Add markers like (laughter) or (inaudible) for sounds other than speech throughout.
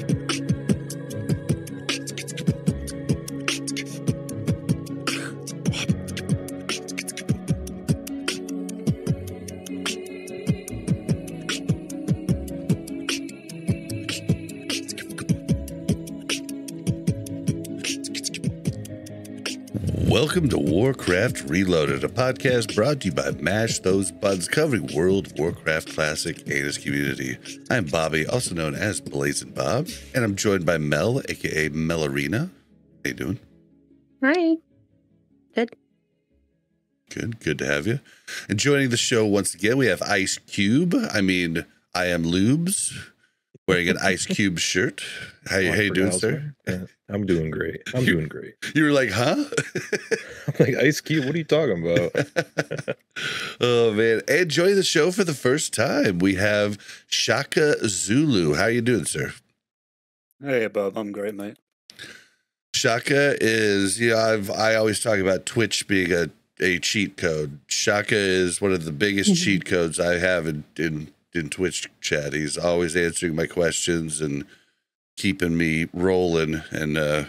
Perfect. Welcome to Warcraft Reloaded, a podcast brought to you by Mash Those Buds, covering World Warcraft Classic and its community. I'm Bobby, also known as Blazzin Bob, and I'm joined by Mel, aka Melarina. How you doing? Hi. Good. Good, good to have you. And joining the show once again, we have Ice Cube. I mean, I am Lubes, wearing an Ice Cube shirt. How, you- how you doing, sir? Yeah, I'm doing great. I'm doing great. (laughs) You were like, huh? (laughs) I'm like Ice Cube. What are you talking about? (laughs) oh man! And joining the show for the first time, we have Shaka Zulu. How you doing, sir? Hey, Bob. I'm great, mate. Shaka is, you know, I've I always talk about Twitch being a, a cheat code. Shaka is one of the biggest cheat codes I have in, in in Twitch chat. He's always answering my questions and keeping me rolling and uh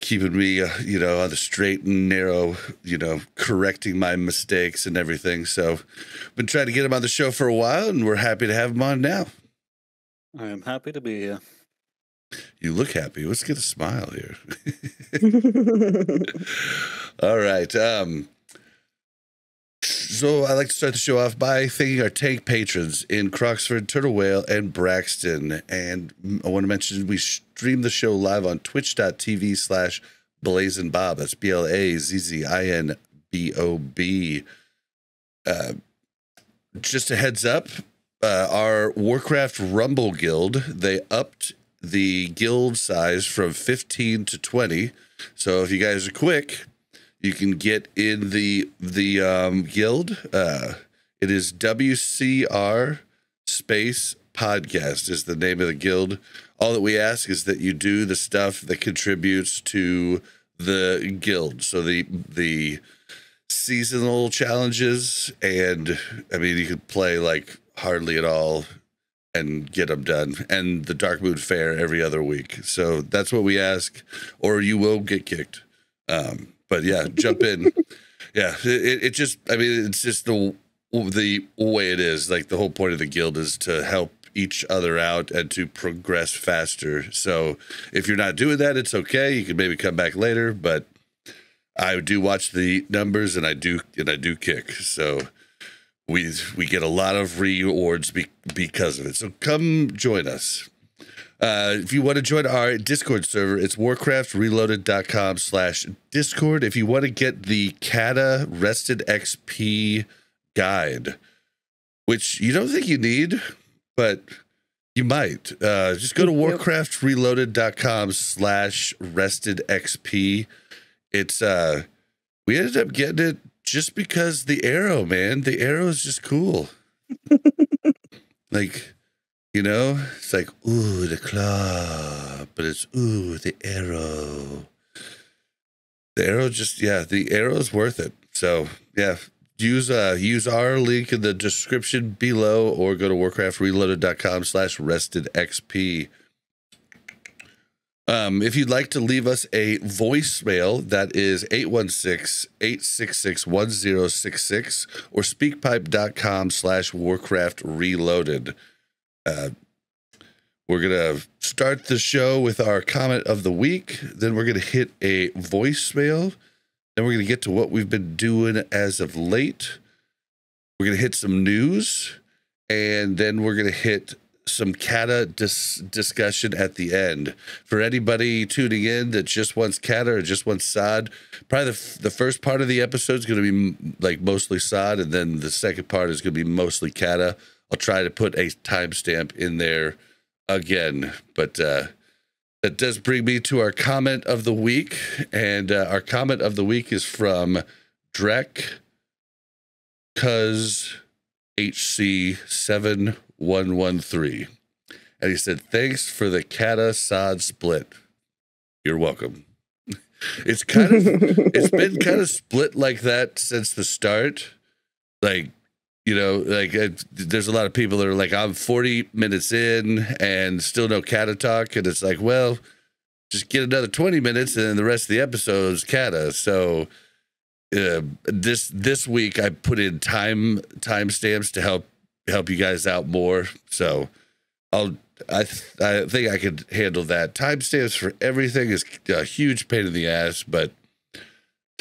keeping me uh, you know on the straight and narrow you know correcting my mistakes and everything so been trying to get him on the show for a while and we're happy to have him on now I am happy to be here. you look happy let's get a smile here (laughs) (laughs) All right. Um, so I'd like to start the show off by thanking our tank patrons in Croxford, Turtle Whale, and Braxton. And I want to mention we stream the show live on twitch.tv slash Blazzin Bob. That's B L A Z Z I N B O B. Uh, just a heads up, uh, our Warcraft Rumble Guild, they upped the guild size from 15 to 20. So if you guys are quick, you can get in the the um, guild. Uh, it is WCR Space Podcast is the name of the guild. All that we ask is that you do the stuff that contributes to the guild. So the the seasonal challenges, and I mean you could play like hardly at all and get them done, and the Darkmoon Faire every other week. So that's what we ask, or you will get kicked. Um, but yeah, jump in. Yeah, it, it just, I mean, it's just the the way it is. Like the whole point of the guild is to help each other out and to progress faster. So if you're not doing that, it's okay. You can maybe come back later, but I do watch the numbers and I do and I do kick. So we we get a lot of rewards be, because of it. So come join us. Uh, if you want to join our Discord server, it's warcraftreloaded.com slash Discord. If you want to get the Cata Rested XP guide, which you don't think you need, but you might. Uh, just go to warcraftreloaded.com slash rested XP. It's uh we ended up getting it just because the arrow, man. The arrow is just cool. (laughs) like you know, it's like, ooh, the claw, but it's ooh, the arrow. The arrow just yeah, the arrow is worth it. So yeah, use uh use our link in the description below or go to warcraftreloaded.com slash rested XP. Um, if you'd like to leave us a voicemail, that is 816-866-1066 or speakpipe.com slash warcraft reloaded. Uh, we're going to start the show with our comment of the week. Then we're going to hit a voicemail. Then we're going to get to what we've been doing as of late. We're going to hit some news. And then we're going to hit some Cata dis- discussion at the end. For anybody tuning in that just wants Cata or just wants SoD, probably the, f- the first part of the episode is going to be m- like mostly SoD, and then the second part is going to be mostly Cata. I'll try to put a timestamp in there again, but uh, that does bring me to our comment of the week, and uh, our comment of the week is from Drek Cuz HC seven one one three, and he said, "Thanks for the Cata SoD split. You're welcome." (laughs) It's kind of it's been kind of split like that since the start. Like you know, like uh, there's a lot of people that are like, I'm 40 minutes in and still no Cata talk, and it's like, well, just get another 20 minutes, and then the rest of the episode is Cata. So uh, this this week I put in time timestamps to help help you guys out more. So I'll I I think I could handle that. Timestamps for everything is a huge pain in the ass, but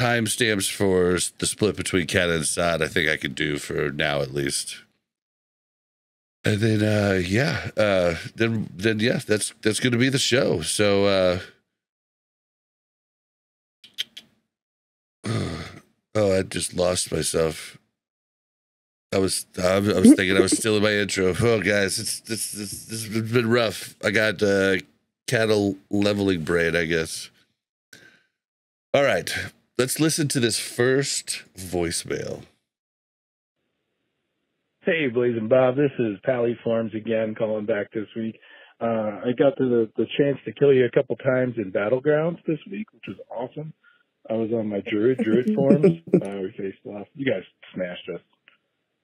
timestamps for the split between Cata and SoD, I think I could do for now at least. And then uh yeah, uh then then yeah, that's that's gonna be the show. So uh (sighs) oh I just lost myself. I was I was I was (laughs) thinking I was still in my intro. Oh guys, it's this this this has been rough. I got uh Cata leveling brain, I guess. All right. Let's listen to this first voicemail. Hey, Blazzin Bob, this is Pally Forms again, calling back this week. Uh, I got the the chance to kill you a couple times in Battlegrounds this week, which was awesome. I was on my Druid Druid (laughs) forms. Uh, we faced off. You guys smashed us.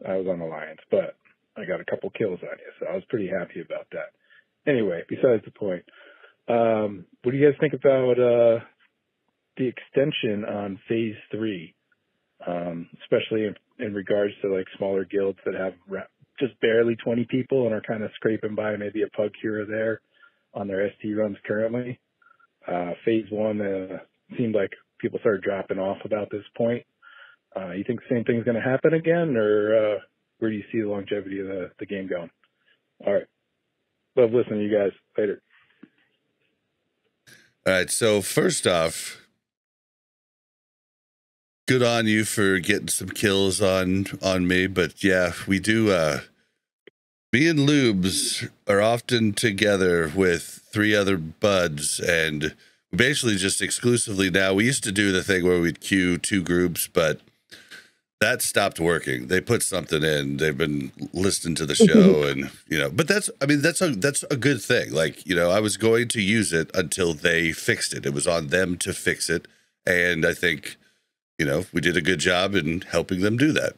I was on Alliance, but I got a couple kills on you, so I was pretty happy about that. Anyway, besides the point, um, what do you guys think about uh, the extension on Phase Three, um, especially in, in regards to like smaller guilds that have just barely 20 people and are kind of scraping by maybe a pug here or there on their ST runs currently. Uh, phase one uh, seemed like people started dropping off about this point. Uh, you think the same thing's going to happen again, or uh, where do you see the longevity of the, the game going? All right. Love listening to you guys. Later. All right. So first off, good on you for getting some kills on on me. But yeah, we do. uh Me and Lubes are often together with three other buds, and basically just exclusively now. We used to do the thing where we'd queue two groups, but that stopped working. They put something in. They've been listening to the (laughs) show, and you know. But that's, I mean, that's a that's a good thing. Like you know, I was going to use it until they fixed it. It was on them to fix it, and I think, you know, we did a good job in helping them do that,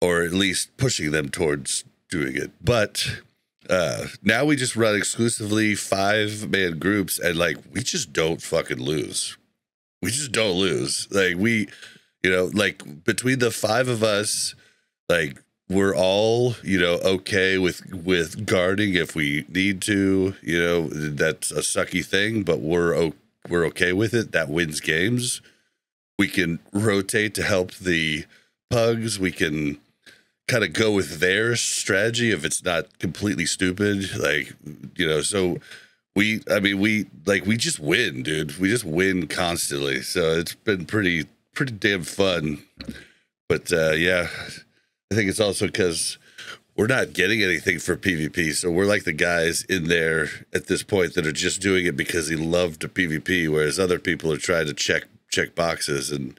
or at least pushing them towards doing it. But uh now we just run exclusively five man groups, and like we just don't fucking lose. We just don't lose. Like we you know like between the five of us like we're all you know okay with with guarding if we need to you know that's a sucky thing but we're we're okay with it that wins games we can rotate to help the pugs we can kind of go with their strategy if it's not completely stupid like you know so we i mean we like we just win dude we just win constantly so it's been pretty pretty damn fun. But uh, yeah, I think it's also because we're not getting anything for PvP. So we're like the guys in there at this point that are just doing it because he loved to PvP, whereas other people are trying to check check boxes and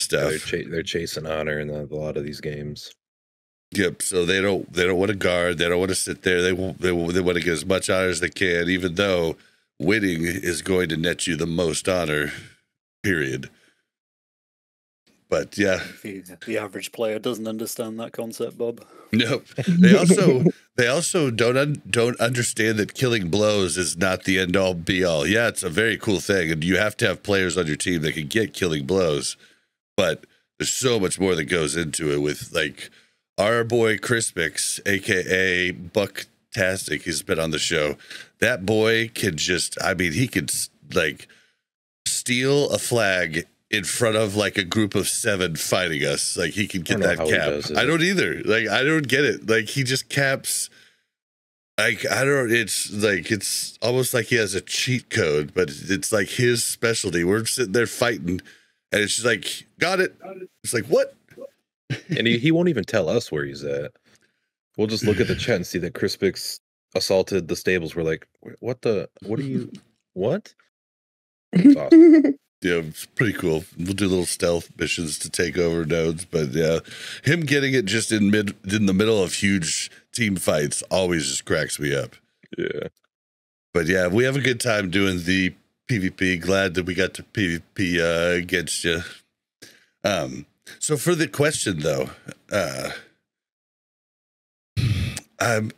stuff. They're, cha- they're chasing honor in a lot of these games. Yep. So they don't they don't want to guard. They don't want to sit there. They want they, they want to get as much honor as they can, even though winning is going to net you the most honor. Period. But yeah, The, average player doesn't understand that concept, Bob. no. They also they also don't un, don't understand that killing blows is not the end all be all. Yeah, it's a very cool thing, and you have to have players on your team that can get killing blows. But there's so much more that goes into it. With like our boy Crispix, aka Buck Tastic, he's been on the show. That boy can just, I mean, he could like steal a flag in front of like a group of seven fighting us. Like he can get that cap. I don't either. Like I don't get it. Like he just caps. Like I don't. It's like it's almost like he has a cheat code, but it's like his specialty. We're sitting there fighting, and it's just like, got it. It's like what? and he, he won't even tell us where he's at. We'll just look at the (laughs) chat and see that Crispix assaulted the stables. We're like, what the? What are you? What? It's awesome. (laughs) Yeah, it's pretty cool. We'll do little stealth missions to take over nodes, but yeah, him getting it just in mid in the middle of huge team fights always just cracks me up. Yeah. But yeah, we have a good time doing the PvP. Glad that we got to PvP uh, against you. Um, so for the question though, uh, (sighs) Um,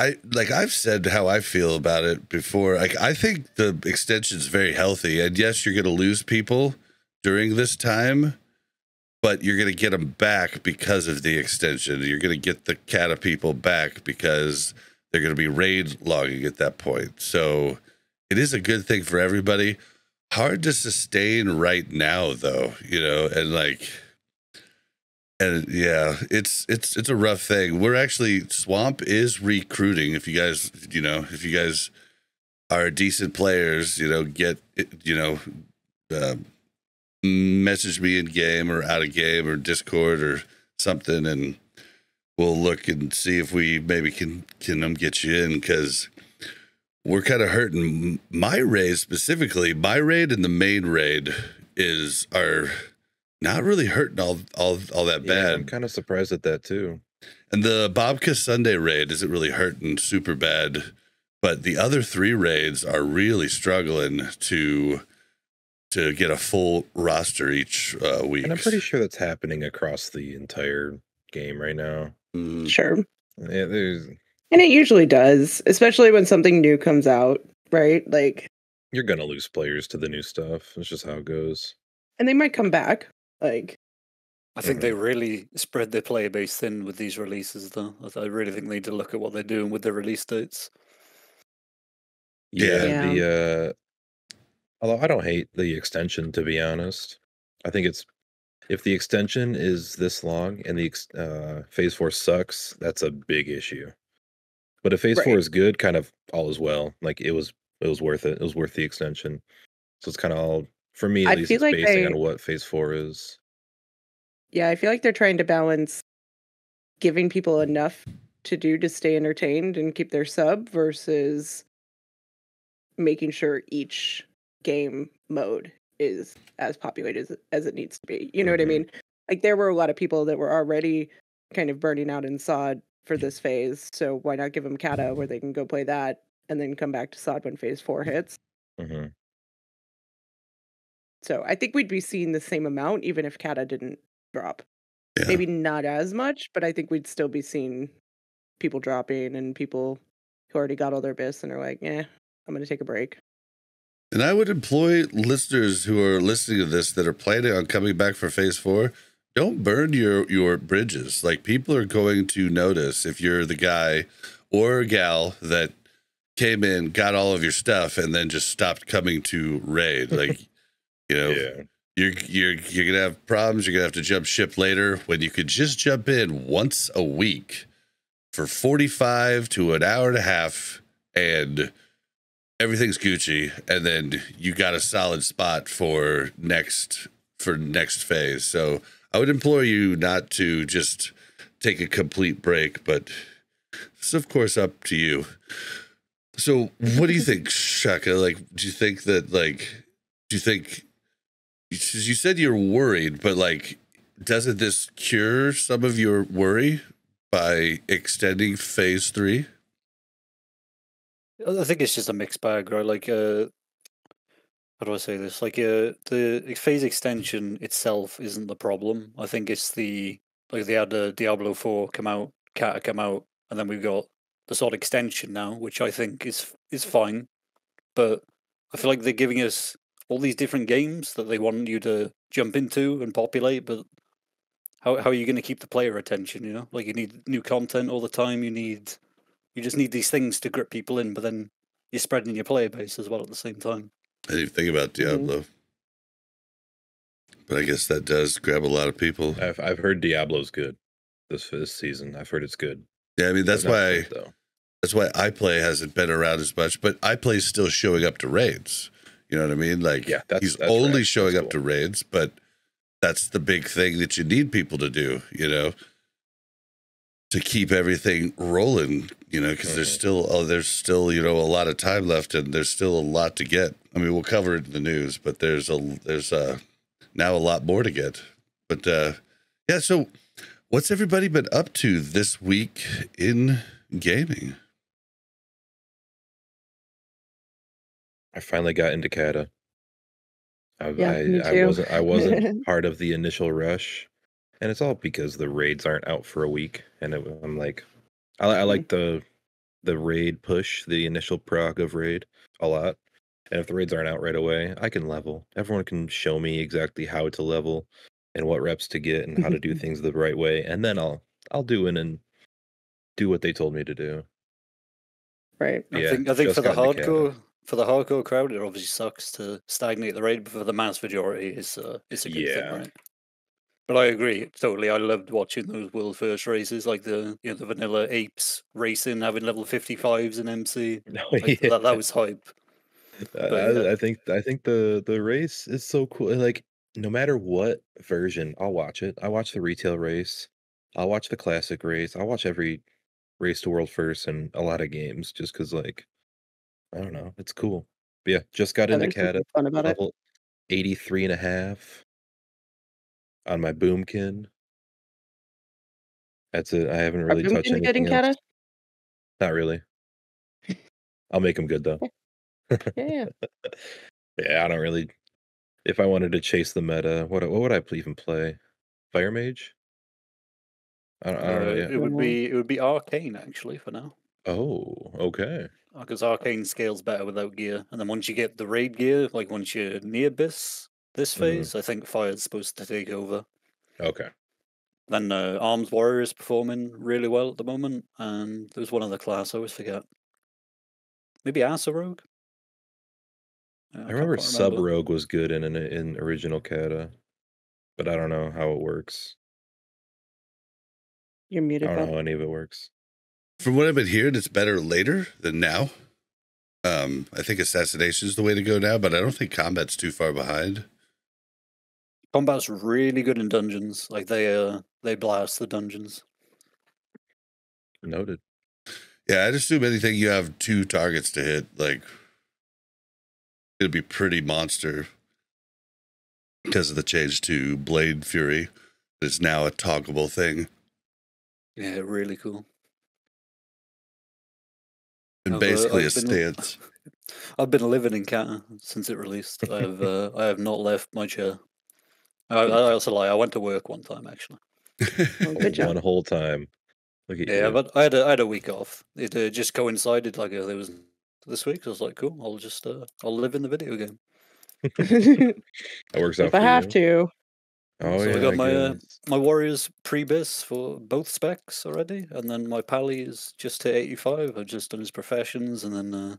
I like I've said how I feel about it before. Like I think the extension is very healthy, and yes, you're going to lose people during this time, but you're going to get them back because of the extension. You're going to get the Cata people back because they're going to be raid logging at that point. So it is a good thing for everybody. Hard to sustain right now, though. You know, and like and yeah, it's it's it's a rough thing. We're actually Swamp is recruiting. If you guys, you know, if you guys are decent players, you know, get you know, uh, message me in game or out of game or Discord or something, and we'll look and see if we maybe can can um, get you in because we're kind of hurting. My raid specifically, my raid and the main raid is our not really hurting all all all that Yeah, bad. I'm kind of surprised at that too. And the Bobka Sunday raid isn't really hurting super bad, but the other three raids are really struggling to to get a full roster each uh, week. And I'm pretty sure that's happening across the entire game right now. Mm, Sure. Yeah, there's And it usually does, especially when something new comes out, right? Like, you're gonna lose players to the new stuff. It's just how it goes. and they might come back. Like, I think they really spread their player base thin with these releases, though. I- I really think they need to look at what they're doing with their release dates. Yeah, Yeah. the uh although I don't hate the extension to be honest. I think it's if the extension is this long and the ex- uh phase 4 sucks, that's a big issue. But if phase 4 is good, kind of all is well. Like it was it was worth it. It was worth the extension. So it's kind of all for me at I least feel it's like basing they- on what phase 4 is. yeah, I feel like they're trying to balance giving people enough to do to stay entertained and keep their sub versus making sure each game mode is as populated as, as it needs to be. You know what I Mhm. mean? Like there were a lot of people that were already kind of burning out in SOD for this phase, so why not give them Cata where they can go play that and then come back to SOD when phase 4 hits? hmm So I think we'd be seeing the same amount even if Cata didn't drop. yeah. Maybe not as much, but I think we'd still be seeing people dropping and people who already got all their bis and are like, "Yeah, I'm gonna take a break." And I would employ listeners who are listening to this that are planning on coming back for phase four. Don't burn your your bridges. Like people are going to notice if you're the guy or gal that came in, got all of your stuff, and then just stopped coming to raid. (laughs) Like, you know, Yeah. you're you're you're gonna have problems. You're gonna have to jump ship later when you could just jump in once a week for 45 to an hour and a half and everything's Gucci and then you got a solid spot for next for next phase. So I would implore you not to just take a complete break, but it's of course up to you. So what do you think, Shaka? Like, do you think that like do you think you said you're worried, but like doesn't this cure some of your worry by extending phase three? I think it's just a mixed bag, right? Like, uh, how do I say this? Like, uh, the phase extension itself isn't the problem. I think it's the like they had uh, Diablo Four come out, Cata come out, and then we've got the SoD extension now, which I think is is fine. But I feel like they're giving us all these different games that they want you to jump into and populate, but how how are you going to keep the player attention? You know, like you need new content all the time. You need you just need these things to grip people in, but then you're spreading your player base as well at the same time. I didn't think about mm-hmm. Diablo. But I guess that does grab a lot of people. I've I've heard Diablo's good this this season. I've heard it's good. Yeah, I mean that's Not why good, though. that's why iPlay hasn't been around as much, but iPlay's still showing up to raids. You know what I mean? Like Yeah, that's- he's that's only showing That's up to raids, but that's the big thing that you need people to do, you know, to keep everything rolling, you know, because there's Mhm. still oh, there's still, you know, a lot of time left and there's still a lot to get. I mean, we'll cover it in the news, but there's a there's a, now a lot more to get. But uh yeah, so what's everybody been up to this week in gaming? I finally got into Cata. I, Yeah, I, me I wasn't I (laughs) wasn't part of the initial rush, and it's all because the raids aren't out for a week, and it, I'm like, I, I mm-hmm. like the the raid push, the initial proc of raid a lot. And if the raids aren't out right away, I can level. Everyone can show me exactly how to level and what reps to get and how to do (laughs) things the right way, and then I'll I'll do it and do what they told me to do. Right. I Yeah, think I think for the got into Cata. hardcore for the hardcore crowd, it obviously sucks to stagnate the raid, but for the mass majority, it's uh, it's a good Yeah. thing, right? But I agree totally. I loved watching those world first races, like the you know the vanilla apes racing, having level fifty fives in MC. No, (laughs) Like, that, that was hype. I, But, I- uh, I think I think the the race is so cool. Like no matter what version, I'll watch it. I watch the retail race. I'll watch the classic race. I'll watch every race to world first and a lot of games just because like I don't know, it's cool. But yeah, just got Yeah, into there's something Cata fun about it. level 83 and a half on my boomkin. That's it. I haven't Are really touched Boomkins good anything else. Cata? Not really. I'll make them good though. (laughs) Yeah, yeah. Yeah, I don't really. If I wanted to chase the meta, what what would I even play? Fire Mage? I don't, I don't know Uh, yet. it would be it would be arcane actually for now. Oh, okay. Because arcane scales better without gear, and then once you get the raid gear, like once you're near bis this Mhm. phase, I think fire's supposed to take over. Okay. Then uh, arms warrior is performing really well at the moment, and there's one other class I always forget. Maybe Asa Rogue. Yeah, I, can't remember Sub Rogue was good in, in in original Cata, but I don't know how it works. You're muted. I don't know how any of it works. From what I've been hearing, it's better later than now. Um, I think assassination is the way to go now, but I don't think combat's too far behind. Combat's really good in dungeons. Like they uh they blast the dungeons. Noted. Yeah, I'd assume anything you have two targets to hit, like it'd be pretty monster because of the change to Blade Flurry. It's now a toggable thing. Yeah, really cool. And I've, uh, basically a I've been- stance. (laughs) I've been living in Cata since it released. I have uh, (laughs) I have not left my chair. I, I also lie. I went to work one time actually. Oh, good (laughs) job. One whole time. Look at Yeah, you. but I had a, I had a week off. It uh, just coincided. Like uh, there was this week. So I was like, cool. I'll just uh, I'll live in the video game. that works out If I for have you. to. Oh So I yeah. got my, uh. My Warriors pre-bis for both specs already, and then my Pally is just to eighty five. I've just done his professions, and then uh,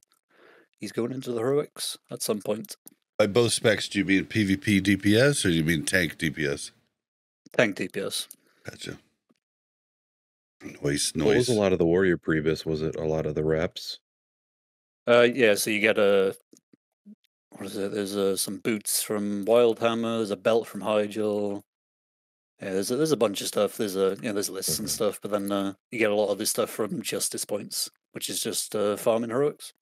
he's going into the heroics at some point. By both specs, do you mean PvP DPS or do you mean tank DPS? Tank DPS. Gotcha. Noise, What was a lot of the warrior prebis? Was it a lot of the reps? Uh, yeah. So you get a what is it? There's uh, some boots from Wildhammer. There's a belt from Hyjal. Yeah, there's a, there's a bunch of stuff. There's a you know there's lists and Mhm. stuff, but then uh, you get a lot of this stuff from Justice Points, which is just uh, farming heroics.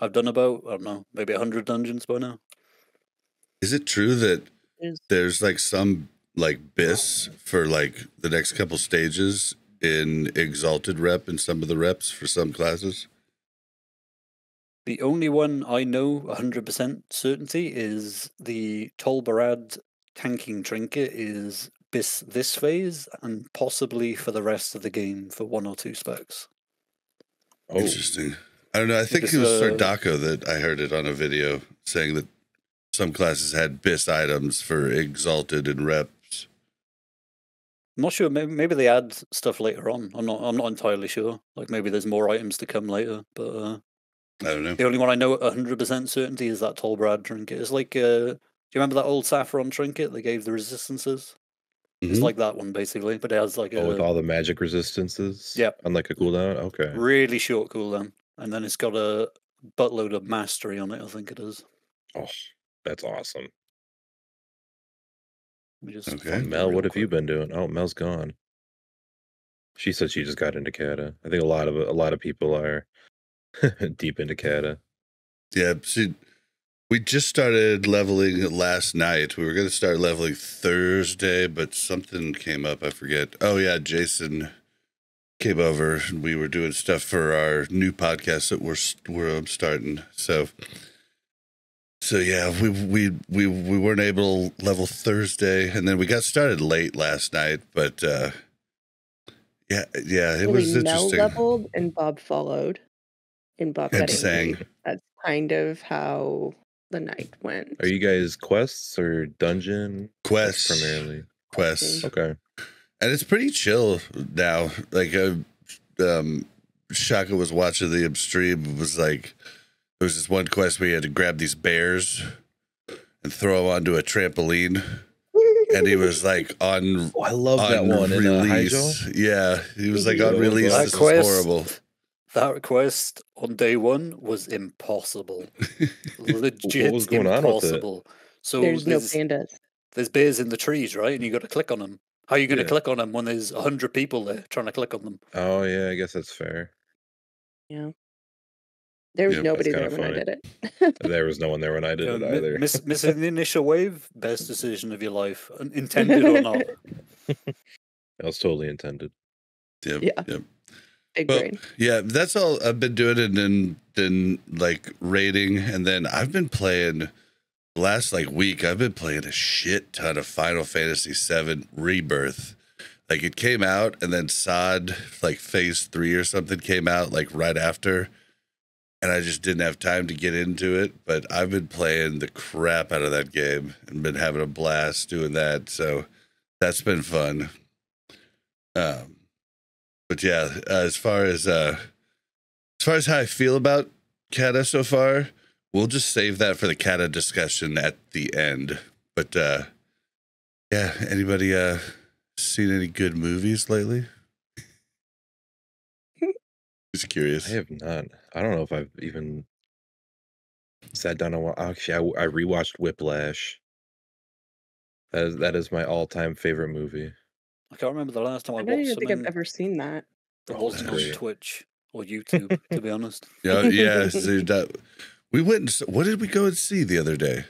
I've done about I don't know maybe hundred dungeons by now. Is it true that there's like some like bis for like the next couple stages in exalted rep and some of the reps for some classes? The only one I know 100% certainty is the Tol Barad tanking trinket is bis this phase and possibly for the rest of the game for one or two specs. Oh, Interesting. I don't know. I think Because, it was uh, Sardako that I heard it on a video saying that some classes had bis items for exalted and reps. I'm not sure. Maybe, maybe they add stuff later on. I'm not. I'm not entirely sure. Like maybe there's more items to come later. But uh, I don't know. the only one I know at 100% certainty is that Tol Barad trinket. It's like. Uh, do you remember that old saffron trinket they gave the resistances? It's Mhm. like that one basically, but it has like oh, with all the magic resistances. Yep. On like a cooldown. Okay. really short cooldown, and then it's got a buttload of mastery on it. I think it is. Oh, that's awesome. Just Okay. Mel, what have you been doing? Oh, Mel's gone. She said she just got into Cata. I think a lot of a lot of people are (laughs) deep into Cata. Yeah. See, we just started leveling last night. We were going to start leveling Thursday, but something came up. I forget. Oh, yeah. Jason came over and we were doing stuff for our new podcast that we're, we're um, starting. So, so yeah, we, we, we, we weren't able to level Thursday and then we got started late last night, but, uh, Yeah, yeah, it Really was Mel interesting. leveled and Bob followed. And Bob And got angry. sang. That's kind of how the night went. Are you guys quests or dungeon? Quests, primarily. quests, Okay. and it's pretty chill now. Like, uh, um, Shaka was watching the stream. It was like there was this one quest where you had to grab these bears and throw them onto a trampoline, and he was like on (laughs) Oh, I love that on one in uh, release. Yeah, he was like on release. awesome. This That was quest- horrible. That request on day one was impossible. (laughs) Legit was going on with it? So There's no pandas. there's bears in the trees, right? And you got to click on them. How are you going to Yeah. click on them when there's hundred people there trying to click on them? Oh yeah, I guess that's fair. Yeah. There was Yep, nobody there kinda when I did it. There was no one there when I did Uh, it mi- either. miss, (laughs) missing the initial wave, best decision of your life, intended or not. (laughs) that was totally intended. Yep, Yeah. yep. Big Well, brain. Yeah, that's all I've been doing, and then then like rating, and then I've been playing. Last like week, I've been playing a shit ton of Final Fantasy VII Rebirth. Like it came out, and then SoD like Phase Three or something came out like right after, and I just didn't have time to get into it. But I've been playing the crap out of that game and been having a blast doing that. So that's been fun. Um, but yeah, uh, as far as uh, as far as how I feel about Cata so far, we'll just save that for the Cata discussion at the end. But uh, yeah, anybody uh, seen any good movies lately? (laughs) Just curious. I have not. I don't know if I've even sat down and wa- actually I, I rewatched Whiplash. That is that is my all time favorite movie. I can't remember the last time I, I don't even think I've ever seen that. The whole wasn't on. Twitch or YouTube, (laughs) to be honest. Yeah, yeah. so (laughs) that- we went. And, s- what did we go and see the other day?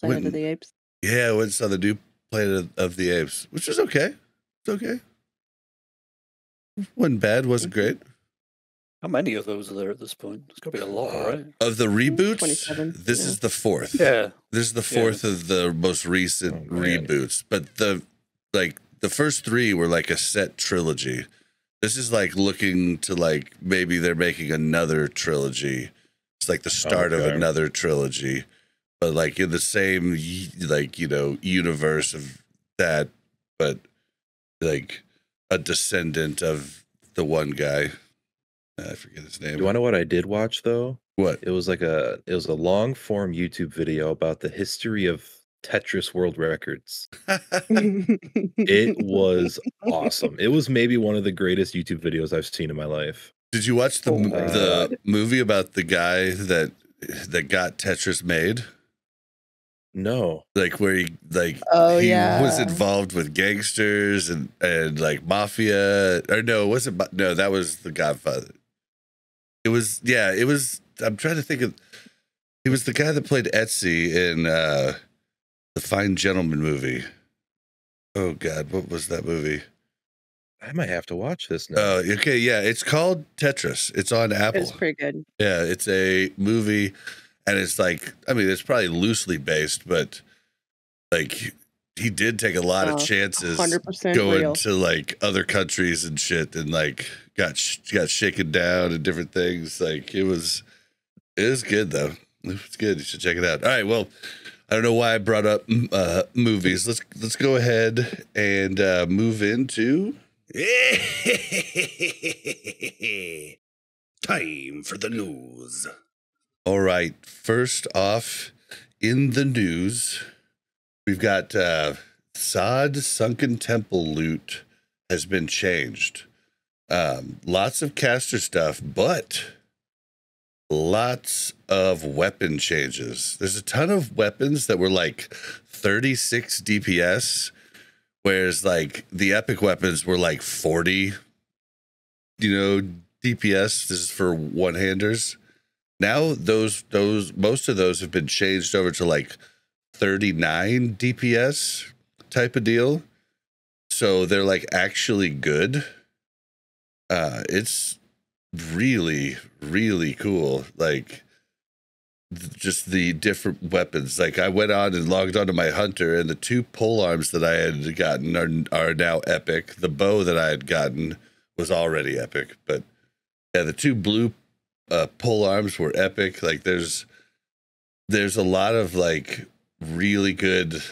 Planet Wouldn't- of the Apes. Yeah, I went and saw the new Planet of, of the Apes, which was okay. It's okay. wasn't bad. wasn't great. How many of those are there at this point? It's got to be a lot, Uh, right? Of the reboots, 27, this yeah. is the fourth. Yeah. This is the Yeah. fourth of the most recent Oh, reboots, but the like the first three were like a set trilogy. This is like looking to like maybe they're making another trilogy. It's like the start of another trilogy, but like in the same like you know universe of that, but like a descendant of the one guy. Ah, I forget his name. Do you want to know what I did watch though? what? It was like a it was a long form YouTube video about the history of Tetris World Records. It (laughs) was awesome. It was maybe one of the greatest YouTube videos I've seen in my life. Did you watch the Oh the God. movie about the guy that that got Tetris made? No. Like where he like Oh, he yeah. was involved with gangsters and and like mafia or no, it wasn't no, that was the Godfather. It was yeah, it was I'm trying to think of he was the guy that played Etsy in uh the Fine Gentleman movie. Oh god, what was that movie? I might have to watch this now. Oh, okay, yeah, it's called Tetris. It's on Apple. It's pretty good. Yeah, it's a movie, and it's like I mean, it's probably loosely based, but like he did take a lot Oh, of chances going real. to like other countries and shit, and like got sh- got shaken down and different things. Like it was, it was good though. It was good. You should check it out. All right, well. I don't know why I brought up uh, movies. Let's let's go ahead and uh, move into (laughs) time for the news. All right. First off, in the news, we've got uh, SoD Sunken Temple loot has been changed. Um, lots of caster stuff, but lots of weapon changes. There's a ton of weapons that were like 36 DPS, whereas like the epic weapons were like 40, you know, DPS. This is for one handers. Now those those most of those have been changed over to like 39 DPS type of deal. So they're like actually good. Uh it's really really cool. Like just the different weapons. Like I went on and logged onto my hunter, and the two pole arms that I had gotten are are now epic. The bow that I had gotten was already epic, but yeah, the two blue uh, pole arms were epic. Like there's there's a lot of like really good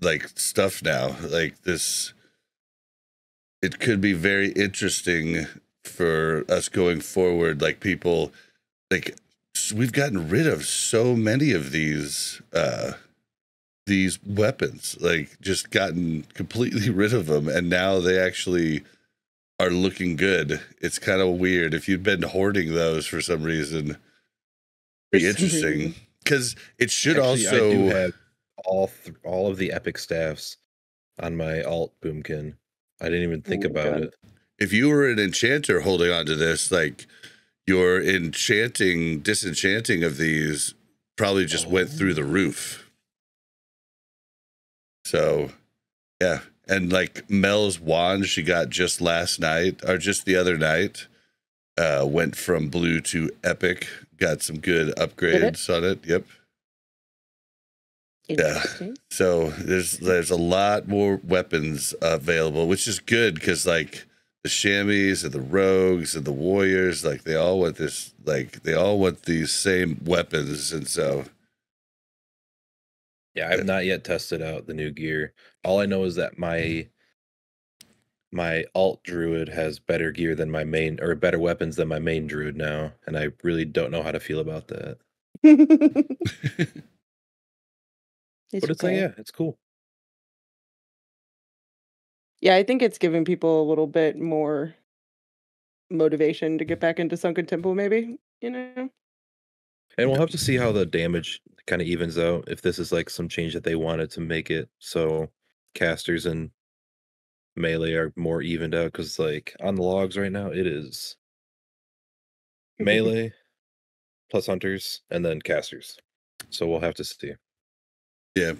like stuff now. Like this, it could be very interesting for us going forward. Like people, like we've gotten rid of so many of these uh these weapons like just gotten completely (laughs) rid of them and now they actually are looking good it's kind of weird if you've been hoarding those for some reason be (laughs) interesting because it should Actually, also I do have all th- all of the epic staffs on my alt boomkin. I didn't even think about God. it. If you were an enchanter holding on to this, like your enchanting, disenchanting of these probably just went through the roof. So, yeah. And like Mel's wand she got just last night or just the other night uh went from blue to epic. Got some good upgrades on it. Yep. Yeah. So there's there's a lot more weapons available, which is good because like the shammies and the rogues and the warriors, like they all want this, like they all want these same weapons, and so Yeah, I've not yet tested out the new gear. All I know is that my my alt druid has better gear than my main or better weapons than my main druid now, and I really don't know how to feel about that. It's (laughs) but it's cool. like, yeah, it's cool. Yeah, I think it's giving people a little bit more motivation to get back into Sunken Temple, maybe. You know? And we'll have to see how the damage kind of evens out. If this is like some change that they wanted to make it so casters and melee are more evened out. Because like on the logs right now, it is (laughs) melee plus hunters and then casters. So we'll have to see. yeah.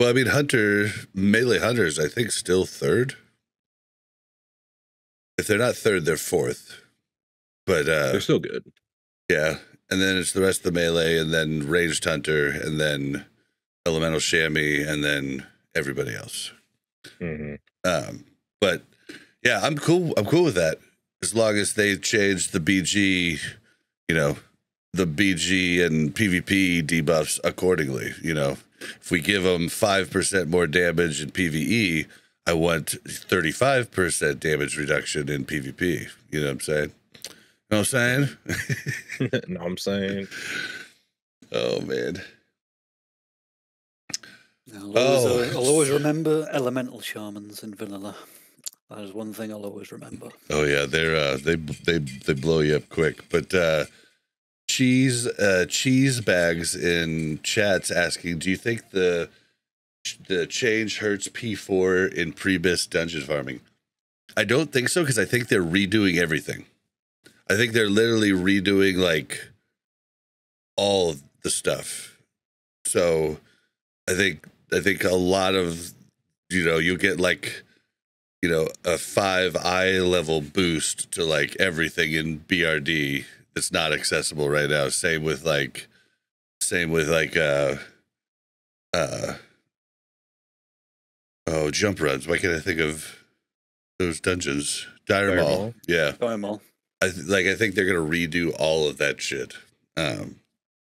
Well, I mean, hunter melee hunters, I think, still third. If they're not third, they're fourth. But uh They're still good. Yeah, and then it's the rest of the melee, and then ranged hunter, and then elemental shammies, and then everybody else. hmm Um, but yeah, I'm cool. I'm cool with that as long as they change the BG, you know, the BG and PvP debuffs accordingly. You know, if we give them five percent more damage in PVE, I want thirty-five percent damage reduction in PvP. You know what I'm saying? You know what I'm saying? (laughs) no, I'm saying oh man. I'll always, Oh. I'll always remember elemental shamans in vanilla. That is one thing I'll always remember. Oh yeah, they're uh they they they blow you up quick. But uh cheese uh cheese bags in chats asking, do you think the the change hurts P4 in pre-bis dungeon farming? I don't think so because I think they're redoing everything. I think they're literally redoing like all the stuff. So I think I think a lot of you know, you get like you know, a five eye level boost to like everything in BRD that's not accessible right now. Same with like, same with like, uh, uh, oh, jump runs. Why can't I think of those dungeons? Dire Dire Maul. Maul? Yeah. Time all. I th- like, I think they're going to redo all of that shit. Um,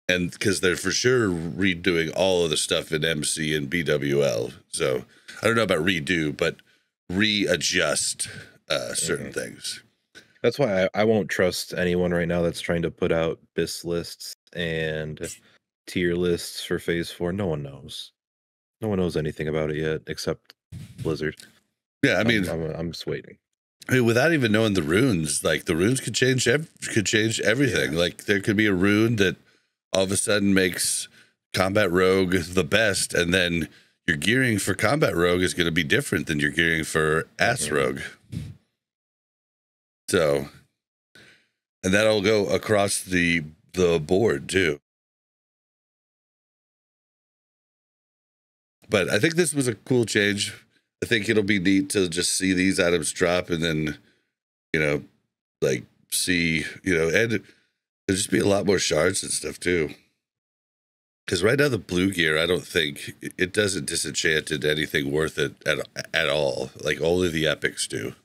and because they're for sure redoing all of the stuff in MC and BWL. So I don't know about redo, but readjust uh, certain things. That's why I, I won't trust anyone right now that's trying to put out BIS lists and tier lists for phase four. No one knows. No one knows anything about it yet except Blizzard. Yeah, I I'm- mean, I'm, I'm, just waiting. I mean, without even knowing the runes, like the runes could change ev- could change everything. Like there could be a rune that all of a sudden makes combat rogue the best, and then your gearing for combat rogue is going to be different than your gearing for ass Mhm. rogue. So, and that'll go across the the board too. But I think this was a cool change. I think it'll be neat to just see these items drop and then, you know, like see, you know, and there'll just be a lot more shards and stuff too. Because right now the blue gear, I don't think it doesn't disenchant into anything worth it at at all. Like only the epics do.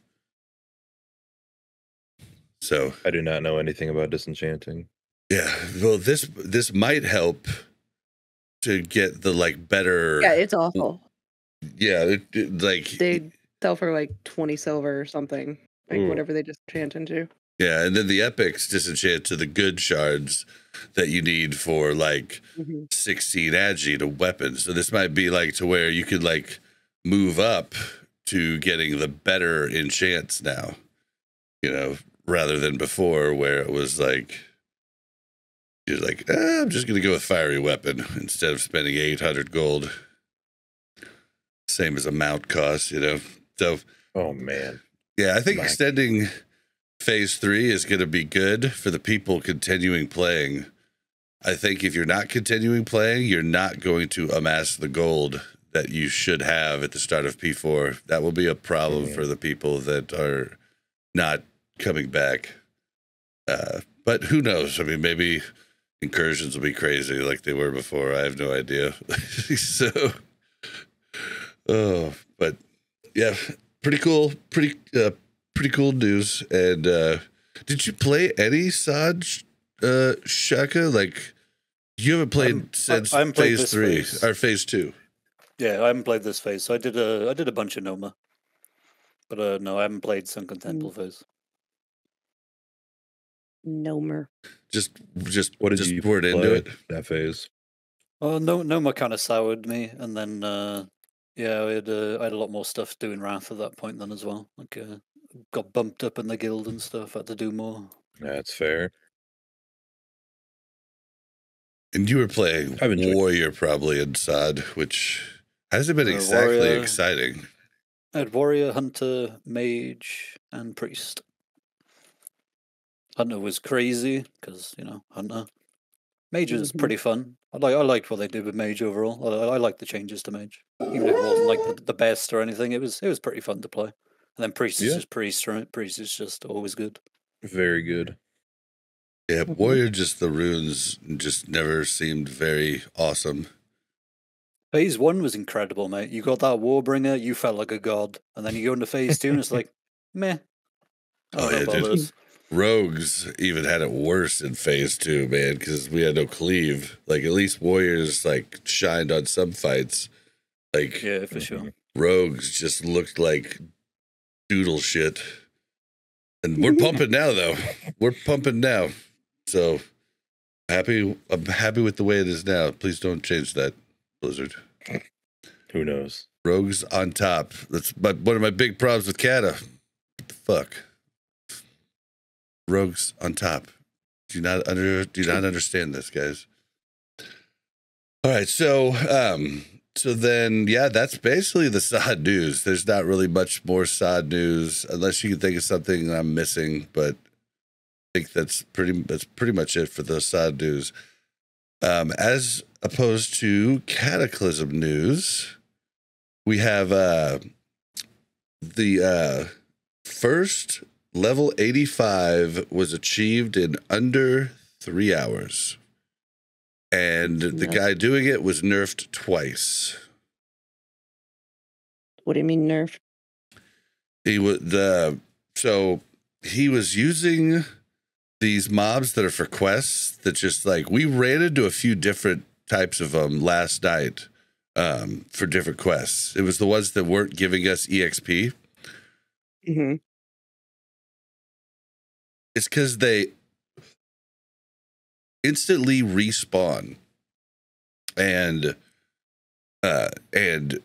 So I do not know anything about disenchanting. yeah, well this this might help to get the like better. Yeah, it's awful. yeah, it, it- like They sell for like 20 silver or something. Like Ooh. whatever they just chant into. yeah, and then the epics disenchant to the good shards that you need for like Mhm. 16 agi to weapons. So this might be like to where you could like move up to getting the better enchants now, you know, rather than before where it was like, you're like, ah, I'm just going to go with fiery weapon instead of spending 800 gold. Same as a mount cost, you know? So, Oh man. yeah, I think Right. extending phase three is going to be good for the people continuing playing. I think if you're not continuing playing, you're not going to amass the gold that you should have at the start of P4. That will be a problem Yeah. for the people that are not coming back. Uh, but who knows? I mean, maybe incursions will be crazy like they were before. I have no idea. (laughs) so, oh, but yeah, pretty cool. Pretty, uh, pretty cool news. And uh, did you play any SoD uh, Shaka? Like, you haven't played I'm- since I haven't played phase this three phase. or phase two. Yeah, I haven't played this phase. So I did a I did a bunch of Gnomer, but uh, no, I haven't played Sunken Temple phase. Gnomer. Just, just, What did just you poured into it. That phase. Oh, no, Gnomer kind of soured me, and then uh, yeah, I had uh, I had a lot more stuff doing Wrath at that point then as well. Like uh, got bumped up in the guild and stuff. Had to do more. That's fair. And you were playing I've enjoyed it. Warrior probably in SoD, which hasn't been Uh, exactly Warrior- exciting. I had warrior, hunter, mage, and priest. Hunter was crazy because you know hunter. Mage was Mhm. pretty fun. I like I liked what they did with mage overall. I, I liked the changes to mage, even if it wasn't like the, the best or anything. It was it was pretty fun to play. And then priest is Yeah. just priest, right? Priest is just always good. Very good. Yeah, Mhm. Warrior just the runes just never seemed very awesome. Phase one was incredible, mate. You got that warbringer, you felt like a god, and then you go into phase two, and it's like, (laughs) meh. I Oh, don't know yeah, about dude. Rogues even had it worse in phase two, man, because we had no cleave. Like at least Warriors like shined on some fights. Like Yeah, for sure. Rogues just looked like doodle shit. And we're pumping now though. We're pumping now. So happy I'm happy with the way it is now. Please don't change that, Blizzard. Who knows? Rogues on top. That's my, one of my big problems with Cata. What the fuck? Rogues on top. Do not under do not understand this, guys? All right, so um so then yeah, that's basically the sad news. There's not really much more sad news unless you can think of something I'm missing, but I think that's pretty that's pretty much it for the sad news. Um as opposed to cataclysm news, we have uh the uh first level 85 was achieved in under three hours. And the guy doing it was nerfed twice. What do you mean nerf? he was the so he was using these mobs that are for quests that just like we ran into a few different types of them last night um for different quests. It was the ones that weren't giving us exp hmm It's because they instantly respawn, and uh, and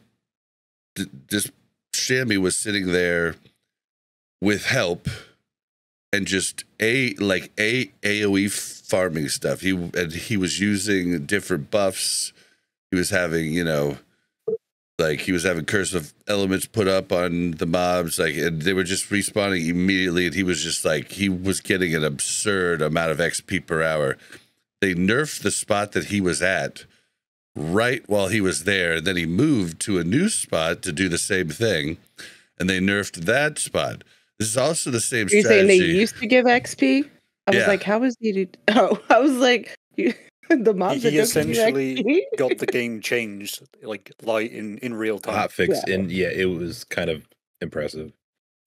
th- this Shammy was sitting there with help and just a like a AOE farming stuff. He and he was using different buffs. He was having you know like he was having curse of elements put up on the mobs like and they were just respawning immediately and he was just like he was getting an absurd amount of xp per hour they nerfed the spot that he was at right while he was there and then he moved to a new spot to do the same thing and they nerfed that spot this is also the same Are you saying they used to give XP? I was Yeah. like, how is he? (laughs) Oh, I was like, you, (laughs) the mob He, he essentially got the game changed like light in in real time. hot fix Yeah. and yeah it was kind of impressive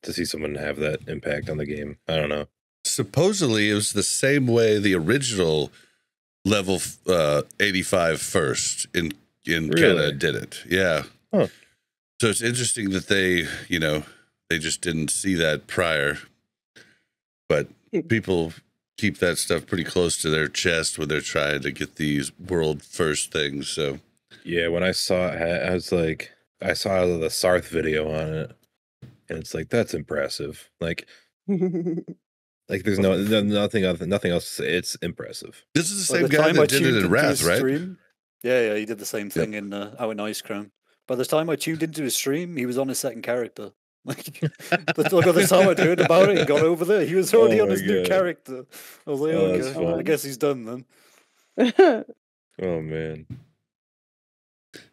to see someone have that impact on the game i don't know Supposedly, it was the same way the original level uh, 85 first in in Really? Cata did it. Yeah. Huh. So it's interesting that they, you know, they just didn't see that prior. But Hmm. people keep that stuff pretty close to their chest when they're trying to get these world first things. So yeah when i saw it i was like i saw the sarth video on it and it's like that's impressive like (laughs) like there's no, no nothing else nothing else to say. it's impressive this is the By same the guy time I that did it in into Wrath, right? stream- yeah, yeah, he did the same thing in uh, out in Icecrown. By the time I tuned into his stream, he was on his second character. (laughs) Like, the, look, by the time I'd heard about it and got over there, he was (laughs) already Oh on my his new character. I was like, Oh, oh, that's okay, I guess he's done then. (laughs) oh man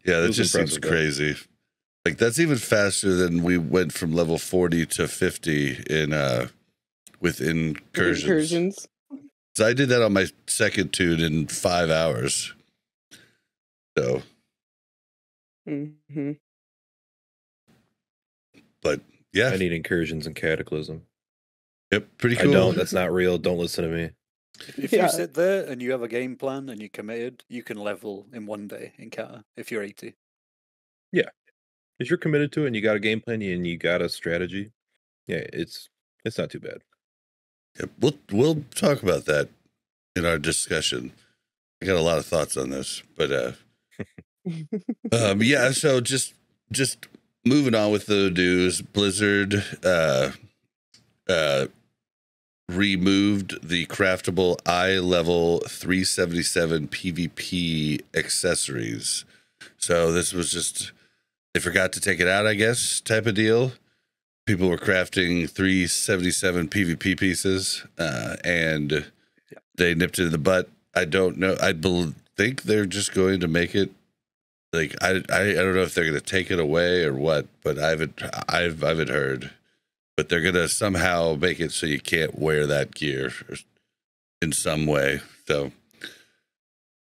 Yeah, It that just seems impressive, though. crazy. Like that's even faster than we went from level 40 to 50 in uh with incursions. Incursions. So I did that on my second toon in 5 hours. So, hmm but yeah, i need incursions and cataclysm yep, pretty i cool. don't that's not real don't listen to me If Yeah. you sit there and you have a game plan and you're committed, you can level in one day in Cata if you're 80. Yeah. if you're committed to it and you got a game plan and you got a strategy yeah it's it's not too bad Yep, we'll we'll talk about that in our discussion. I got a lot of thoughts on this, but uh (laughs) um yeah, so just just moving on with the news, Blizzard uh uh removed the craftable eye level 377 PvP accessories. So this was just they forgot to take it out, I guess, type of deal. People were crafting 377 PvP pieces, uh, and they nipped it in the butt. I don't know. I think they're just going to make it like I, I I don't know if they're going to take it away or what, but I haven't I've I haven't heard. But they're going to somehow make it so you can't wear that gear in some way. So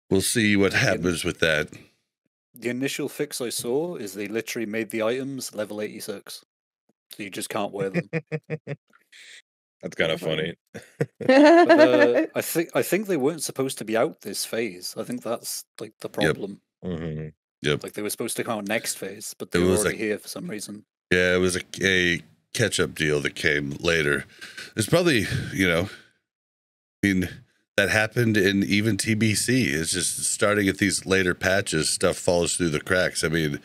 we'll see what happens with that. The initial fix I saw is they literally made the items level 86. So you just can't wear them. (laughs) that's kind of funny (laughs) But, uh, (laughs) I think I think they weren't supposed to be out this phase. I think that's like the problem. Hmm Like they were supposed to come out next phase, but they It were was already like- here for some reason. Yeah, it was a, a catch up deal that came later. It's probably, you know, I mean, that happened in even TBC. It's just starting at these later patches, stuff falls through the cracks. I mean,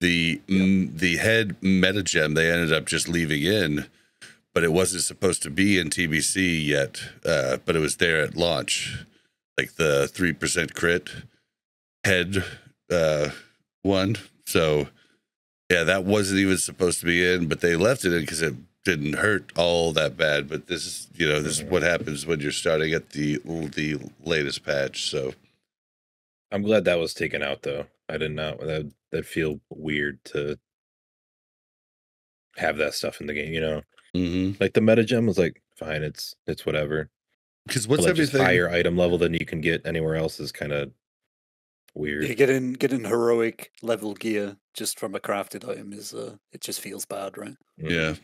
the mm, the head metagem they ended up just leaving in, but it wasn't supposed to be in TBC yet. Uh, but it was there at launch, like the three percent crit head uh, one. So yeah, that wasn't even supposed to be in, but they left it in because it didn't hurt all that bad. But this is, you know, this is what happens when you're starting at the the latest patch. So I'm glad that was taken out though. I did not that that feel weird to have that stuff in the game, you know. because Like the metagem was like fine, it's it's whatever. Because what's But, like, everything? higher item level than you can get anywhere else is kind of weird. You get in get in heroic level gear just from a crafted item is uh it just feels bad, right? Yeah.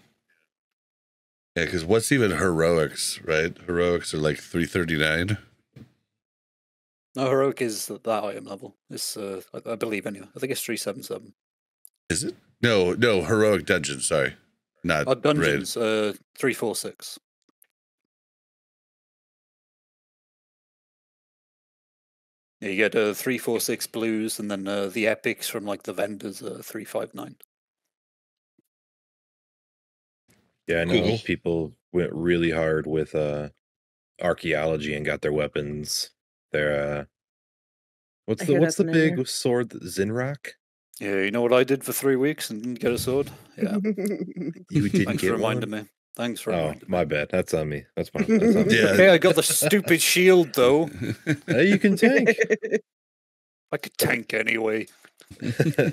Yeah, because what's even heroics, right? Heroics are like 339. No, heroic is that item level. It's uh I, I believe anyway. I think it's three seven seven. Is it? No, no, heroic dungeon. Sorry. Not Uh, raid. dungeons, uh three four six. Yeah, you get uh, three four six blues, and then uh, the epics from like the vendors uh, three five nine. Yeah, I know Cool. people went really hard with uh archaeology and got their weapons. Their uh what's I the what's the big area. sword that- Zin'rokh? Yeah, you know what I did for three weeks and didn't get a sword. Yeah, (laughs) You didn't thanks for get reminding one? me. Thanks for Oh, my bad. That's on me. That's my (laughs) that's on me. Yeah. Okay, I got the stupid shield though. (laughs) Hey, you can tank. (laughs) I could tank anyway. yeah.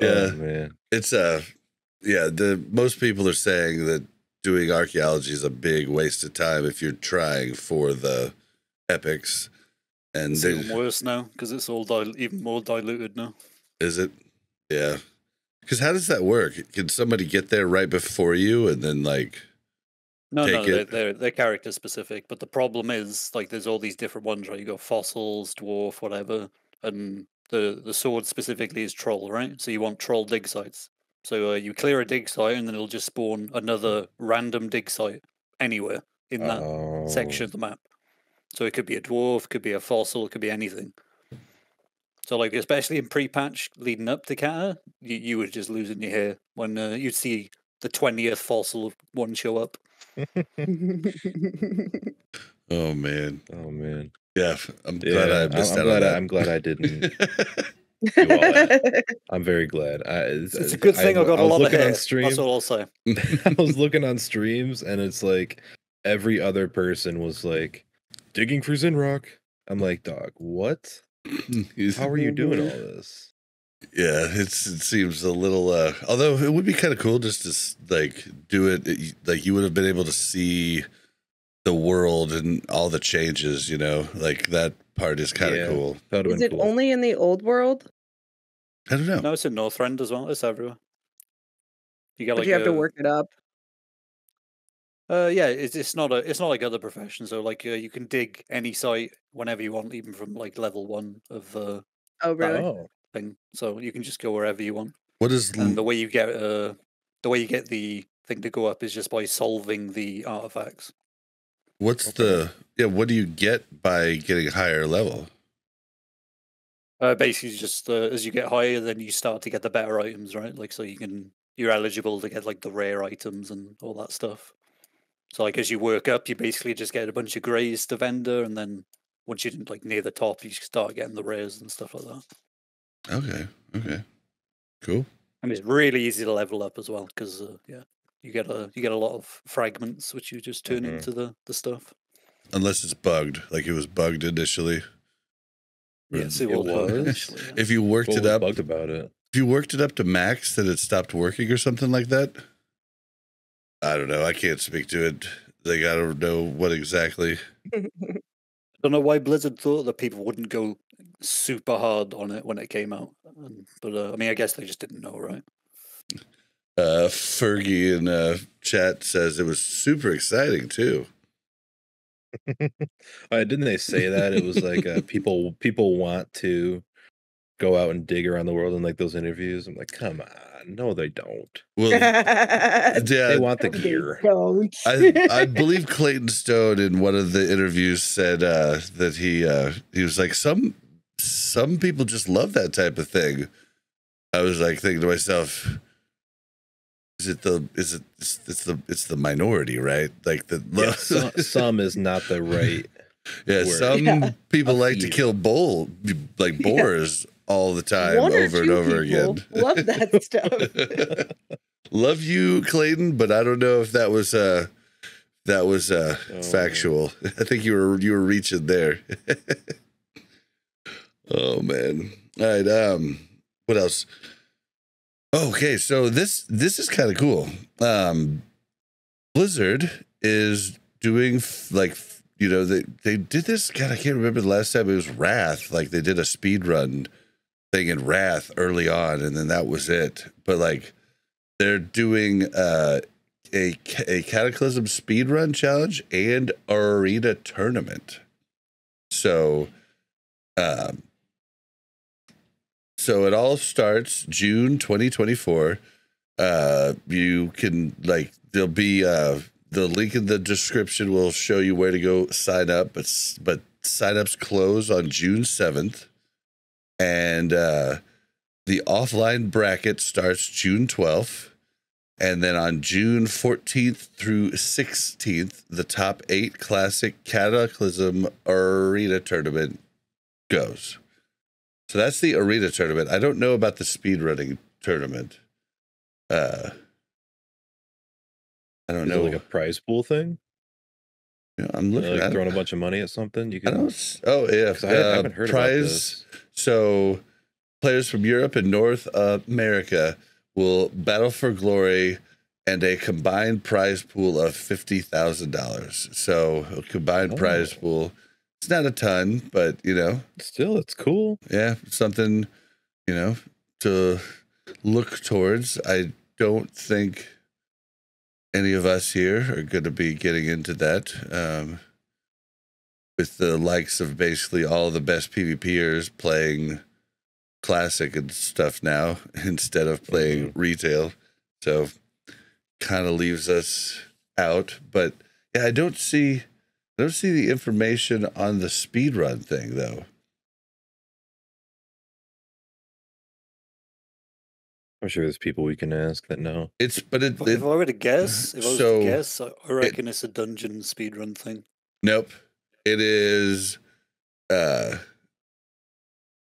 Oh, man. it's uh yeah the most people are saying that doing archaeology is a big waste of time if you're trying for the epics and It's they, even worse now because it's all dil- even more diluted now. is it? Yeah. Because how does that work? Can somebody get there right before you and then like? No, no, they're, they're they're character specific. But the problem is, like, there's all these different ones, right? You got fossils, dwarf, whatever, and the the sword specifically is troll, right? So you want troll dig sites. So uh, you clear a dig site, and then it'll just spawn another random dig site anywhere in that Oh. section of the map. So it could be a dwarf, could be a fossil, it could be anything. So like especially in pre-patch leading up to Cata, you, you were just losing your hair when uh, you'd see the twentieth fossil one show up. (laughs) Oh man. Oh man. Yeah. I'm Yeah, glad I missed I'm out glad on I- that. I'm glad I didn't. (laughs) do all that. (laughs) I'm very glad. I, it's, It's a good thing I, got a lot of looking hair. on stream. That's all I'll say. I was looking on streams, and it's like every other person was like digging for Zin'rokh. I'm like, dog, what? How are you doing all this? Yeah, it's it seems a little. uh Although it would be kind of cool just to like do it. it- Like you would have been able to see the world and all the changes. You know, like that part is kind of Yeah. cool. Is it cool. only in the old world? I don't know. No, it's in Northrend as well. It's everywhere. You got But like you have to work it up. Uh, yeah, it's it's not a it's not like other professions. So like uh, you can dig any site whenever you want, even from like level one of uh Oh, really? Oh, thing. So you can just go wherever you want. What is And the way you get uh the way you get the thing to go up is just by solving the artifacts. what's Okay. the yeah? What do you get by getting higher level? Uh, basically, just uh, as you get higher, then you start to get the better items, right? Like, so you can you're eligible to get like the rare items and all that stuff. So, like, as you work up, you basically just get a bunch of greys to vendor, and then once you're like near the top, you start getting the rares and stuff like that. Okay, okay, cool. And it's really easy to level up as well because uh, yeah, you get a you get a lot of fragments which you just turn Mhm. into the the stuff. Unless it's bugged, like it was bugged initially. Yes, it will bug was? initially, (laughs) yeah. If you worked what it was up, bugged about it? if you worked it up to max, that it stopped working or something like that. I don't know. I can't speak to it. Like I don't know what exactly. I don't know why Blizzard thought that people wouldn't go super hard on it when it came out, um, but uh, I mean, I guess they just didn't know, right? Uh, Fergie in uh, chat says it was super exciting too. Uh, (laughs) didn't they say that it was like uh, (laughs) people people want to go out and dig around the world and like those interviews? I'm like, come on, no, they don't. Well, (laughs) yeah, They want the gear. I, I (laughs) believe Clayton Stone in one of the interviews said uh, that he uh, he was like some some people just love that type of thing. I was like thinking to myself, is it the is it it's, it's the it's the minority right? Like the (laughs) Yeah, some, some is not the right. yeah word. some Yeah. people like to kill bull like Yeah. Boars all the time One over and over again. (laughs) Love that (laughs) stuff. Love you, Clayton, but I don't know if that was uh that was uh Oh. factual. (laughs) I think you were you were reaching there. oh man. All right, um what else? Okay, so this this is kind of cool. Um Blizzard is doing f- like f- you know they they did this god I can't remember the last time it was Wrath like they did a speed run thing in Wrath early on and then that was it. But like they're doing uh, a a Cataclysm speedrun challenge and arena tournament. So, um, so it all starts June 2024. Uh, you can like there'll be uh the link in the description will show you where to go sign up, but but signups close on June 7th, and uh, the offline bracket starts June 12th. And then on June 14th through 16th, the top eight classic Cataclysm Arena tournament goes. So that's the arena tournament. I don't know about the speedrunning tournament. Uh, I don't Is it know. like a prize pool thing? Yeah, I'm looking like throwing a bunch of money at something? You I don't. Oh yeah, 'cause I, uh, haven't heard prize. about this. So, players from Europe and North America will battle for glory and a combined prize pool of fifty thousand dollars. So, a combined prize Oh. pool It's not a ton, but you know, Still, it's cool. yeah, something you know to look towards. I don't think any of us here are going to be getting into that. Um, with the likes of basically all the best PvPers playing classic and stuff now (laughs) instead of playing mm-hmm. retail. So kind of leaves us out. But yeah, I don't see I don't see the information on the speedrun thing though. I'm sure there's people we can ask that know. It's but it, If, it if I were to guess, if I was so to guess, I I reckon it's a dungeon speedrun thing. Nope. It is uh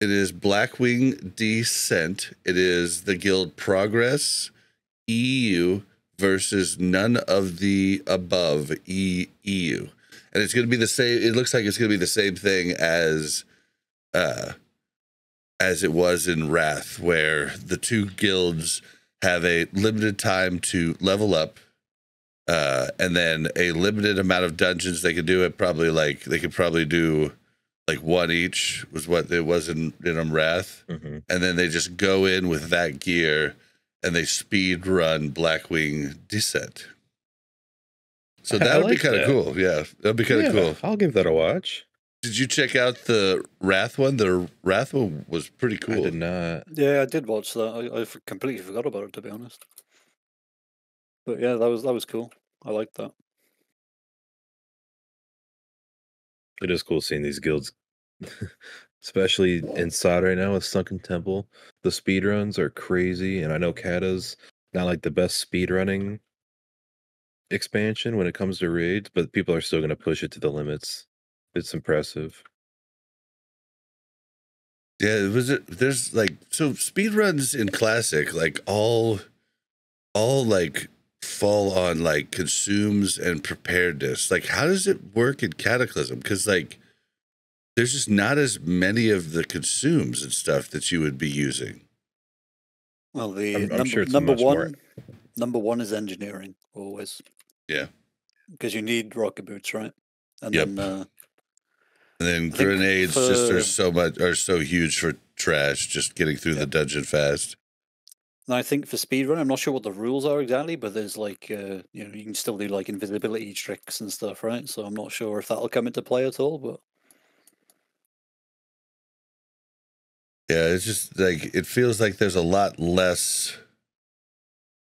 it is Blackwing Descent. It is the guild Progress EU versus none of the above e, EU. And it's going to be the same it looks like it's going to be the same thing as uh as it was in Wrath where the two guilds have a limited time to level up uh, and then a limited amount of dungeons they could do it. Probably like they could probably do like one each was what it was in in um, Wrath, hmm and then they just go in with that gear and they speed run Blackwing Descent. So I that would be kind of cool. Yeah, that'd be kind of cool. I'll give that a watch. Did you check out the Wrath one? The Wrath one was pretty I cool. did not. Yeah, I did watch that. I completely forgot about it to be honest. But yeah, that was that was cool. I liked that. It is cool seeing these guilds, (laughs) especially inside right now with Sunken Temple. The speed runs are crazy, and I know Cata's not like the best speed running expansion when it comes to raids, but people are still going to push it to the limits. It's impressive. Yeah, was it? There's like so speedruns in classic, like all, all like fall on like consumes and preparedness. Like, how does it work in Cataclysm? Because like, there's just not as many of the consumes and stuff that you would be using. Well, the I'm- I'm number, sure it's number much more- one, number one is engineering always. Yeah. because you need rocket boots, right? And Yep. then uh, And then I think grenades just are so much are so huge for trash. Just getting through the dungeon fast. And I think for speedrun, I'm not sure what the rules are exactly, but there's like uh, you know you can still do like invisibility tricks and stuff, right? So I'm not sure if that'll come into play at all. But Yeah, it's just like it feels like there's a lot less,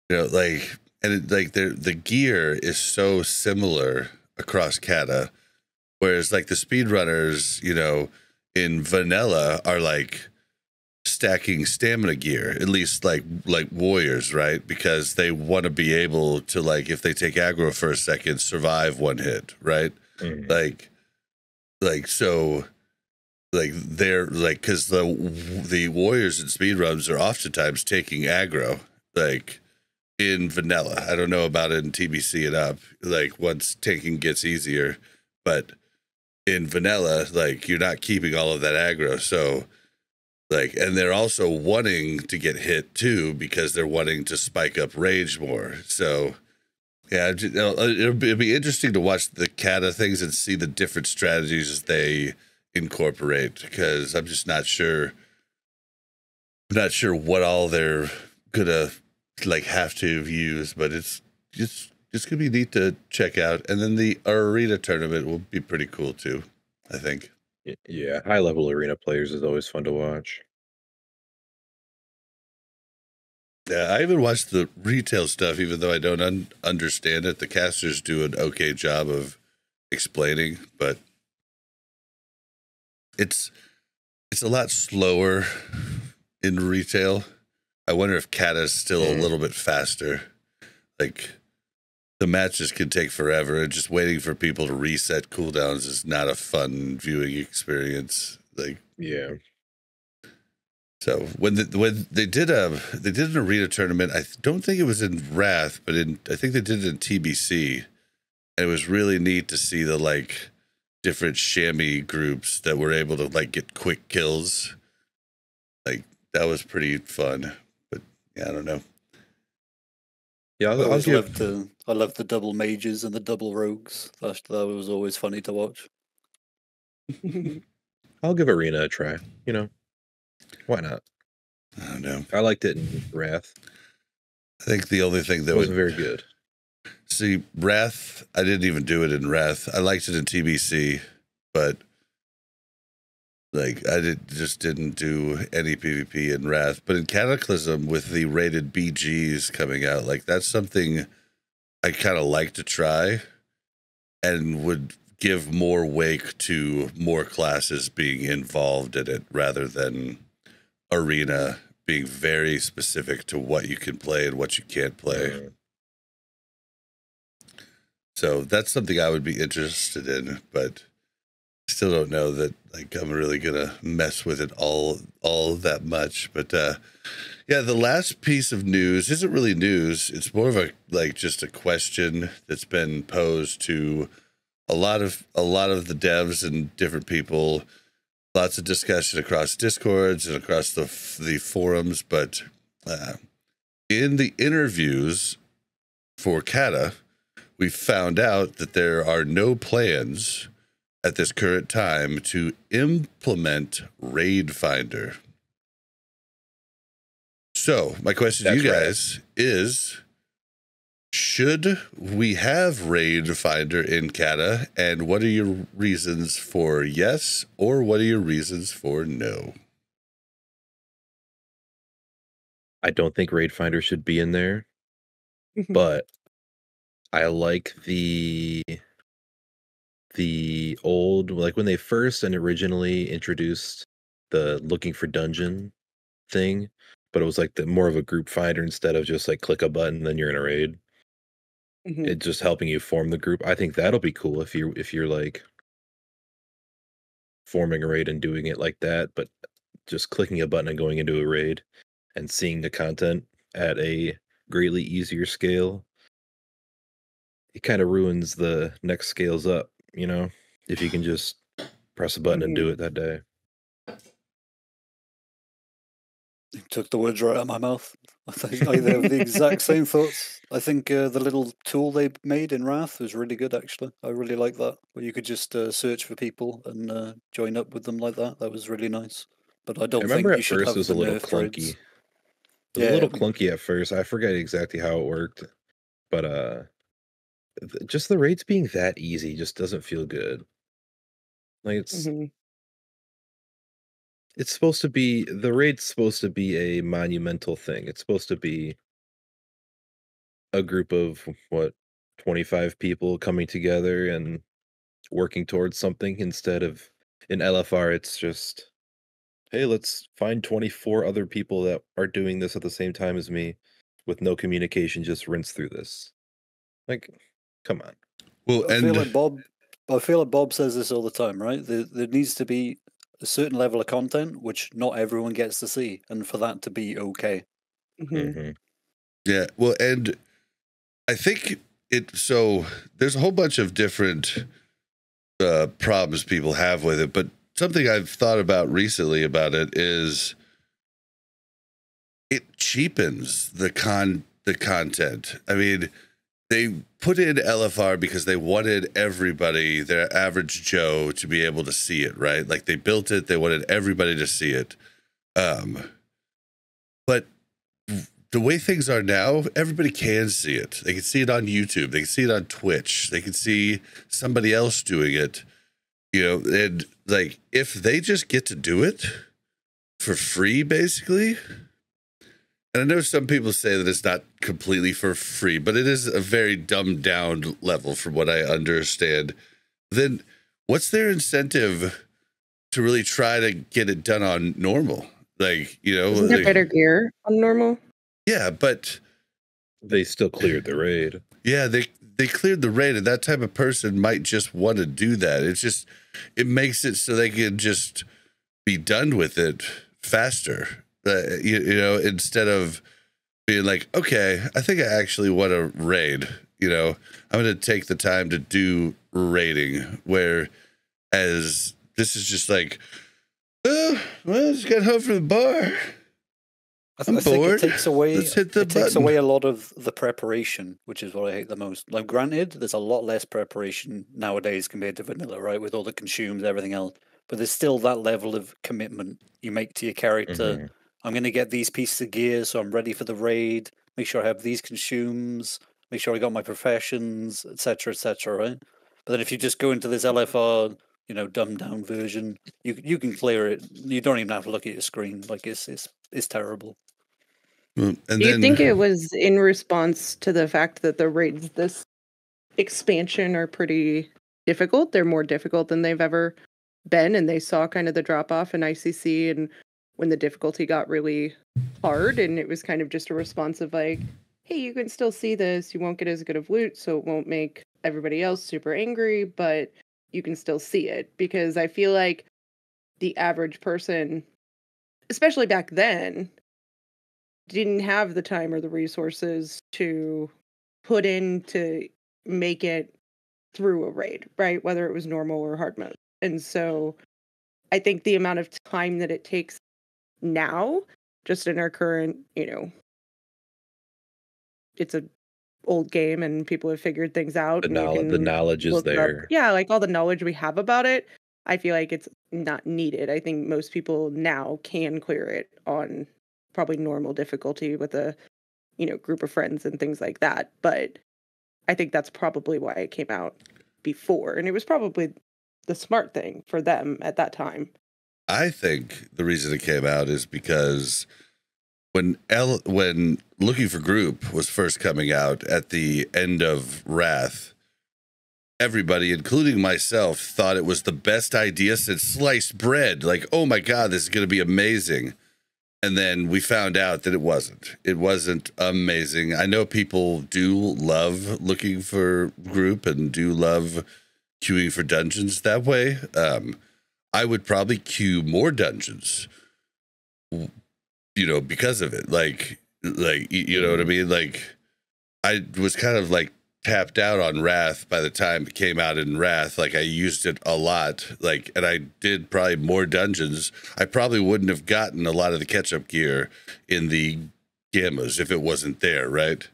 you know, like and it, like the the gear is so similar across Cata, whereas like the speedrunners, you know, in vanilla are like stacking stamina gear, at least like like warriors, right? Because they want to be able to like if they take aggro for a second, survive one hit, right? Mhm. like like so like they're like because the the warriors in speedruns are oftentimes taking aggro like in vanilla i don't know about it in tbc and up like once taking gets easier but in vanilla like you're not keeping all of that aggro so like and they're also wanting to get hit too because they're wanting to spike up rage more so yeah, uh, be, it'll be interesting to watch the Cata things and see the different strategies they incorporate because I'm just not sure. Not sure what all they're gonna like have to use, but it's just it's gonna be neat to check out. And then the arena tournament will be pretty cool too. I think. Yeah, high level arena players is always fun to watch. Yeah, I even watched the retail stuff, even though I don't un- understand it. The casters do an okay job of explaining, but it's it's a lot slower in retail. I wonder if Cata's still a Mm. little bit faster. Like the matches can take forever, and just waiting for people to reset cooldowns is not a fun viewing experience. Like Yeah. so when the, when they did a they did an arena tournament, I don't think it was in Wrath, but in I think they did it in TBC, and it was really neat to see the like different shammy groups that were able to like get quick kills. Like that was pretty fun, but yeah, I don't know. Yeah, I I'll, I'll always give. loved the I loved the double mages and the double rogues. That that was always funny to watch. (laughs) I'll give Arena a try. You know, why not? I don't know. I liked it in Wrath. I think the only thing It that wasn't would very good. see Wrath, I didn't even do it in Wrath. I liked it in TBC, but like I did just didn't do any PvP in Wrath. But in Cataclysm with the rated BGs coming out, like that's something I kind of like to try and would give more wake to more classes being involved in it rather than arena being very specific to what you can play and what you can't play. So that's something I would be interested in, but still don't know that like I'm really gonna mess with it all all that much. But uh yeah, the last piece of news isn't really news. It's more of a like just a question that's been posed to a lot of a lot of the devs and different people. Lots of discussion across discords and across the the forums, but uh, in the interviews for Cata, we found out that there are no plans at this current time to implement Raid Finder. So, my question to you That's right. guys is should we have Raid Finder in Cata and what are your reasons for yes or what are your reasons for no? I don't think Raid Finder should be in there, (laughs) but I like the the old like when they first and originally introduced the looking for dungeon thing, but it was like the more of a group finder instead of just like click a button then you're in a raid. Mhm. It just helping you form the group. I think that'll be cool if you if you're like forming a raid and doing it like that, but just clicking a button and going into a raid and seeing the content at a greatly easier scale. It kind of ruins the next scales up, you know, if you can just press a button and do it that day. You took the words right out of my mouth. (laughs) I think I have the (laughs) exact same thoughts. I think uh, the little tool they made in Wrath was really good, actually. I really like that, where you could just uh, search for people and uh, join up with them like that. That was really nice. But I I don't remember think at should first have it was a little clunky. raids. It was a little clunky at first. I forget exactly how it worked, but uh, th- just the rates being that easy just doesn't feel good. Like it's Mhm. it's supposed to be the raid's supposed to be a monumental thing. It's supposed to be a group of what 25 people coming together and working towards something instead of in LFR it's just hey, let's find 24 other people that are doing this at the same time as me with no communication just rinse through this. Like come on. Well, I feel like and Bob. I feel like Bob says this all the time, right? There, there needs to be a certain level of content which not everyone gets to see, and for that to be okay. Mhm. Mhm. Yeah, well, and I think it. So there's a whole bunch of different uh, problems people have with it, but something I've thought about recently about it is it cheapens the con the content. I mean, they put in LFR because they wanted everybody, their average Joe, to be able to see it, right? Like they built it, they wanted everybody to see it. Um, but the way things are now, everybody can see it. They can see it on YouTube. They can see it on Twitch. They can see somebody else doing it. You know, and like if they just get to do it for free, basically. And I know some people say that it's not completely for free, but it is a very dumbed down level from what I understand. Then what's their incentive to really try to get it done on normal? Like, you know, Isn't there like- better gear on normal? yeah, but They still cleared the raid. yeah, they they cleared the raid, and that type of person might just want to do that. It's just it makes it so they can just be done with it faster. Uh, you, you know, instead of being like, okay, I think I actually want to raid. You know, I'm going to take the time to do raiding. Where as this is just like, oh, well, I just got home from the bar. I, I'm th- I think bored. it takes away Let's it takes button. away a lot of the preparation, which is what I hate the most. Like, granted, there's a lot less preparation nowadays compared to vanilla, right? With all the consumes, everything else, but there's still that level of commitment you make to your character. Mhm. I'm going to get these pieces of gear, so I'm ready for the raid. Make sure I have these consumes. Make sure I got my professions, etc., etc. right? But then if you just go into this LFR, you know, dumbed down version, you you can clear it. You don't even have to look at your screen. Like it's it's it's terrible. Mm, And Do you then think it (laughs) was in response to the fact that the raids this expansion are pretty difficult? They're more difficult than they've ever been, and they saw kind of the drop off in ICC and when the difficulty got really hard, and it was kind of just a response of like, hey, you can still see this. You won't get as good of loot, so it won't make everybody else super angry, but you can still see it because I feel like the average person, especially back then, didn't have the time or the resources to put in to make it through a raid, right? Whether it was normal or hard mode. And so I think the amount of time that it takes now, just in our current, you know, it's a old game and people have figured things out. The and knowledge, the knowledge is there. Yeah, like all the knowledge we have about it, I feel like it's not needed. I think most people now can clear it on probably normal difficulty with a you know group of friends and things like that. But I think that's probably why it came out before, and it was probably the smart thing for them at that time. I think the reason it came out is because when L when Looking for Group was first coming out at the end of Wrath, everybody, including myself, thought it was the best idea since sliced bread. Like, oh my god, this is going to be amazing. And then we found out that it wasn't. It wasn't amazing. I know people do love looking for group and do love queuing for dungeons that way. Um, I would probably queue more dungeons, you know, because of it. Like, like you know what I mm. mean? Like, I was kind of like tapped out on Wrath by the time it came out in Wrath. Like, I used it a lot. Like, and I did probably more dungeons. I probably wouldn't have gotten a lot of the catch up gear in the gammas if it wasn't there, right?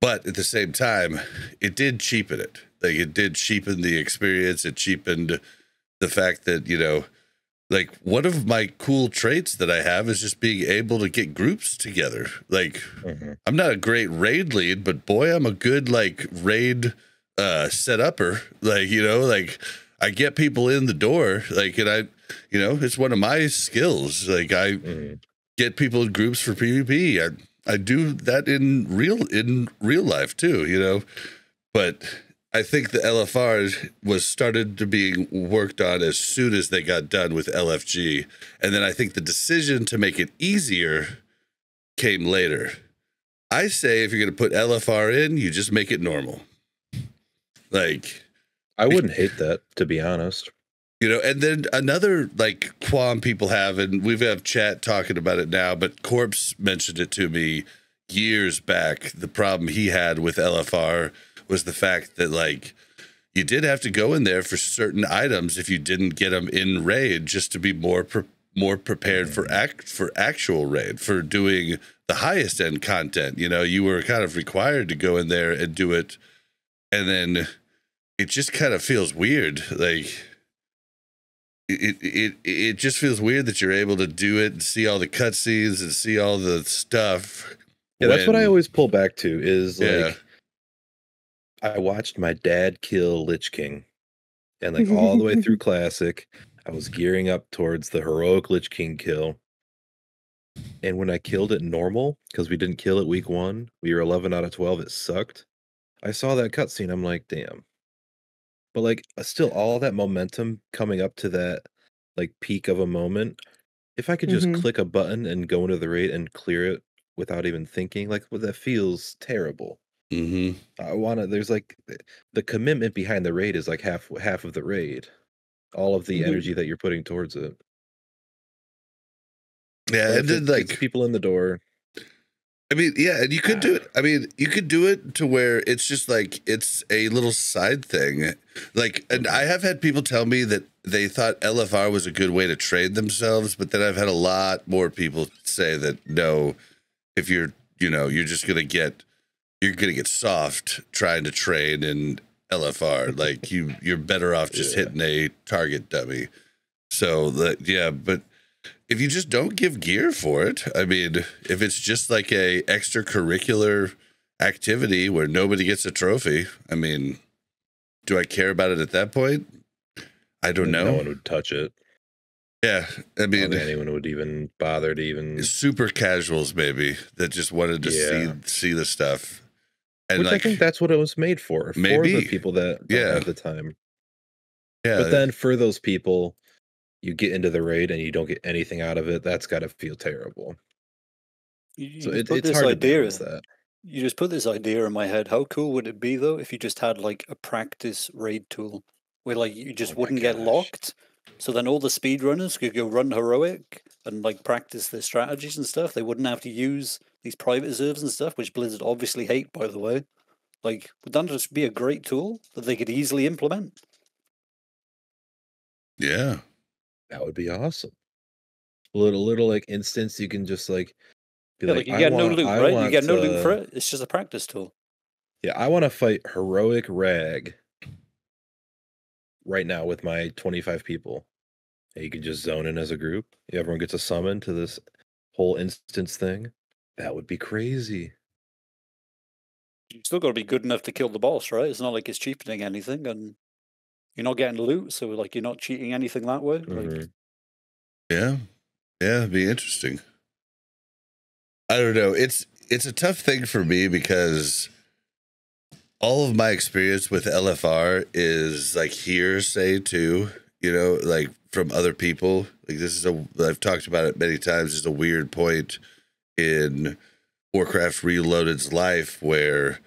But at the same time, it did cheapen it. Like, it did cheapen the experience. It cheapened the fact that you know like one of my cool traits that i have is just being able to get groups together. Like Mhm. i'm not a great raid lead but boy i'm a good like raid uh set upper like you know like i get people in the door like and i you know it's one of my skills. Like i Mhm. get people in groups for pvp. I i do that in real in real life too you know? But I think the LFR was started to being worked on as soon as they got done with LFG. And then I think the decision to make it easier came later. I say if you're going to put LFR in, you just make it normal. Like, I wouldn't hate that, to be honest. you know, and then another like qualm people have, and we've have chat talking about it now, but Corpse mentioned it to me years back. The problem he had with LFR was the fact that like you did have to go in there for certain items if you didn't get them in raid just to be more pre- more prepared for mm. act for actual raid for doing the highest end content. You know, you were kind of required to go in there and do it, and then it just kind of feels weird, like it it it just feels weird that you're able to do it and see all the cutscenes and see all the stuff. Yeah, that's what I always pull back to is Yeah. I watched my dad kill Lich King. And like all the way (laughs) through classic, I was gearing up towards the heroic Lich King kill. And when I killed it normal, because we didn't kill it week one, we were 11 out of 12, it sucked. I saw that cutscene, I'm like, damn. But like uh, still all that momentum coming up to that like peak of a moment. If I could just Mhm. click a button and go into the raid and clear it without even thinking, like well, that feels terrible. Mhm. I want to. There's like the commitment behind the raid is like half half of the raid, all of the Mhm. energy that you're putting towards it. Yeah, and then like people in the door. I mean, yeah, and you could do it. I mean, you could do it to where it's just like it's a little side thing. Like, and I have had people tell me that they thought LFR was a good way to trade themselves, but then I've had a lot more people say that no, if you're you know you're just gonna get you're gonna get soft trying to train in LFR. (laughs) like you you're better off just Yeah. hitting a target dummy. So that yeah, but if you just don't give gear for it, I mean, if it's just like a extracurricular activity where nobody gets a trophy, I mean, do I care about it at that point? I don't know. No one would touch it. yeah, I I mean, think anyone would even bother to even. super casuals maybe that just wanted to Yeah. see see the stuff, and Which like I think that's what it was made for. For the people that don't Yeah. have the time. yeah, But then for those people, you get into the raid and you don't get anything out of it. That's got to feel terrible. You, you So just it, it's this hard to idea. balance that. You just put this idea in my head. How cool would it be though if you just had like a practice raid tool where like you just Oh wouldn't get locked? So then all the speedrunners could go run heroic and like practice their strategies and stuff. They wouldn't have to use these private servers and stuff, which Blizzard obviously hate, by the way. Like, would that just be a great tool that they could easily implement? yeah, That would be awesome. A Little little like instance you can just like be Yeah, like, like you I get no loot, I right? You want get no loot for it. It's just a practice tool. Yeah, I want to fight heroic rag right now with my 25 people. And you can just zone in as a group. Everyone gets a summon to this whole instance thing. That would be crazy. You still got to be good enough to kill the boss, right? It's not like it's cheapening anything, and you're not getting loot, so like you're not cheating anything that way. Like, Mhm. yeah, yeah, it'd be interesting. I don't know. It's it's a tough thing for me because all of my experience with LFR is like hearsay too. You know, like from other people. Like this is a I've talked about it many times. It's a weird point in Warcraft Reloaded's life where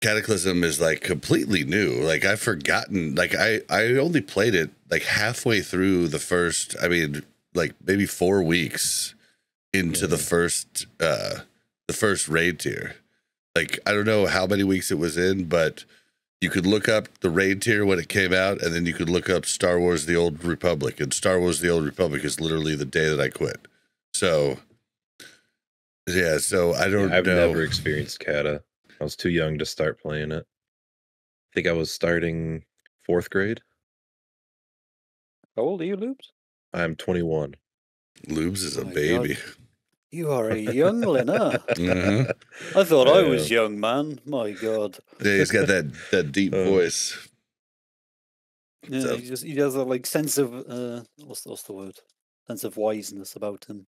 Cataclysm is like completely new. Like I've forgotten. Like I I only played it like halfway through the first. I mean, like maybe four weeks into the first uh the first raid tier. Like I don't know how many weeks it was in, but you could look up the raid tier when it came out, and then you could look up Star Wars: The Old Republic, and Star Wars: The Old Republic is literally the day that I quit. So, yeah, so I don't Yeah, I've know. never experienced Cata. I was too young to start playing it. I think I was starting fourth grade. how old are you, Lubes? I'm 21. Lubes is a Oh my baby. You are a youngling, huh? (laughs) Mhm. I thought I Yeah. was young, man. My God. Yeah, he's got that (laughs) that deep Uh, voice. Yeah, So- he just he has a like sense of uh, what's what's the word? Sense of wiseness about him.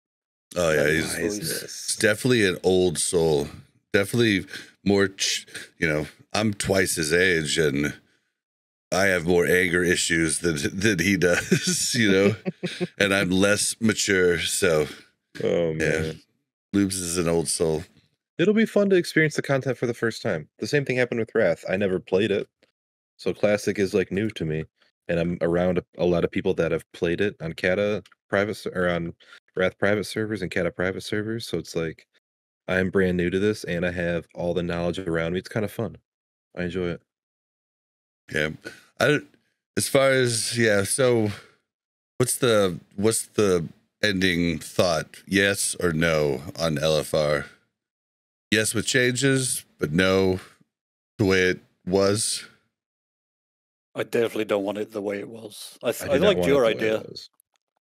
Oh yeah, he's voice. Definitely an old soul. Definitely more, ch- you know, I'm twice his age and I have more anger issues than (laughs) than he does, (laughs) you know, (laughs) and I'm less mature. So Oh Yeah. man. Lubes is an old soul. It'll be fun to experience the content for the first time. The same thing happened with Wrath. I never played it. So classic is like new to me. And I'm around a, a lot of people that have played it on Cata private or on Wrath private servers and Cata private servers. So it's like I'm brand new to this and I have all the knowledge around me. It's kind of fun. I enjoy it. Yeah, I don't. As far as yeah, so what's the what's the ending thought? Yes or no on LFR? Yes with changes, but no the way it was. I definitely don't want it the way it was. I, th- I I, did liked your the way it idea.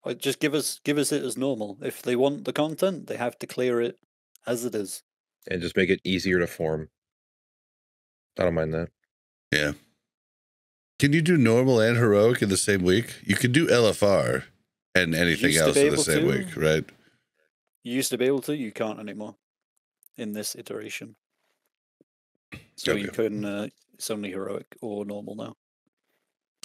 Was. I just give us give us it as normal. If they want the content, they have to clear it as it is. And just make it easier to form. I don't mind that. Yeah. Can you do normal and heroic in the same week? You can do LFR and anything else in the same to. week, right? You used to be able to, you can't anymore in this iteration. So you can uh, it's only heroic or normal now.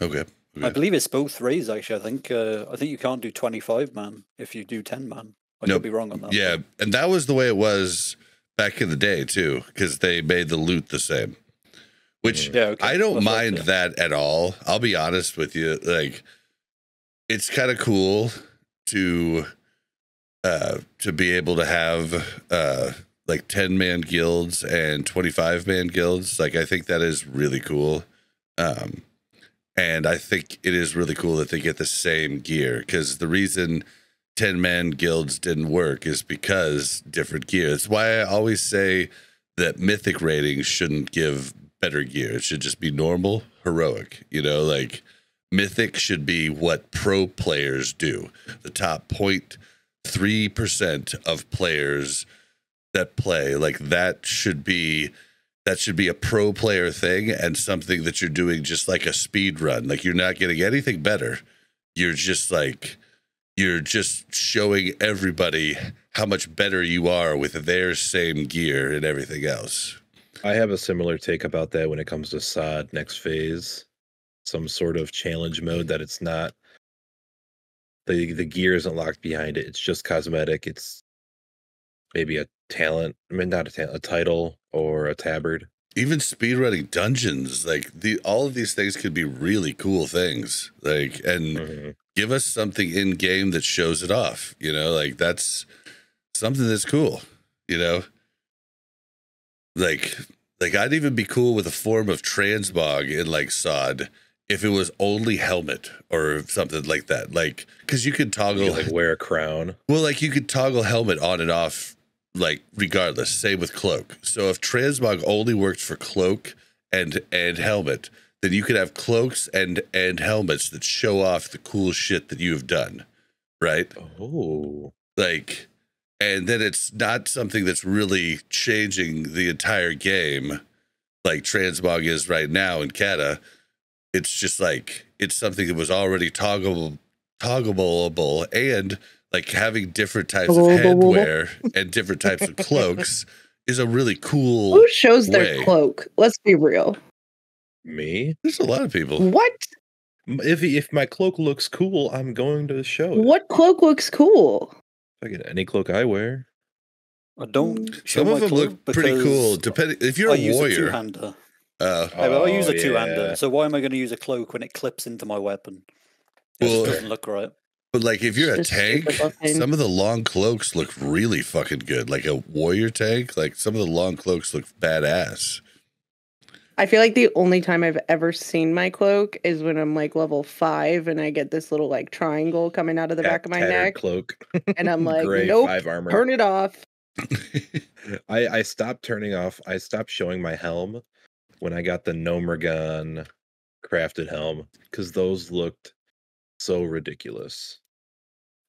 Okay. I believe it's both rays actually. I think uh, I think you can't do twenty five man if you do ten man. I Nope. could be wrong on that. Yeah, and that was the way it was back in the day too, because they made the loot the same. Which. Yeah, okay. I don't That's right, mind yeah. that at all. I'll be honest with you. Like it's kind of cool to uh to be able to have uh like 10 man guilds and 25 man guilds. Like I think that is really cool. Um And I think it is really cool that they get the same gear because the reason 10 man guilds didn't work is because different gear. That's why I always say that mythic ratings shouldn't give better gear. It should just be normal, heroic. You know, like mythic should be what pro players do. The top 0.3% of players that play, like that should be that should be a pro player thing and something that you're doing just like a speed run. Like you're not getting anything better. You're just like you're just showing everybody how much better you are with their same gear and everything else. I have a similar take about that when it comes to SOD next phase. Some sort of challenge mode that it's not the the gear isn't locked behind it. It's just cosmetic. It's maybe a talent, I mean not a talent, a title or a tabard. Even speedrunning dungeons, like the all of these things could be really cool things. Like and Mhm. give us something in game that shows it off. You know, like that's something that's cool. You know, like like I'd even be cool with a form of transmog in like SoD if it was only helmet or something like that. Like because you could You toggle can, like wear a crown. well, like you could toggle helmet on and off, like regardless. Same with cloak. So if transmog only worked for cloak and and helmet, then you could have cloaks and and helmets that show off the cool shit that you have done, right? Oh. Like, and then it's not something that's really changing the entire game, like transmog is right now in Cata. It's just like it's something that was already toggleable, toggleable, and like having different types of headwear and different types of cloaks (laughs) is a really cool. Who shows their cloak? Let's be real. Me? There's a lot of people. What? If if my cloak looks cool, I'm going to show it. What cloak looks cool? I get any cloak I wear. I don't. show Some of my them cloak look pretty cool. Depending if you're I a use a warrior, two-hander. uh, Yeah, but I use Oh, a two-hander. yeah. So why am I going to use a cloak when it clips into my weapon? It Well- just doesn't look right. But like if you're a tank, some of the long cloaks look really fucking good. Like a warrior tank, like some of the long cloaks look badass. I feel like the only time I've ever seen my cloak is when I'm like level five and I get this little like triangle coming out of the Tat- back of my neck. cloak. And I'm (laughs) like, Gray nope, five armor. Turn it off. (laughs) I, I stopped turning off. I stopped showing my helm when I got the Gnomeregan crafted helm because those looked so ridiculous.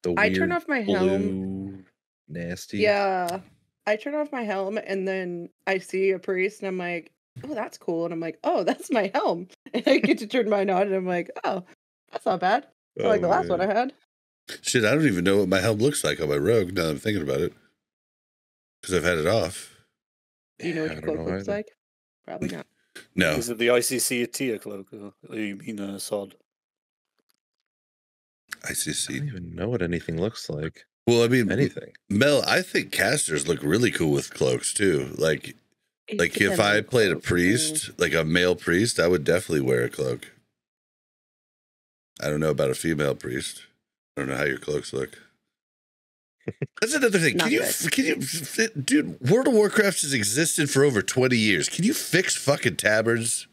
The I turn off my helm. nasty. Yeah. I turn off my helm and then I see a priest and I'm like, oh, that's cool. And I'm like, oh, (laughs) that's my helm. And I get to turn mine on and I'm like, oh, that's not bad. I like oh, the Oh, last one. I had. Shit, I don't even know what my helm looks like on my rogue now that I'm thinking about it. Because I've had it off. Do you know Yeah, what I your cloak looks either. like? Probably not. No. Is it the ICC tier cloak? Or or you mean a SoD? I ICC. don't even know what anything looks like. Well, I mean, Anything. Mel, I think casters look really cool with cloaks too. Like, It like if I played a cloak, yeah. priest, like a male priest, I would definitely wear a cloak. I don't know about a female priest. I don't know how your cloaks look. That's another thing. Not Can you, can you, fit, dude? World of Warcraft has existed for over twenty years. Can you fix fucking tabards?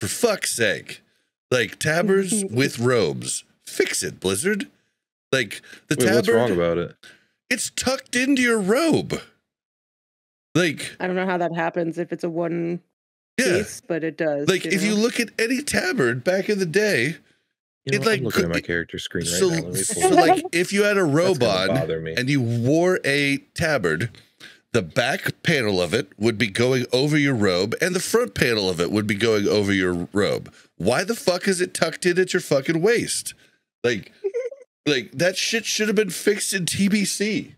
For fuck's sake, like tabards (laughs) with robes. Fix it, Blizzard. Like the Wait, what's tabard, wrong about it? it's tucked into your robe. Like, I don't know how that happens if it's a one yeah, piece, but it does. like if you look at any tabard back in the day, You know, It, what? like, I'm looking at my character screen right so, now. Let me pull so like if you had a That's robe on and you wore a tabard, the back panel of it would be going over your robe, and the front panel of it would be going over your robe. Why the fuck is it tucked in at your fucking waist? Like, like that shit should have been fixed in TBC,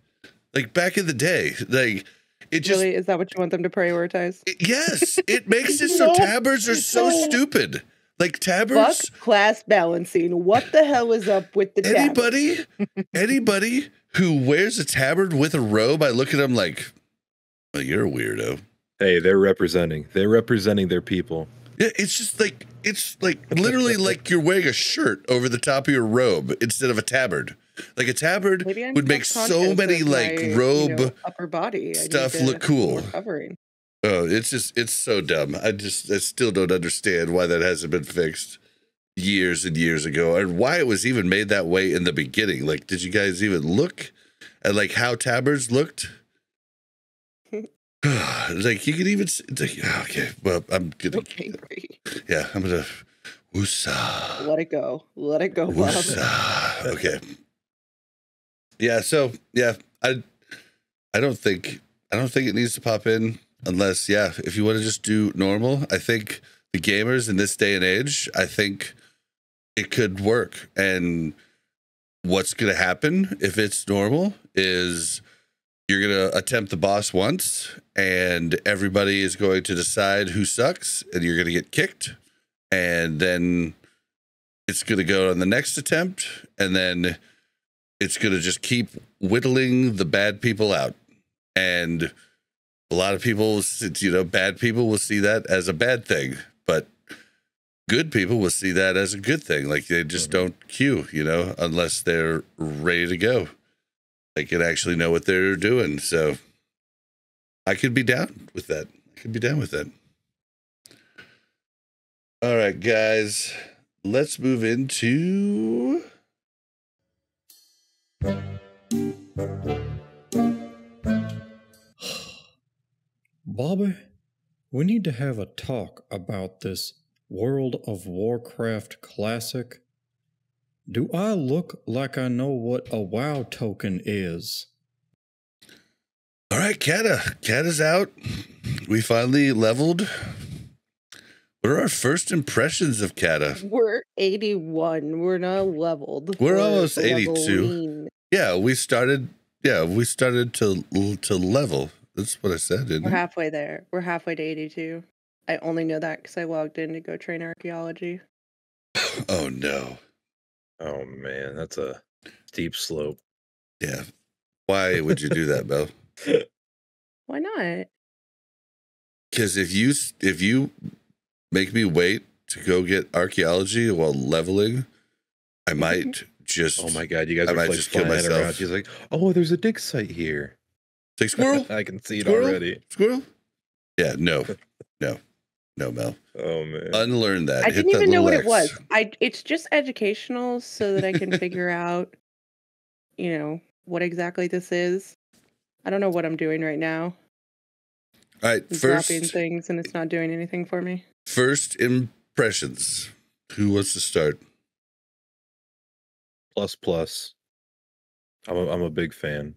like back in the day. Like, it just really, is that what you want them to prioritize? it- yes, it makes it so (laughs) No, tabards are so no. stupid. Like Fuck tabards, class balancing. What the hell is up with the tab? anybody (laughs) anybody who wears a tabard with a robe i look at them like well, you're a weirdo Hey, they're representing. They're representing their people. Yeah it's just like it's like (laughs) literally like you're wearing a shirt over the top of your robe instead of a tabard like a tabard would make so many like my, you robe know, upper body stuff look cool. Covering. oh it's just it's so dumb i just i still don't understand why that hasn't been fixed years and years ago, and why it was even made that way in the beginning. Like, did you guys even look at like how tabards looked? (sighs) like you could even s- it's like, okay. Well, I'm gonna (laughs) Okay, great. yeah, I'm gonna woosah. Let it go. Let it go. Okay. Yeah, so yeah, I I don't think I don't think it needs to pop in unless yeah, if you want to just do normal, I think the gamers in this day and age, I think it could work. And what's going to happen if it's normal is you're going to attempt the boss once and everybody is going to decide who sucks and you're going to get kicked. And then it's going to go on the next attempt and then it's going to just keep whittling the bad people out. And a lot of people you know bad people will see that as a bad thing but good people will see that as a good thing. Like they just Mhm. don't queue you know unless they're ready to go they can actually know what they're doing so i could be down with that i could be down with that all right guys let's move into (sighs) Bobby, we need to have a talk about this World of Warcraft classic. Do I look like I know what a WoW token is? All right, Cata. Cata's uh, out. We finally leveled. What are our first impressions of Cata? Uh? We're 81. We're not leveled. We're almost 82. leveling. Yeah, we started. Yeah, we started to to level. That's what I said, didn't We're I? halfway there. We're halfway to 82. I only know that because I logged in to go train archaeology. Oh no. Oh man, that's a steep slope. Yeah. Why would you do that, Belle? (laughs) Why not? Because if you if you make me wait to go get archaeology while leveling, I mm-hmm. might oh just Oh my god, you guys I are might like just kill flying around. myself. She's like, "Oh, there's a dig site here." take (laughs) squirrel. I can see it Squirrel? already. Squirrel? Yeah, no, no, no, Mel. Oh man. Unlearn that. I Hit didn't that even know what little it was. I it's just educational so that I can figure (laughs) out, you know, what exactly this is. I don't know what I'm doing right now. All right, I'm dropping first, things and it's not doing anything for me. first impressions. Who wants to start? plus plus. I'm a, I'm a big fan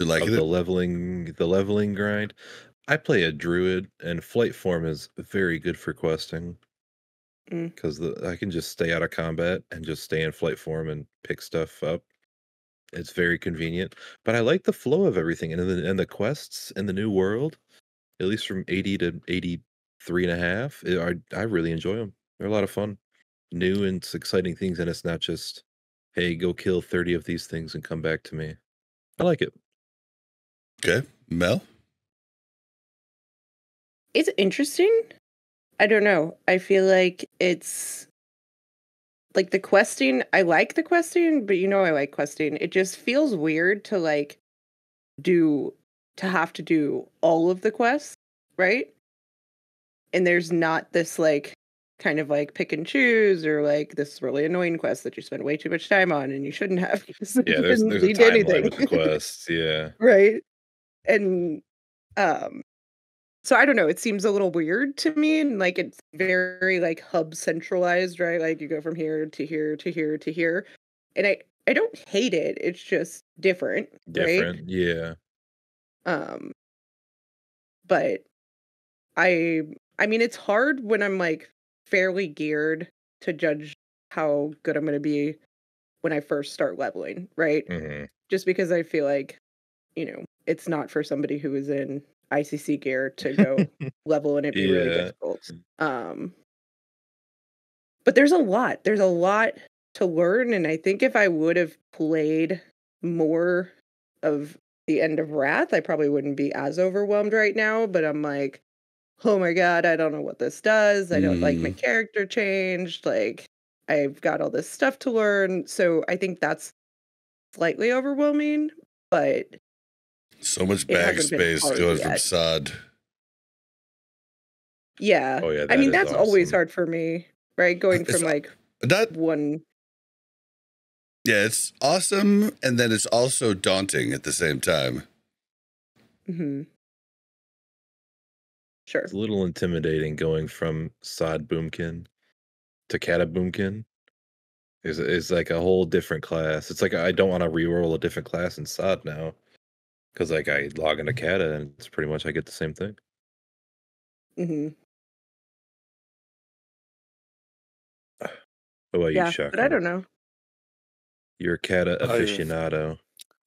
You like the leveling the leveling grind. I play a druid, and flight form is very good for questing Mm. because I can just stay out of combat and just stay in flight form and pick stuff up. It's very convenient, but I like the flow of everything and the and the quests in the new world, at least from 80 to 83 and a half. eh, I I really enjoy them. They're a lot of fun, new and exciting things, and it's not just hey, go kill 30 of these things and come back to me. I like it. Okay, Mel. It's interesting. I don't know. I feel like it's like the questing. I like the questing, but you know I like questing. It just feels weird to like do to have to do all of the quests, right? And there's not this like kind of like pick and choose or like this really annoying quest that you spend way too much time on and you shouldn't have. (laughs) Yeah, there's there's a need timeline with the (laughs) quests. Yeah. right and um so i don't know it seems a little weird to me and like it's very like hub centralized right like you go from here to here to here to here and i i don't hate it it's just different, right Different. Yeah. um but i i mean it's hard when i'm like fairly geared to judge how good i'm going to be when i first start leveling right hmm just because I feel like, you know, it's not for somebody who is in ICC gear to go (laughs) level and it'd be really difficult. Um, but there's a lot. There's a lot to learn, and I think if I would have played more of the end of Wrath, I probably wouldn't be as overwhelmed right now. But I'm like, oh my god, I don't know what this does. I don't like my character changed. Like I've got all this stuff to learn. So I think that's slightly overwhelming, but So much It bag space hard going from SoD. yeah. Oh yeah. I mean, is that's always hard for me, right? Going It's- from like That one. yeah, it's awesome, and then it's also daunting at the same time. hmm Sure. It's a little intimidating going from SoD Boomkin to Cata Boomkin. Is is like a whole different class. It's like I don't want to re-roll a different class in SoD now. Cause like I log into Cata and it's pretty much I get the same thing. hmm What about Yeah, you, Shaka? but I don't know. You're a Cata aficionado.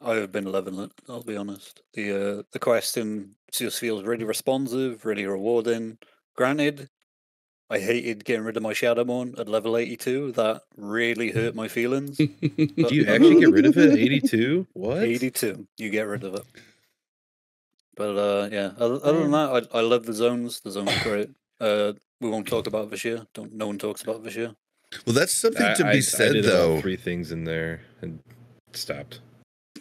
I have been loving it. I'll be honest. The uh, the question just feels really responsive, really rewarding. Granted, I hated getting rid of my Shadowmourne at level eighty two. That really hurt my feelings. (laughs) Do you actually get rid of it? 82? (laughs) What? eighty two, you get rid of it. But uh, yeah, other, other than that, I, I love the zones. The zones are great. Uh, we won't talk about Vashj'ir. Don't. No one talks about Vashj'ir. Well, that's something I, to I- be I said, did about though. three things in there and stopped.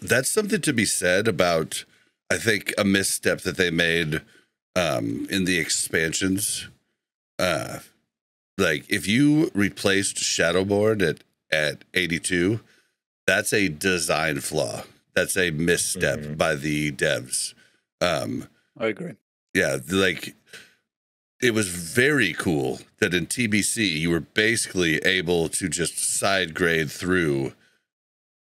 That's something to be said about. I think a misstep that they made um, in the expansions. Uh, like if you replaced Shadowmourne at at eighty two, that's a design flaw. That's a misstep Mhm. by the devs. Um, I agree. yeah, like it was very cool that in TBC you were basically able to just side grade through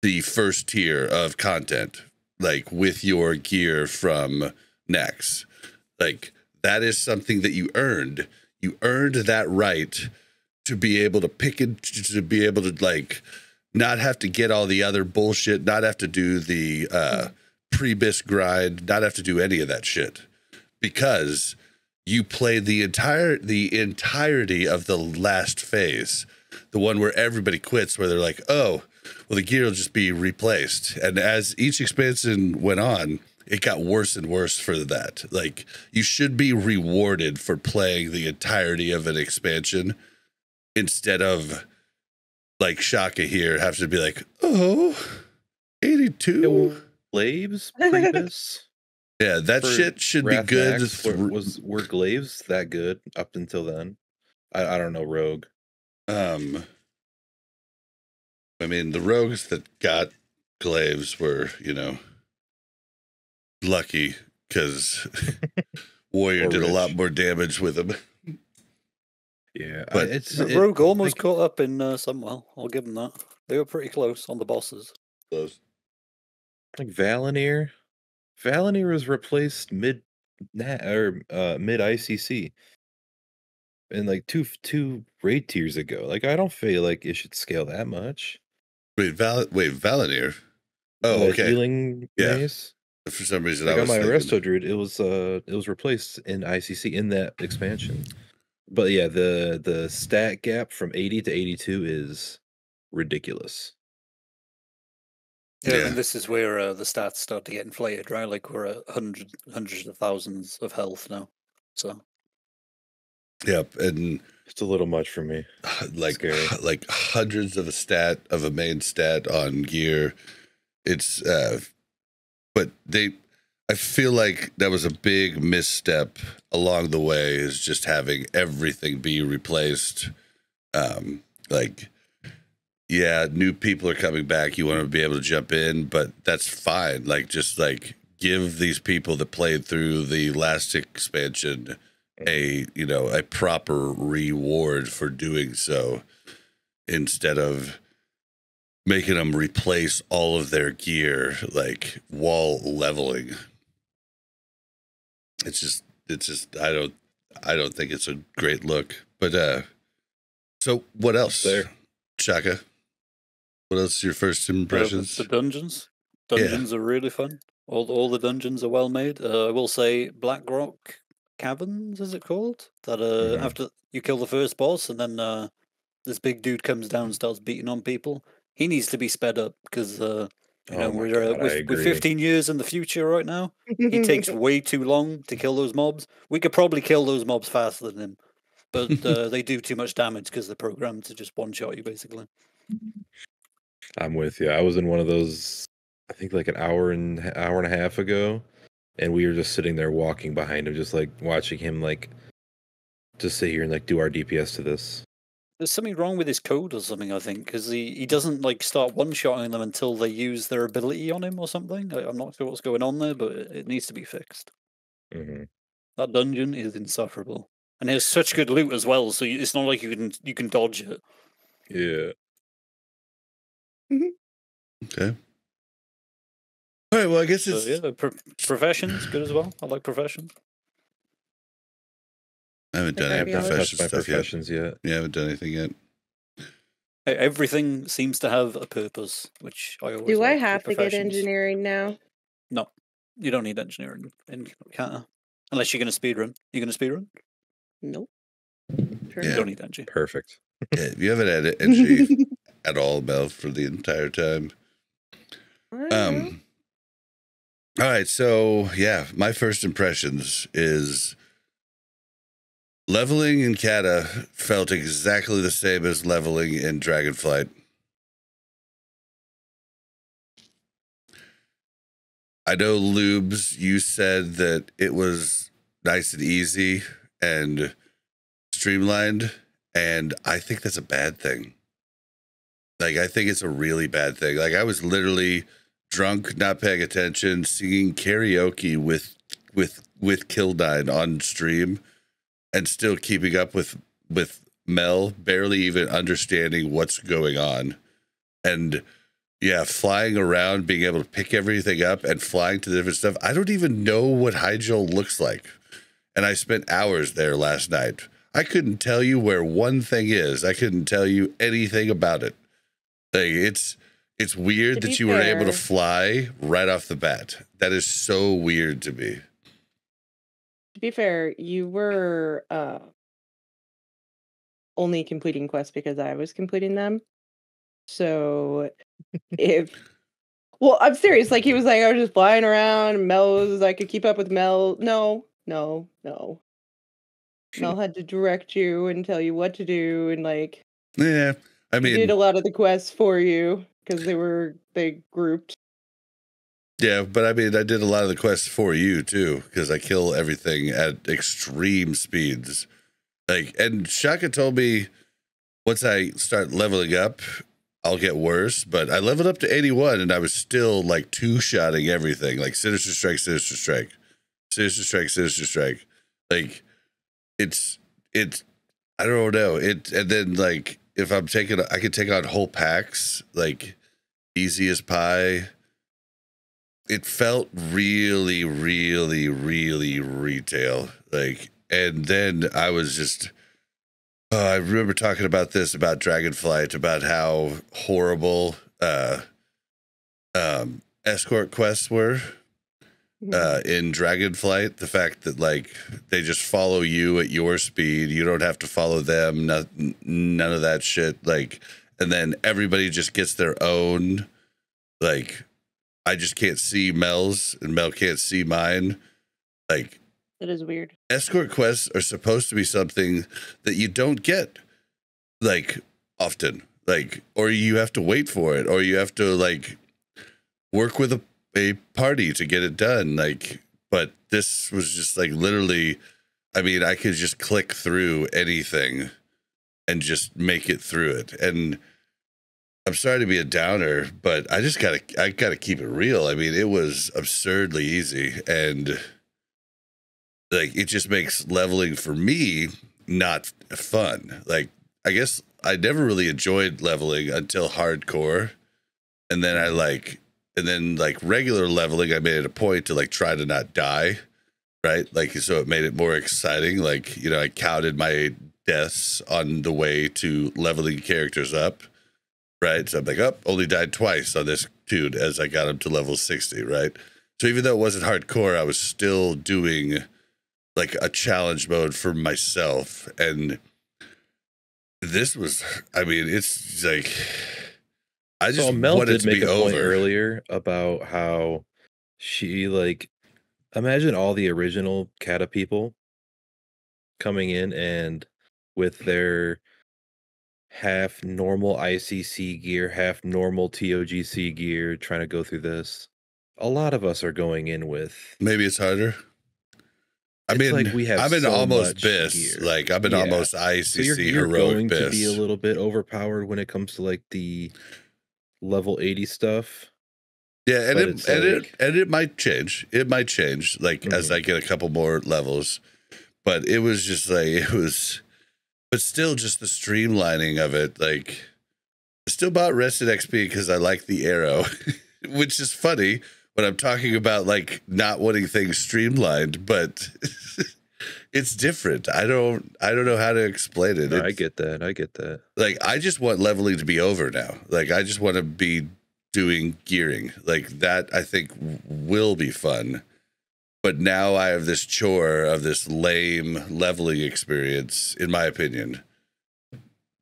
the first tier of content, like with your gear from Naxx. Like that is something that you earned. You earned that right to be able to pick it, to be able to like not have to get all the other bullshit, not have to do the uh pre-bis grind, not have to do any of that shit because you played the entire the entirety of the last phase, the one where everybody quits, where they're like, "Oh, well, the gear will just be replaced." And as each expansion went on, it got worse and worse for that. Like you should be rewarded for playing the entirety of an expansion instead of like Shaka here have to be like, "Oh, 82." Glaives? (laughs) Pre-bis? Yeah, that for shit should Wrath be good. Max, were, was were glaives that good up until then? I, I don't know. Rogue. Um, I mean, the rogues that got glaives were, you know, lucky because (laughs) (laughs) Warrior Or did a lot more damage with him. Yeah, I- But- it's Uh, it- Rogue almost like- caught up in uh, Sunwell. I'll give them that. They were pretty close on the bosses. Those. like Val'anyr. Val'anyr was replaced mid or uh, mid ICC, and like two two raid tiers ago. Like I don't feel like it should scale that much. Wait, Val- wait, Val'anyr. Oh, The okay. Healing Yeah. mace. For some reason, Like I got was my thinking, Resto Druid, it was uh it was replaced in ICC in that expansion. But yeah, the the stat gap from 80 to 82 is ridiculous. Yeah, Yeah. and this is where uh, the stats start to get inflated, right? Like we're at hundred, hundreds of thousands of health now. So Yep, and It's a little much for me. like Scary. like hundreds of a stat of a main stat on gear. It's uh but they I feel like that was a big misstep along the way is just having everything be replaced. Um like yeah, new people are coming back. You want to be able to jump in, but that's fine. Like just like give these people that played through the last expansion a you know a proper reward for doing so instead of making them replace all of their gear like wall leveling it's just it's just i don't i don't think it's a great look but uh so what else There. Shaka what else is your first uh, the- impressions the dungeons, Yeah. dungeons are really fun. All all the dungeons are well made. Uh, I will say Blackrock Caverns, is it called? That uh, Mhm. after you kill the first boss, and then uh, this big dude comes down and starts beating on people. He needs to be sped up because uh, you know Oh we're uh, God, we're, we're 15 years in the future right now. He takes (laughs) way too long to kill those mobs. We could probably kill those mobs faster than him, but uh, (laughs) they do too much damage because they're programmed to just one shot you basically. I'm with you. I was in one of those, I think like an hour and hour and a half ago, and we were just sitting there walking behind him, just like watching him like just sit here and like do our DPS to this. There's something wrong with his code or something. I think because he, he doesn't like start one shotting them until they use their ability on him or something. I, I'm not sure what's going on there, but it, it needs to be fixed. hmm That dungeon is insufferable, and it has such good loot as well. So it's not like you can you can dodge it. Yeah. Okay. All right. Well, I guess So it's. yeah, pro- professions good as well. I like professions. I haven't done any haven't I haven't profession stuff yet. professions yet. Yeah, I haven't done anything yet. Everything seems to have a purpose, which I always. Do I like with have to get engineering now? No, you don't need engineering in Cata. Unless you're going to speedrun. You're going to speedrun? Nope. Sure You don't need engi. Perfect. Yeah, you haven't had (laughs) entry at all, Mel, for the entire time. I don't know. Um. All right, so yeah, my first impressions is leveling in Cata felt exactly the same as leveling in Dragonflight. I know Lubes, you said that it was nice and easy and streamlined, and I think that's a bad thing. Like I think it's a really bad thing. Like I was literally drunk, not paying attention, singing karaoke with with with Kildine on stream, and still keeping up with with Mel, barely even understanding what's going on, and yeah, flying around, being able to pick everything up and flying to the different stuff. I don't even know what Hyjal looks like, and I spent hours there last night. I couldn't tell you where one thing is. I couldn't tell you anything about it. Like it's it's weird that you were able to fly right off the bat. That is so weird to me. To be fair, you were uh only completing quests because I was completing them. So if well, I'm serious. Like he was like, I was just flying around. Mel was I could keep up with Mel. No, no, no. Mel (laughs) had to direct you and tell you what to do, and like Yeah, I he did a lot of the quests for you because they were they grouped. Yeah, but I mean, I did a lot of the quests for you too because I kill everything at extreme speeds. Like, and Shaka told me once I start leveling up, I'll get worse. But I leveled up to 81 and I was still like two shotting everything, like Sinister Strike, Sinister Strike, Sinister Strike, Sinister Strike. Like, it's it's I don't know it, and then like if I'm taking, I could take on whole packs like easy as pie. It felt really, really, really retail. Like, and then I was just, uh, I remember talking about this about Dragonflight, about how horrible uh, um, escort quests were uh, in Dragonflight. The fact that like they just follow you at your speed, you don't have to follow them. Not, none of that shit. Like, and then everybody just gets their own. Like, I just can't see Mel's, and Mel can't see mine. Like, It is weird. escort quests are supposed to be something that you don't get like often like or you have to wait for it or you have to like work with a, a party to get it done like but this was just like literally i mean i could just click through anything and just make it through it and i'm sorry to be a downer but i just gotta i gotta keep it real i mean it was absurdly easy and like it just makes leveling for me not fun. Like I guess I never really enjoyed leveling until hardcore. And then I like and then like regular leveling I made it a point to like try to not die. Right? Like so it made it more exciting. Like, you know, I counted my deaths on the way to leveling characters up. Right. So I'm like, oh, only died twice on this dude as I got him to level 60, right? So even though it wasn't hardcore, I was still doing like a challenge mode for myself and this was i mean it's like i just So Mel want it did to make be a point earlier about how she like imagine all the original Cata people coming in and with their half normal ICC gear, half normal TOGC gear, trying to go through this. A lot of us are going in with maybe it's harder I It's mean, like we have I'm in so almost bis. Like I've been Yeah. almost So ICC you're, you're heroic going bis. to be a little bit overpowered when it comes to like the level 80 stuff. Yeah, and it and like- it and it might change. It might change like as Mhm. I get a couple more levels. But it was just like (laughs) it was but still just the streamlining of it like I still bought Rested XP because I like the arrow, (laughs) which is funny when I'm talking about like not wanting things streamlined, but (laughs) it's different. I don't I don't know how to explain it. No, I get that. I get that. like I just want leveling to be over now. Like I just want to be doing gearing. Like that I think will be fun. But now I have this chore of this lame leveling experience in my opinion.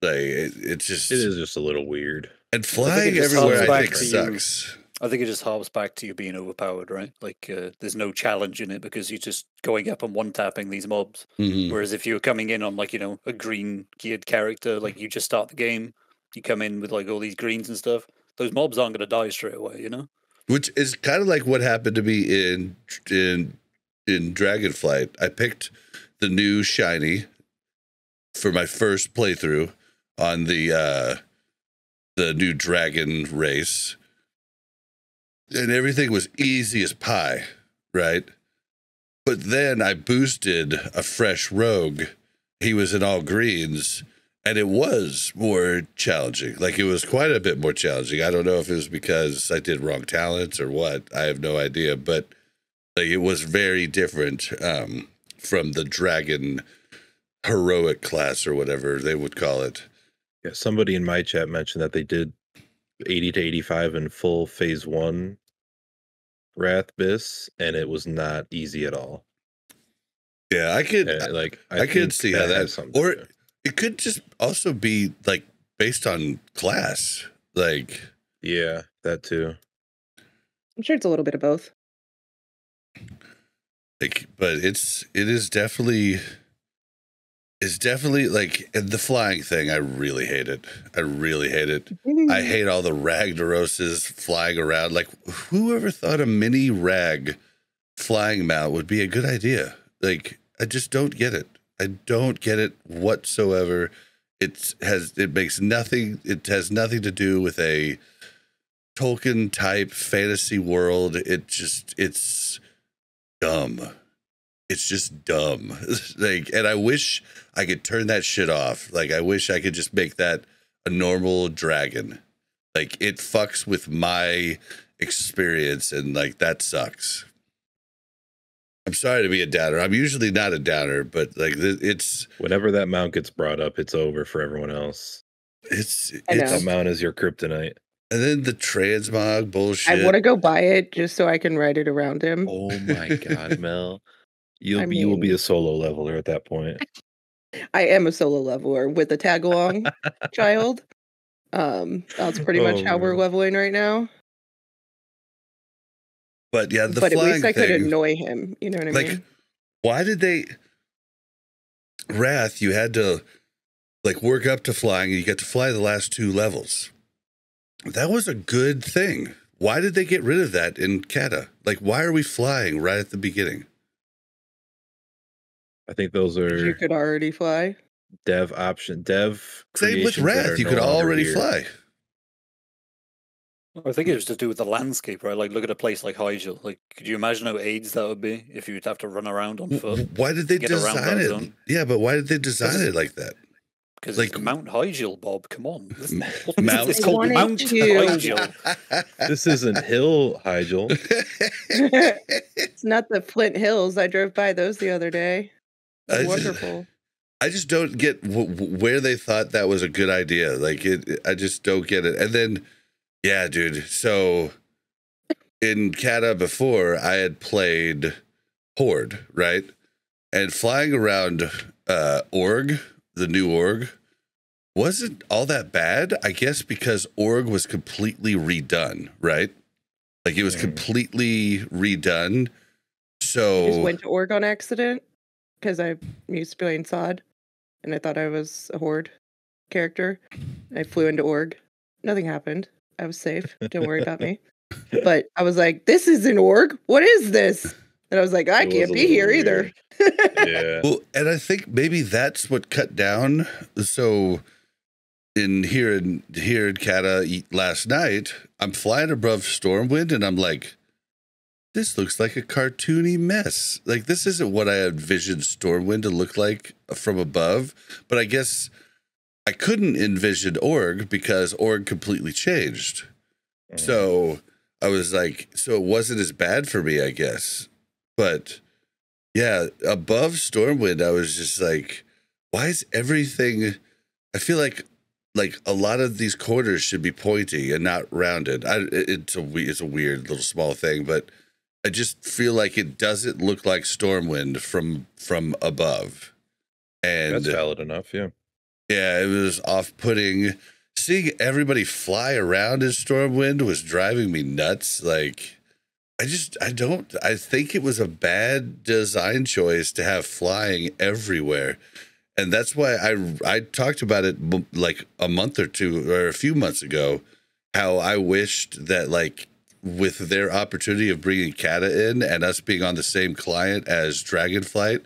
Like it, it's just It is just a little weird. and it flying just everywhere I think to you. sucks. I think it just harps back to you being overpowered, right? Like uh, there's no challenge in it because you're just going up and one tapping these mobs. Mhm. Whereas if you were coming in on like you know a green geared character, like you just start the game, you come in with like all these greens and stuff. Those mobs aren't going to die straight away, you know. Which is kind of like what happened to me in in in Dragonflight. I picked the new shiny for my first playthrough on the uh the new dragon race. And everything was easy as pie, right? But then I boosted a fresh rogue. He was in all greens and it was more challenging. Like it was quite a bit more challenging. I don't know if it was because I did wrong talents or what. I have no idea, but like it was very different um, from the dragon heroic class or whatever they would call it. Yeah, somebody in my chat mentioned that they did 80 to 85 in full phase one Wrath Bis, and it was not easy at all. Yeah, I could. Uh, like I could think see how that- or-. It could just also be like based on class. Like yeah, that too. I'm sure it's a little bit of both. like but it's it is definitely it's definitely like and the flying thing i really hate it i really hate it i mm-hmm. hate all the rag ragnaroses flying around like whoever thought a mini rag flying mount would be a good idea like i just don't get it i don't get it whatsoever it has it makes nothing it has nothing to do with a tolkien type fantasy world it just it's dumb. It's just dumb. (laughs) like, and I wish I could turn that shit off. Like, I wish I could just make that a normal dragon. Like, it fucks with my experience, and like that sucks. I'm sorry to be a downer. I'm usually not a downer, but like th- it's Whenever that mount gets brought up, it's over for everyone else. it's it's That mount is your kryptonite. and then the transmog bullshit. I want to go buy it just so I can ride it around him. Oh my god, (laughs) Mel. You'll I be you will be a solo leveler at that point. I am a solo leveler with a tag along (laughs) child. Um, that's pretty much Oh, how we're leveling right now. But yeah, the but at least I could annoy him. You know what I mean? like mean? why did they wrath you had to like work up to flying and you get to fly the last two levels that was a good thing why did they get rid of that in Cata like why are we flying right at the beginning I think those are You could already fly. dev option dev. same with wrath you could longer already here. fly I think it was to do with the landscape, right? Like, look at a place like Hyjal. Like, could you imagine how AIDS that would be if you'd have to run around on foot? why did they design it zone. yeah but why did they design it like that Because Like- it's Mount Hyjal, Bob. Come on, This- M- (laughs) Mount- this? It's called Mount to- Hyjal. (laughs) This isn't Hill Hyjal. (laughs) it's not the Flint Hills. I drove by those the other day. I just- Wonderful. I just don't get w- w- where they thought that was a good idea. Like it, it- I just don't get it. And then, yeah, dude. So in Cata before, I had played Horde, right? And flying around uh, Org, the new Org, wasn't all that bad. I guess because Org was completely redone, right? Like it was Mhm. completely redone. I So just went to Org on accident because I'm used to playing SoD, and I thought I was a Horde character. I flew into Org. Nothing happened. I was safe. Don't worry about me. (laughs) But I was like, "This is an Org. What is this?" And I was like, I It can't be here little either. Yeah. (laughs) Well, and I think maybe that's what cut down. So, in here in here in Cata e- last night, I'm flying above Stormwind, and I'm like, this looks like a cartoony mess. Like this isn't what I envisioned Stormwind to look like from above. But I guess I couldn't envision Org because Org completely changed. Mhm. So I was like, so it wasn't as bad for me, I guess. But yeah, above Stormwind, I was just like, why is everything? I feel like like a lot of these corners should be pointy and not rounded. I, it's a it's a weird little small thing, but I just feel like it doesn't look like Stormwind from from above. And That's valid enough. Yeah. Yeah, it was off putting. Seeing everybody fly around in Stormwind was driving me nuts. Like, I just, I don't, I think it was a bad design choice to have flying everywhere. And that's why I, I talked about it like a month or two or a few months ago, how I wished that, like, with their opportunity of bringing Cata in and us being on the same client as Dragonflight,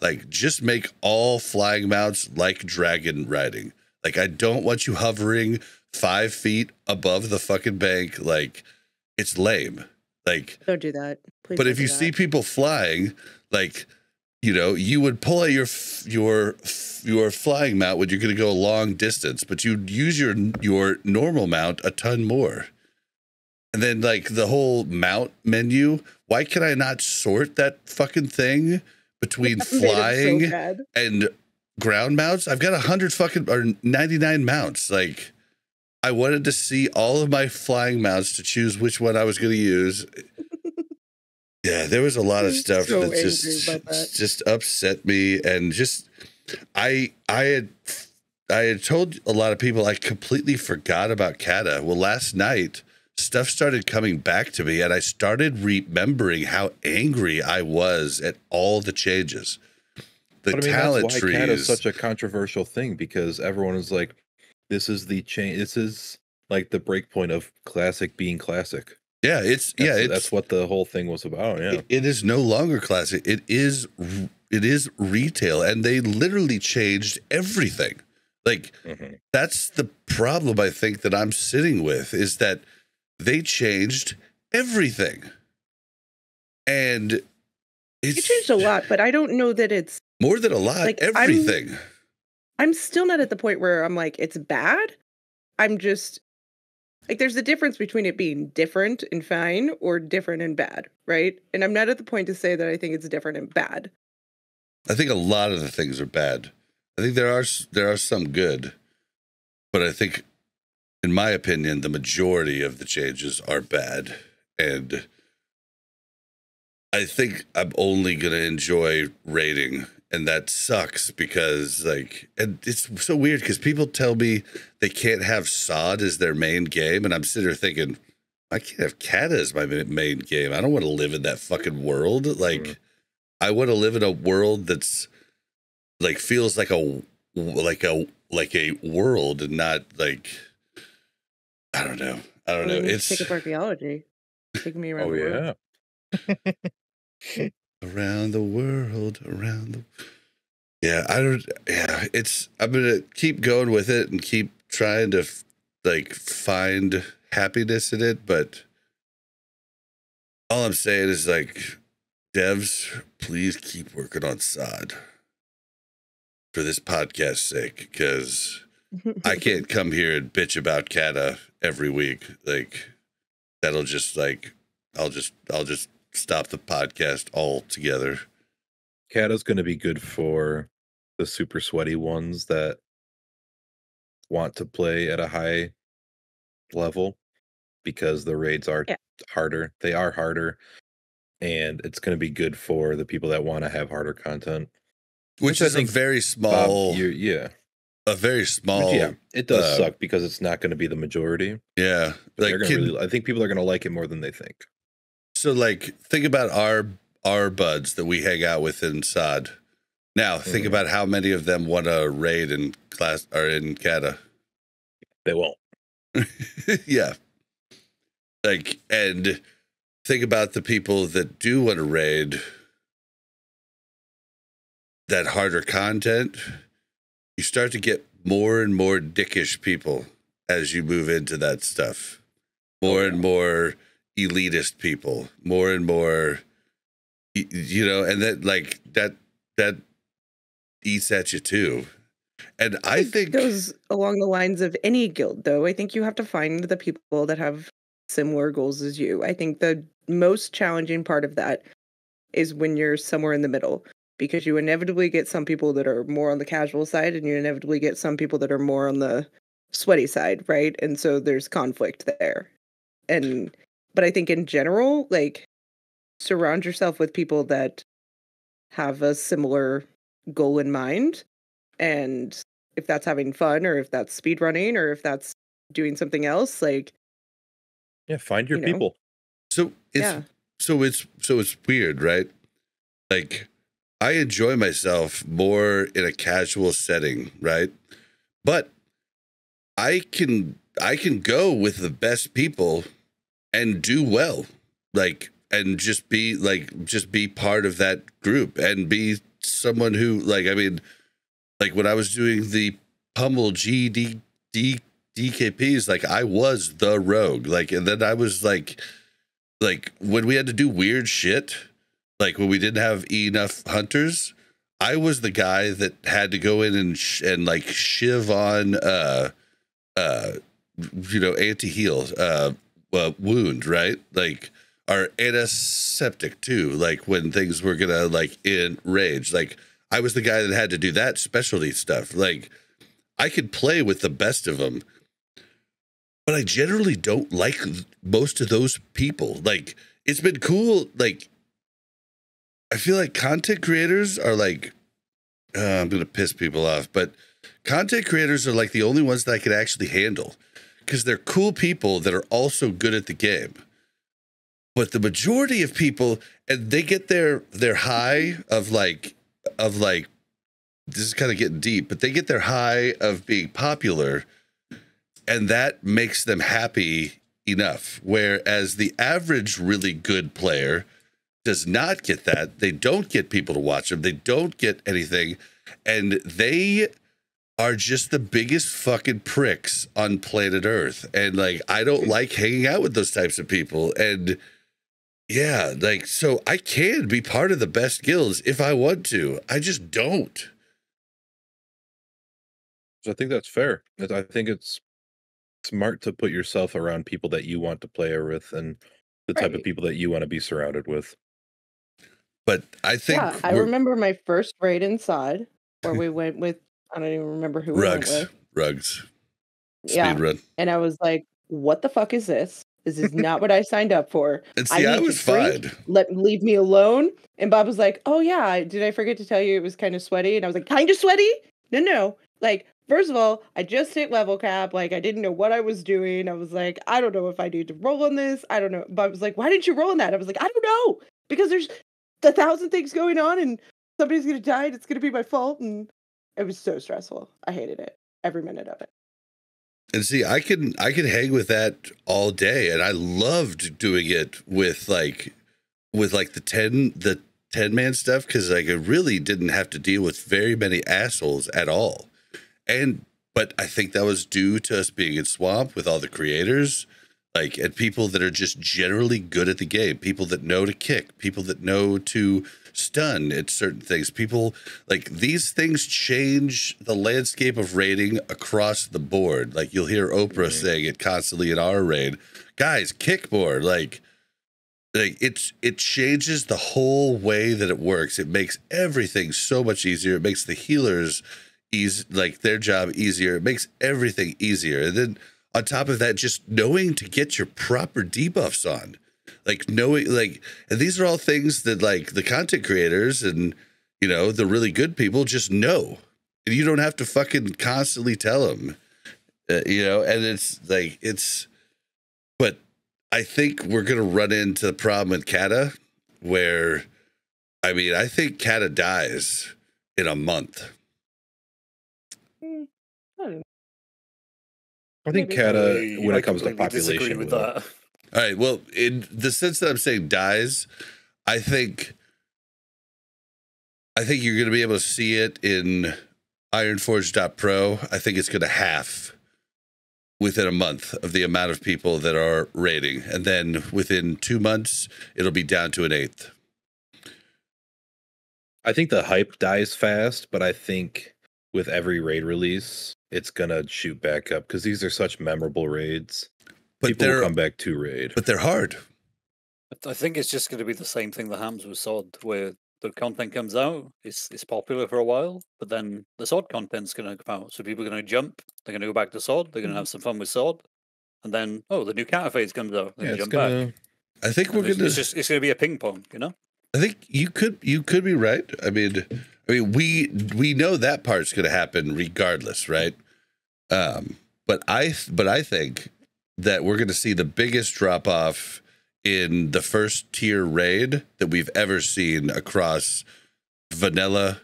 like just make all flying mounts like dragon riding. Like I don't want you hovering five feet above the fucking bank. Like it's lame. Like, Don't do that. Please but if you that. see people flying, like you know, you would pull out your your your flying mount when you're going to go a long distance, but you'd use your your normal mount a ton more. And then like the whole mount menu, why can I not sort that fucking thing between (laughs) it so flying and ground mounts. I've got a hundred fucking or ninety nine mounts. Like I wanted to see all of my flying mounts to choose which one I was going to use. (laughs) yeah, there was a lot of stuff so that just that. just upset me, and just I I had. I had told a lot of people I completely forgot about Cata. Well, last night stuff started coming back to me, and I started remembering how angry I was at all the changes. The but I mean, talent that's why trees. is such a controversial thing because everyone is like, "This is the change. This is like the break point of classic being classic." yeah, it's That's, yeah, it's that's what the whole thing was about. Yeah, it- it is no longer classic. It is it is retail, and they literally changed everything. Like Mhm. that's the problem I think that I'm sitting with is that they changed everything, and it's changed a lot, but I don't know that it's. more than a lot. Like, I'm- everything. I'm still not at the point where I'm like, it's bad. I'm just like, there's a difference between it being different and fine or different and bad, right? And I'm not at the point to say that I think it's different and bad. I think a lot of the things are bad. I think there are there are some good, but I think, in my opinion, the majority of the changes are bad, and I think I'm only gonna enjoy rating, and that sucks because like, and it's so weird because people tell me they can't have Sod as their main game, and I'm sitting there thinking. I can't have Cata as my main game. I don't want to live in that fucking world. Like. I want to live in a world that's like feels like a like a like a world and not like I don't know. I don't know. We need to It's take up archaeology. Take me around. Oh the world. yeah. (laughs) around the world, around the Yeah, I don't yeah, it's I'm going to keep going with it and keep trying to like find happiness in it, but all I'm saying is like devs, please keep working on SOD for this podcast's sake because I (laughs) can't come here and bitch about Cata every week. Like that'll just like I'll just I'll just stop the podcast altogether. Cata's going to be good for the super sweaty ones that want to play at a high level because the raids are Yeah. harder. They are harder. And it's going to be good for the people that want to have harder content. Which, Which I is think, a very small you're- yeah. A very small yeah. It does uh, suck because it's not going to be the majority. yeah. Like can- really, I think people are going to like it more than they think. so like think about our our buds that we hang out with in SOD. Now think Mhm. about how many of them want to raid in class or in Cata. They won't. (laughs) yeah. Like, and think about the people that do want to raid that harder content, you start to get more and more dickish people as you move into that stuff. More oh, and more elitist people, more and more you know, and that like that that eats at you too. And I think goes along the lines of any guild though. I think you have to find the people that have similar goals as you. I think the most challenging part of that is when you're somewhere in the middle because you inevitably get some people that are more on the casual side and you inevitably get some people that are more on the sweaty side, right? And so there's conflict there. And but I think in general, like surround yourself with people that have a similar goal in mind and if that's having fun or if that's speed running or if that's doing something else like Yeah, find your You know? people. so it's yeah so it's so it's weird, right? Like I enjoy myself more in a casual setting, right? But I can I can go with the best people and do well. Like and just be like just be part of that group and be someone who like I mean like when I was doing the pummel GD D, DKPs like I was the rogue like and then I was like like when we had to do weird shit, like when we didn't have enough hunters, I was the guy that had to go in and and like shiv on uh uh you know anti heal uh, uh wound right like our antiseptic too like when things were gonna like enrage like I was the guy that had to do that specialty stuff like I could play with the best of them but I generally don't like most of those people. Like it's been cool. Like I feel like content creators are like uh, I'm gonna piss people off, but content creators are like the only ones that I can actually handle because they're cool people that are also good at the game. But the majority of people, and they get their their high of like of like this is kind of getting deep, but they get their high of being popular and that makes them happy enough. Whereas the average really good player does not get that. They don't get people to watch them. They don't get anything, and they are just the biggest fucking pricks on planet Earth. And like, I don't like hanging out with those types of people. And yeah, like, so I can be part of the best guilds if I want to. I just don't. So I think that's fair. I I think it's smart to put yourself around people that you want to play with and the type of people that you want to be surrounded with. But I think yeah i remember my first raid inside where (laughs) we went with i don't even remember who we rugs, went with rugs, speed yeah run. and i was like what the fuck is this this is not what i signed up for And I see, I, to was fine. let leave me alone. And Bob was like, "Oh yeah, did I forget to tell you it was kind of sweaty?" And I was like, "Kind of sweaty? No, no. Like, first of all, I just hit level cap. Like, I didn't know what I was doing. I was like, I don't know if I need to roll on this. I don't know." Bob was like, "Why didn't you roll on that?" I was like, "I don't know because there's a thousand things going on, and somebody's gonna die, and it's gonna be my fault." And it was so stressful. I hated it every minute of it. And see, I can I can hang with that all day, and I loved doing it with like with like the ten the ten man stuff because like I really didn't have to deal with very many assholes at all, and but I think that was due to us being in swamp with all the creators, like and people that are just generally good at the game, people that know to kick, people that know to stun at certain things, people like these things change the landscape of raiding across the board. Like you'll hear Oprah mm-hmm. saying it constantly in our raid. Guys, kick more. Like like it's it changes the whole way that it works. It makes everything so much easier. It makes the healers easy like their job easier. It makes everything easier. And then on top of that, just knowing to get your proper debuffs on. Like knowing like and these are all things that like the content creators and you know the really good people just know. And you don't have to fucking constantly tell them uh, you know and it's like it's but i think we're gonna run into the problem with cata where i mean i think cata dies in a month Mm, I don't know. I think Maybe. Cata, when I it comes to population, with will. that. All right. Well, in the sense that I'm saying dies, I think I think you're going to be able to see it in Ironforge.pro. I think it's going to half within a month of the amount of people that are rating, and then within two months, it'll be down to an eighth. I think the hype dies fast, but I think with every raid release, it's gonna shoot back up because these are such memorable raids. But People will they're come back to raid. but they're hard. I think it's just going to be the same thing that happens with SOD, where the content comes out, it's it's popular for a while, but then the SOD content's going to come out, so people are going to jump, they're going to go back to SOD, they're going to mm-hmm. have some fun with SOD, and then oh, the new Cataphade's comes out, they're yeah, going to it's jump back. gonna. I think And we're gonna. it's just it's going to be a ping pong, you know. I think you could you could be right. I mean, I mean we we know that part's going to happen regardless, right? Um, but I but I think that we're going to see the biggest drop off in the first tier raid that we've ever seen across vanilla.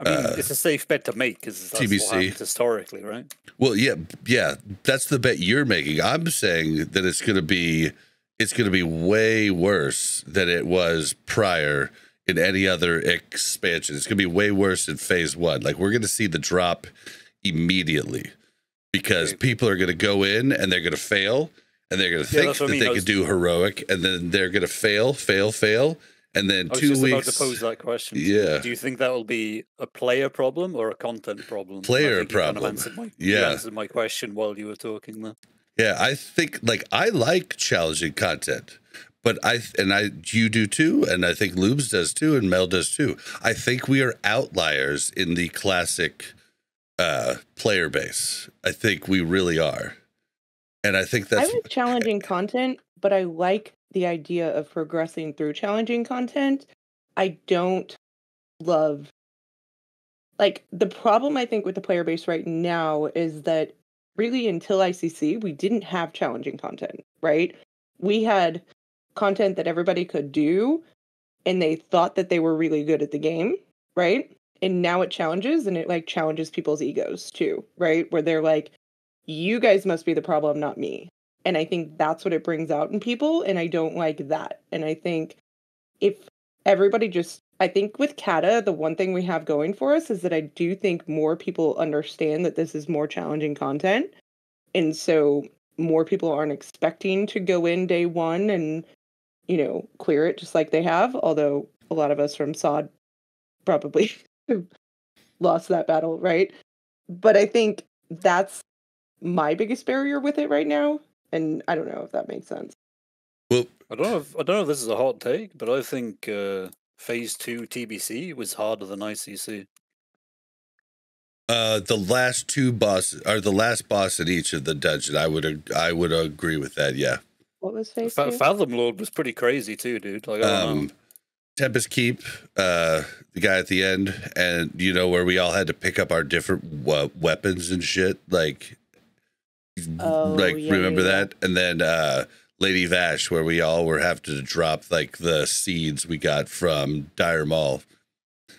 I mean, Uh, it's a safe bet to make because that's TBC. historically, right? Well, yeah, yeah, that's the bet you're making. I'm saying that it's going to be it's going to be way worse than it was prior in any other expansion. It's going to be way worse in phase 1. Like we're going to see the drop immediately because Okay. people are going to go in and they're going to fail and they're going to Yeah, think what I that mean. they could do heroic and then they're going to fail, fail, fail and then I was 2 just weeks about to pose that question. Yeah. Do you think that will be a player problem or a content problem? Player you kind of problem. answered my, Yeah. You answered my question while you were talking there. Yeah, I think like I like challenging content, but I and I you do too, and I think Lubes does too, and Mel does too. I think we are outliers in the classic uh player base. I think we really are, and I think I that's like challenging content, but I like the idea of progressing through challenging content. I don't love like the problem I think with the player base right now is that really until ICC we didn't have challenging content, right? We had content that everybody could do and they thought that they were really good at the game, right? And now it challenges and it like challenges people's egos too, right? Where they're like you guys must be the problem, not me. And I think that's what it brings out in people. And I don't like that. And I think if everybody just, I think with Cata, the one thing we have going for us is that I do think more people understand that this is more challenging content. And so more people aren't expecting to go in day one and, you know, clear it just like they have. Although a lot of us from SOD probably (laughs) lost that battle, right? But I think that's my biggest barrier with it right now. And I don't know if that makes sense. well, I don't know. If, I don't know if this is a hot take, but I think uh, Phase Two TBC was harder than ICC. uh the last two bosses or the last boss in each of the dungeon. I would ag- I would agree with that. Yeah. What was phase Fa- two? Fathom Lord was pretty crazy too, dude. Like, I don't um know. Tempest Keep, uh, the guy at the end, and you know where we all had to pick up our different uh, weapons and shit. Like, Oh, like yeah, remember yeah, yeah. that? And then uh, Lady Vashj, where we all were having to drop like the seeds we got from Dire Maul.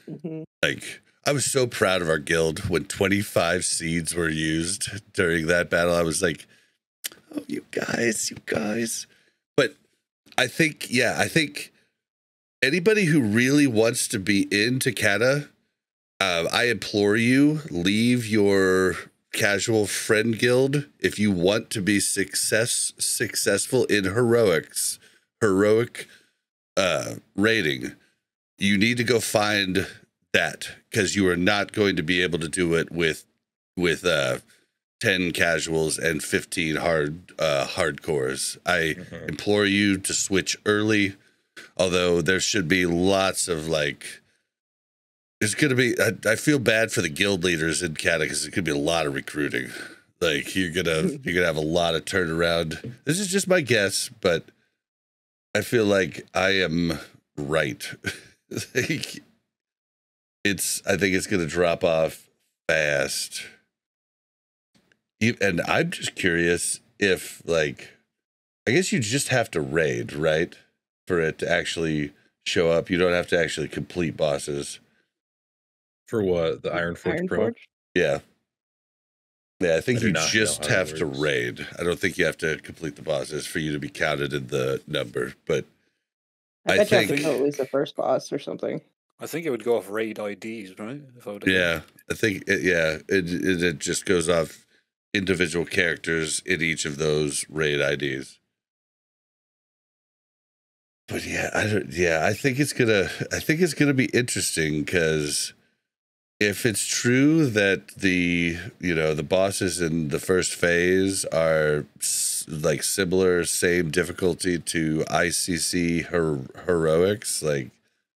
Mhm. Like, I was so proud of our guild when 25 seeds were used during that battle. I was like, oh, you guys, you guys. But I think, yeah, I think anybody who really wants to be into Cata, uh, I implore you, leave your casual friend guild if you want to be success successful in heroics, heroic uh rating. You need to go find that because you are not going to be able to do it with with uh 10 casuals and 15 hard uh hardcores. I Mhm. implore you to switch early although there should be lots of like there's gonna be I, I feel bad for the guild leaders in Cata because it could be a lot of recruiting like you're gonna (laughs) you're gonna have a lot of turnaround this is just my guess but i feel like i am right (laughs) Like, it's i think it's gonna drop off fast and i'm just curious if like i guess you just have to raid right for it to actually show up you don't have to actually complete bosses For what? The Iron Forge Iron Pro? Forge? yeah Yeah, I think I you just have to raid. I don't think you have to complete the bosses for you to be counted in the number. But I I, bet you have think- to kill at least the first boss or something. I think it would go off raid IDs, right? If I were to yeah. I think it, yeah, it, it it just goes off individual characters in each of those raid IDs. But yeah, I don't. Yeah, I think it's gonna. I think it's gonna be interesting because if it's true that the you know the bosses in the first phase are like similar, same difficulty to ICC her- heroics, like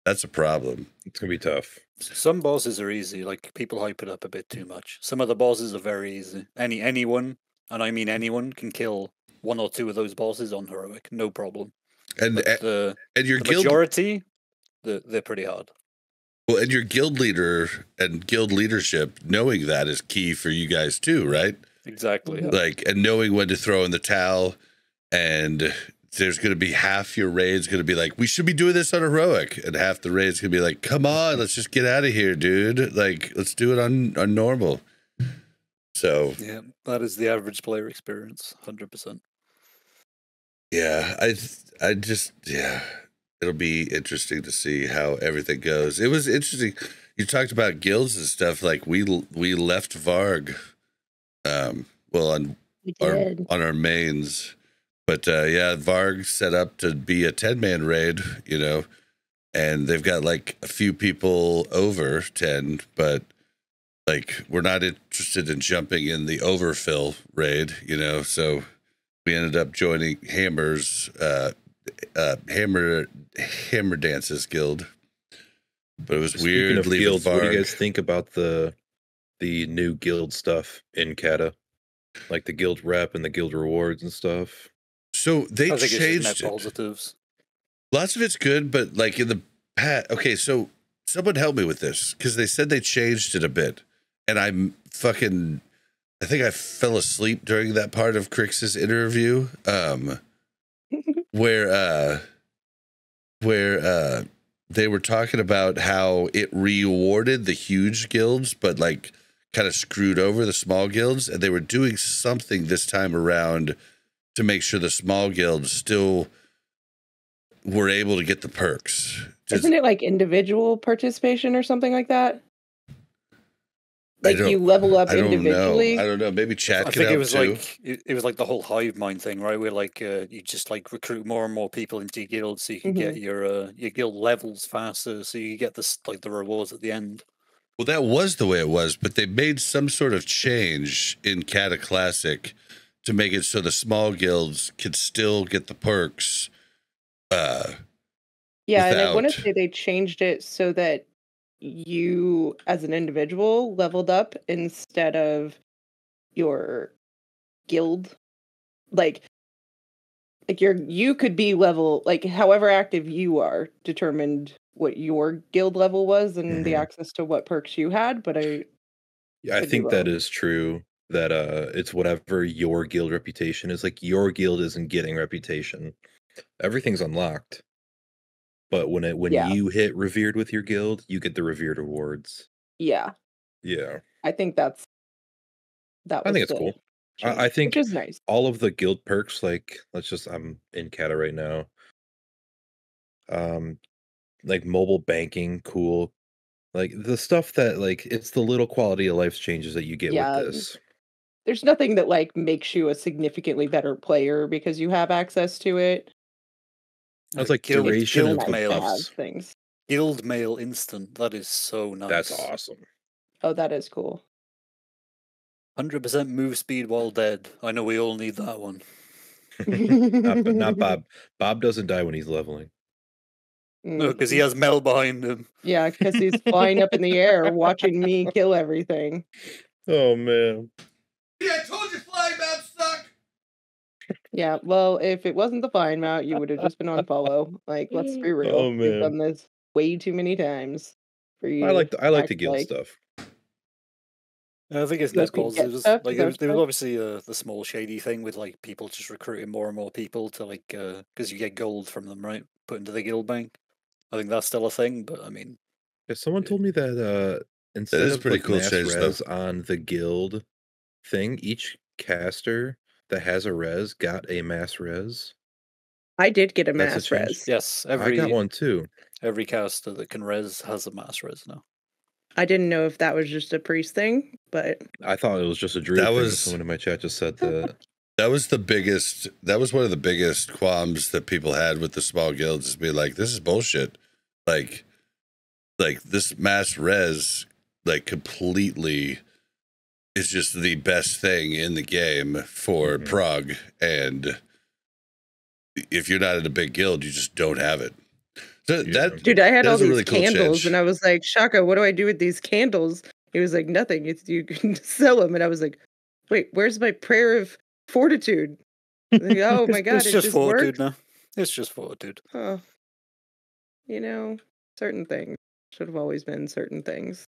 that's a problem. It's gonna be tough. Some bosses are easy, like people hype it up a bit too much. Some of the bosses are very easy. Any anyone, and I mean anyone, can kill one or two of those bosses on heroic, no problem. And But eh, the, and your the guild majority, they're, they're pretty hard. Well, and your guild leader and guild leadership, knowing that is key for you guys too, right? Exactly. yeah. Like, and knowing when to throw in the towel, and there's going to be half your raid's going to be like, we should be doing this on heroic, and half the raid's going to be like, come on, let's just get out of here, dude. Like, let's do it on on normal. So Yeah, that is the average player experience, hundred percent. yeah, I I just yeah, it'll be interesting to see how everything goes. It was interesting. You talked about guilds and stuff. Like we we left Varg, um, well on We our on our mains. But uh, yeah, Varg set up to be a ten man raid, you know, and they've got like a few people over ten, but like we're not interested in jumping in the overfill raid, you know. So we ended up joining Hammer's uh, uh, Hammer Hammer Dances Guild. But it was Speaking weird of guilds, what do you guys think about the the new guild stuff in Cata? Like the guild rep and the guild rewards and stuff. So they I think it's changed net it. positives. Lots of it's good, but like in the pat. Okay, so someone help me with this because they said they changed it a bit, and I'm fucking. I think I fell asleep during that part of Crix's interview, um, (laughs) where uh, where uh, they were talking about how it rewarded the huge guilds, but like kind of screwed over the small guilds, and they were doing something this time around to make sure the small guilds still were able to get the perks. Just- Isn't it like individual participation or something like that? Like you level up I don't know. individually. I don't know. Maybe chat I think it was too. like it, it was like the whole hive mind thing, right? Where like uh, you just like recruit more and more people into your guild, so you can get your uh, your guild levels faster, so you get this like the rewards at the end. Well, that was the way it was, but they made some sort of change in Cata Classic to make it so the small guilds could still get the perks. Uh, Yeah, and I want to say they changed it so that you, as an individual, leveled up instead of your guild. Like, like your you could be level like however active you are determined what your guild level was and the Mhm. access to what perks you had. But I Yeah, I think that wrong. true. That uh it's whatever your guild reputation is. Like your guild isn't getting reputation. Everything's unlocked. But when it when Yeah. you hit revered with your guild, you get the revered awards. yeah, Yeah. I think that's that. I think it's cool. I- I think- which is nice. all of the guild perks like let's just i'm in cata right now um like mobile banking cool like the stuff that like it's the little quality of life changes that you get Yeah, with this there's nothing that like makes you a significantly better player because you have access to it. that's like Guild- duration guild of mail. Things. Guild mail instant. That is so nice. that's awesome Oh, that is cool. Hundred percent move speed while dead. I know we all need that one. (laughs) not, but not (laughs) bob bob doesn't die when he's leveling No, Mm, because he has Mel behind him. Yeah, because he's flying up in the air watching me (laughs) kill everything. oh man yeah, I told you flying maps suck. Yeah, well, if it wasn't the fine mount, you would have just been on follow. Like, let's be (laughs) real. Oh, We've done this way too many times for you. i like the, i like act the guild like- stuff I think it's You net like to get stuff? Like there was, there was obviously uh, the small shady thing with like people just recruiting more and more people to like because you get gold from them, right? Put into the guild bank. I think that's still a thing, but I mean, if someone told me that uh instead is of pretty like, cool mass change, res on the guild thing? Each caster that has a res got a mass res. I did get a That's mass change? res. Yes, I every got one too. every caster that can res has a mass res now. I didn't know if that was just a priest thing, but I thought it was just a druid. That thing, was- someone in my chat just said that. (laughs) That was the biggest. That was one of the biggest qualms that people had with the small guilds. Is be like, this is bullshit. Like, like this mass res, like completely, is just the best thing in the game for Mhm. Prague. And if you're not in a big guild, you just don't have it. So Yeah. that dude, I had That all these really cool candles, change. and I was like, Shaka, what do I do with these candles? He was like, nothing. It's you (laughs) can sell them, and I was like, wait, where's my prayer of fortitude? Like, (laughs) oh my god, it's it just just fortitude worked. now. It's just fortitude. Oh, you know, certain things should have always been certain things.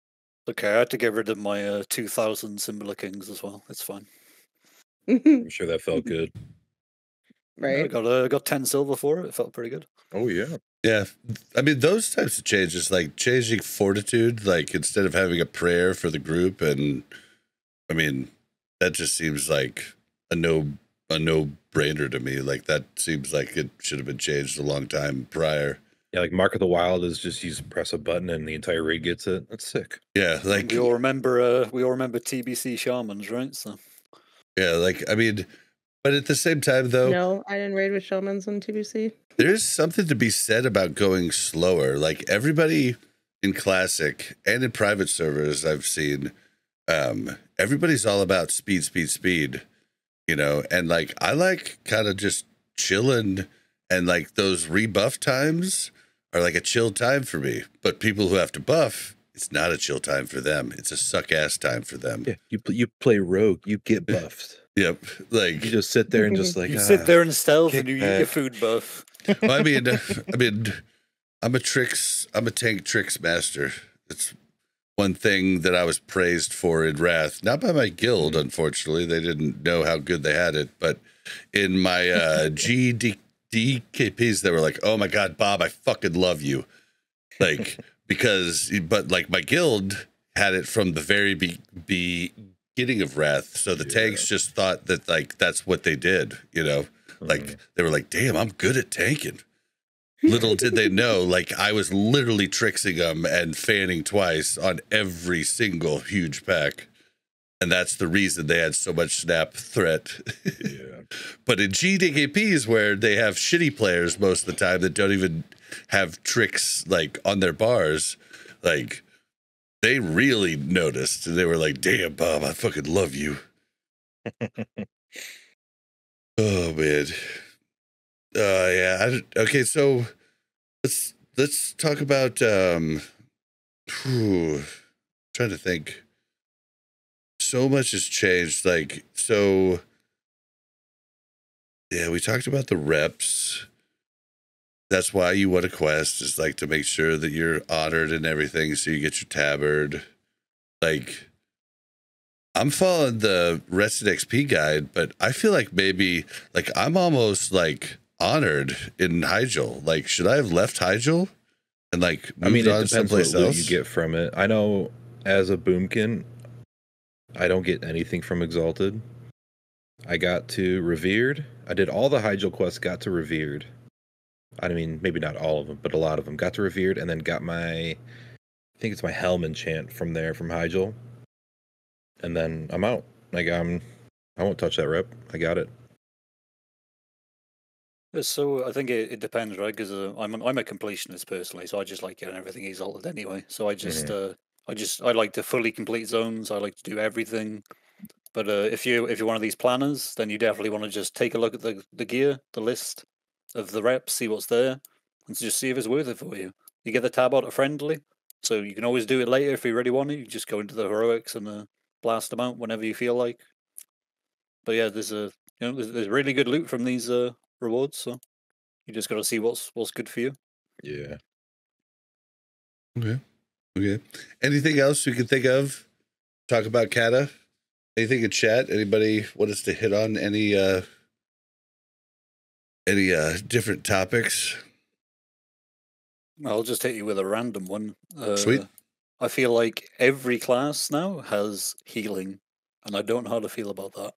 Okay, I had to get rid of my uh, 2000 Symbol of Kings as well. It's fine. (laughs) I'm sure that felt good. Right. I got uh, got 10 silver for it. It felt pretty good. Oh yeah. Yeah, I mean those types of changes, like changing fortitude, like instead of having a prayer for the group, and I mean that just seems like a no a no brainer to me. Like that seems like it should have been changed a long time prior. Yeah, like Mark of the Wild is just you press a button and the entire raid gets it. That's sick. Yeah, like we all remember uh, we all remember TBC shamans, right? So yeah, like I mean, but at the same time though, No, I didn't raid with shamans on TBC. there's something to be said about going slower. Like everybody in classic and in private servers I've seen, um, everybody's all about speed, speed, speed, you know, and like I like kind of just chilling and like those rebuff times are like a chill time for me. But people who have to buff, it's not a chill time for them. It's a suck ass time for them. Yeah, you pl- you play rogue, you get (laughs) buffed. Yep. Like You just sit there and just like you "Ah, sit there in stealth and you eat your food buff. (laughs) Well, I mean, (laughs) I mean, I'm a tricks, I'm a tank tricks master. It's one thing that I was praised for in Wrath, not by my guild, unfortunately. They didn't know how good they had it, but in my uh, GD, DKPs, that were like, "Oh my god, Bob, I fucking love you," like (laughs) because, but like my guild had it from the very be, beginning of Wrath, so the Yeah. tanks just thought that like that's what they did, you know like Mhm. they were like damn i'm good at tanking (laughs) little did they know like i was literally tricksing them and fanning twice on every single huge pack and that's the reason they had so much snap threat yeah. (laughs) but in gdkps where they have shitty players most of the time that don't even have tricks like on their bars like they really noticed and they were like damn bob i fucking love you (laughs) Oh man. Uh yeah. I, okay, so let's let's talk about um whew, (sighs) trying to think. So much has changed. Like so yeah, we talked about the reps. That's why you want a quest is like to make sure that you're honored and everything so you get your tabard. Like I'm following the Rested XP guide, but I feel like maybe like I'm almost like honored in Hyjal. Like, should I have left Hyjal and like moved I mean, it on depends what else? you get from it. I know as a boomkin, I don't get anything from Exalted. I got to Revered. I did all the Hyjal quests, got to Revered. I mean, maybe not all of them, but a lot of them. Got to Revered and then got my, I think it's my Helm enchant from there, from Hyjal. And then I'm out. Like, I'm, I won't touch that rep. I got it. So I think it, it depends, right? Because uh, I'm I'm a completionist personally, so I just like getting everything exalted anyway. So I just uh, I just I like to fully complete zones. I like to do everything. But uh, if you if you're one of these planners, then you definitely want to just take a look at the the gear, the list of the reps, see what's there, and just see if it's worth it for you. You get the tab out of friendly, so you can always do it later if you really want to. You just go into the heroics and uh, blast them out whenever you feel like. But yeah, there's a you know there's, there's really good loot from these uh, rewards, so you just got to see what's what's good for you. Yeah. Okay. Okay. Anything else we can think of? Talk about Cata? Anything in chat? Anybody want us to hit on any uh any uh different topics? I'll just hit you with a random one. Uh, Sweet. I feel like every class now has healing and I don't know how to feel about that.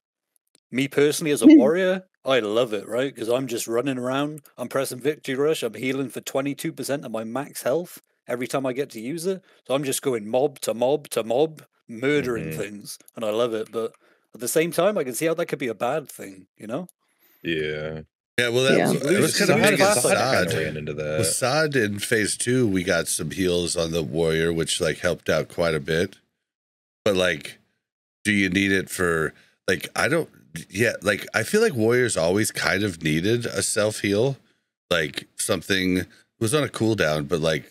Me personally, as a warrior, I love it, right? Because I'm just running around, I'm pressing victory rush, I'm healing for 22% of my max health every time I get to use it. So I'm just going mob to mob to mob, murdering Mhm. things, and I love it. But at the same time, I can see how that could be a bad thing, you know? Yeah. Yeah, well, that Yeah. was, it was kind of Sod- big Sod- kind of ran into With that. Sod in phase two, we got some heals on the warrior, which like helped out quite a bit. But like, do you need it for like I don't yeah, like I feel like warriors always kind of needed a self heal. Like something was on a cooldown, but like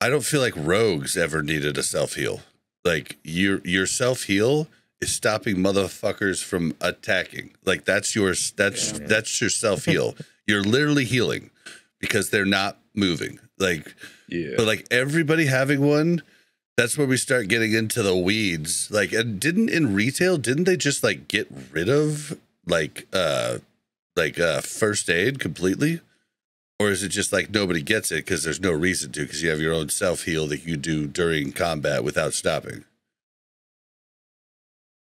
I don't feel like rogues ever needed a self heal. Like your your self heal is stopping motherfuckers from attacking. Like that's yours. That's Yeah. that's your self heal. (laughs) You're literally healing because they're not moving. Like, Yeah. but like everybody having one, that's where we start getting into the weeds. Like, and didn't in retail, didn't they just like get rid of like uh like uh first aid completely? Or is it just like nobody gets it because there's no reason to because you have your own self heal that you do during combat without stopping?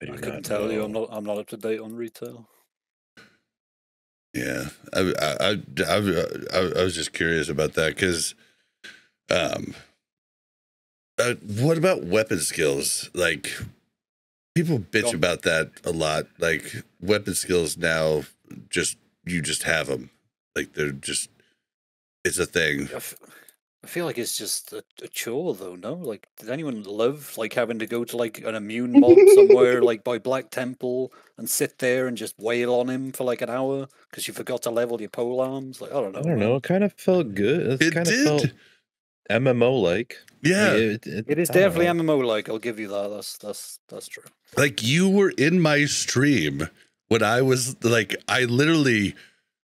I do couldn't not tell you. I'm not. I'm not up to date on retail. Yeah, I I I, I, I, I was just curious about that because, um, uh, what about weapon skills? Like, people bitch about that a lot. Like, weapon skills now, just you just have them. Like, they're just it's a thing. I f- I feel like it's just a, a chore, though. No, like, did anyone love like having to go to like an immune mob somewhere, (laughs) like by Black Temple, and sit there and just wail on him for like an hour because you forgot to level your pole arms? Like, I don't know. I don't man. know. It kind of felt good. It, It kind of did. felt MMO like. Yeah, It, it, It is definitely. MMO like. I'll give you that. That's that's that's true. like you were in my stream when I was like, I literally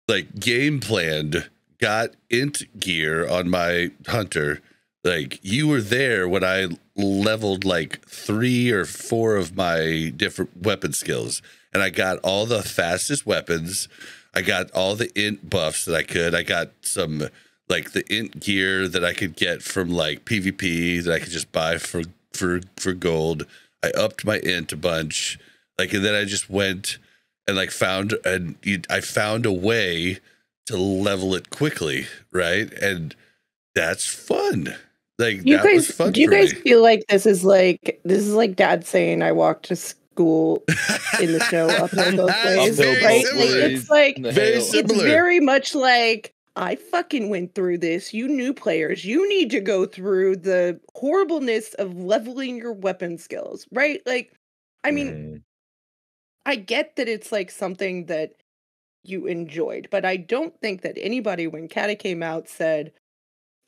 like game planned, got int gear on my hunter. Like you were there when I leveled like three or four of my different weapon skills, and I got all the fastest weapons. I got all the int buffs that I could. I got some like the int gear that I could get from like PvP that I could just buy for for for gold. I upped my int a bunch, like, and then I just went and like found and I found a way to level it quickly, right? And that's fun. Like You that was guys, fun do you for guys me. feel like this is like this is like dad saying I walked to school in the snow uphill both ways, (laughs) Very right? Like it's like Very it's similar. very much like I fucking went through this. You new players, you need to go through the horribleness of leveling your weapon skills, right? Like, I mean, Mhm. I get that it's like something that you enjoyed, but I don't think that anybody, when Cata came out, said,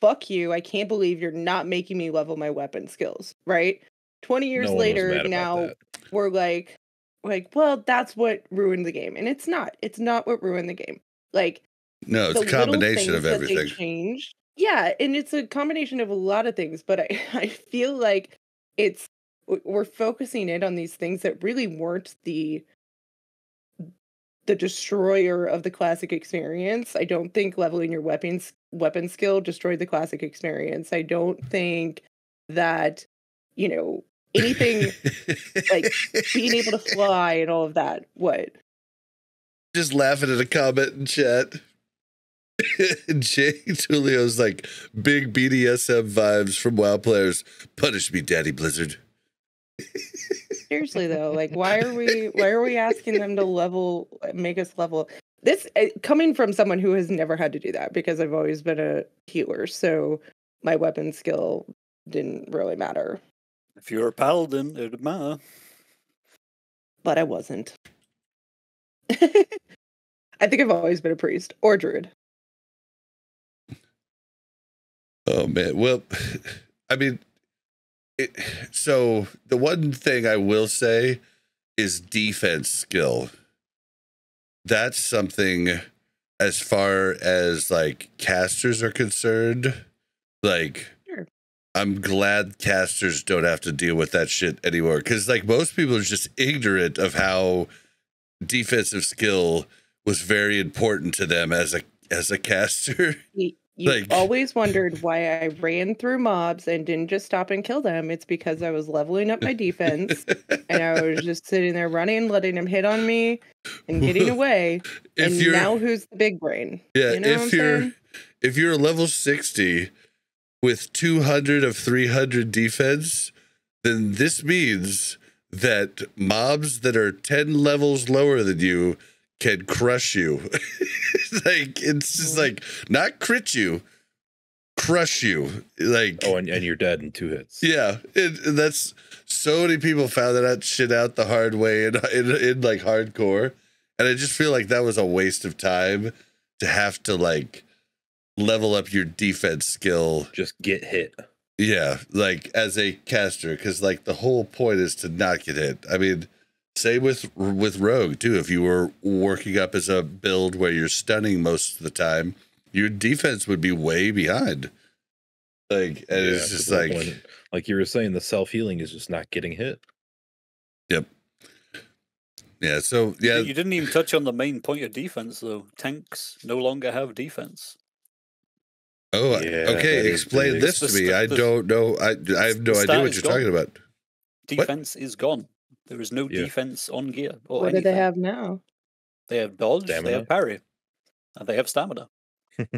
fuck you, I can't believe you're not making me level my weapon skills, right? 20 years No later, now we're like, like, well, that's what ruined the game. And it's not. It's not what ruined the game. Like, no, it's a combination of everything. changed. Yeah, and it's a combination of a lot of things, but I, (laughs) I feel like it's we're focusing in on these things that really weren't the the destroyer of the classic experience. I don't think leveling your weapons weapon skill destroyed the classic experience. I don't think that you know anything like, being able to (laughs) fly and all of that. What? just laughing at a comment in chat. (laughs) Jay Tulio's like big BDSM vibes from WoW players. Punish me, Daddy Blizzard. (laughs) Seriously though, like why are we why are we asking them to level make us level this uh, coming from someone who has never had to do that because I've always been a healer, so my weapon skill didn't really matter, If you're a paladin, it would matter. but I wasn't. (laughs) I think I've always been a priest or druid. Oh man. Well, (laughs) I mean, it, so the one thing I will say is defense skill. That's something as far as like casters are concerned, like Sure. I'm glad casters don't have to deal with that shit anymore. Cause like most people are just ignorant of how defensive skill was very important to them as a as a caster. You Like- (laughs) always wondered why I ran through mobs and didn't just stop and kill them. It's because I was leveling up my defense and I was (laughs) just sitting there running, letting them hit on me and getting away. if and you're now who's the big brain? yeah, you know if you're saying? if you're a level 60 with 200 of 300 defense, then this means that mobs that are 10 levels lower than you can crush you. (laughs) like it's just like not crit you, crush you. Like Oh, and, and you're dead in two hits. yeah, it, that's so many people found that shit out the hard way in, in in like hardcore, and I just feel like that was a waste of time to have to like level up your defense skill. Just get hit. Yeah, like as a caster, because like the whole point is to not get hit. I mean, same with with rogue too. If you were working up as a build where you're stunning most of the time, your defense would be way behind. Like, and it's just like. point- like you were saying, the self healing is just not getting hit. Yep. Yeah, so yeah, You didn't even touch on the main point of defense, though. Tanks no longer have defense. Oh, Yeah, okay. Explain this to me. sta- I don't know. I I have no idea what you're gone. talking about. Defense is gone. There is no Yeah. defense on gear or What do they have now? They have dodge, they have parry, and they have stamina. (laughs)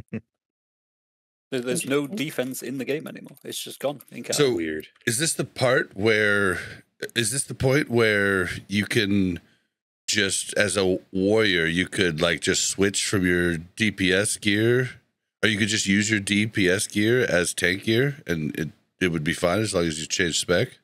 There's no defense in the game anymore. It's just gone. In. So- Weird. Is this the part where? Is this the point where you can just, as a warrior, you could like just switch from your DPS gear, or you could just use your DPS gear as tank gear, and it it would be fine as long as you change spec.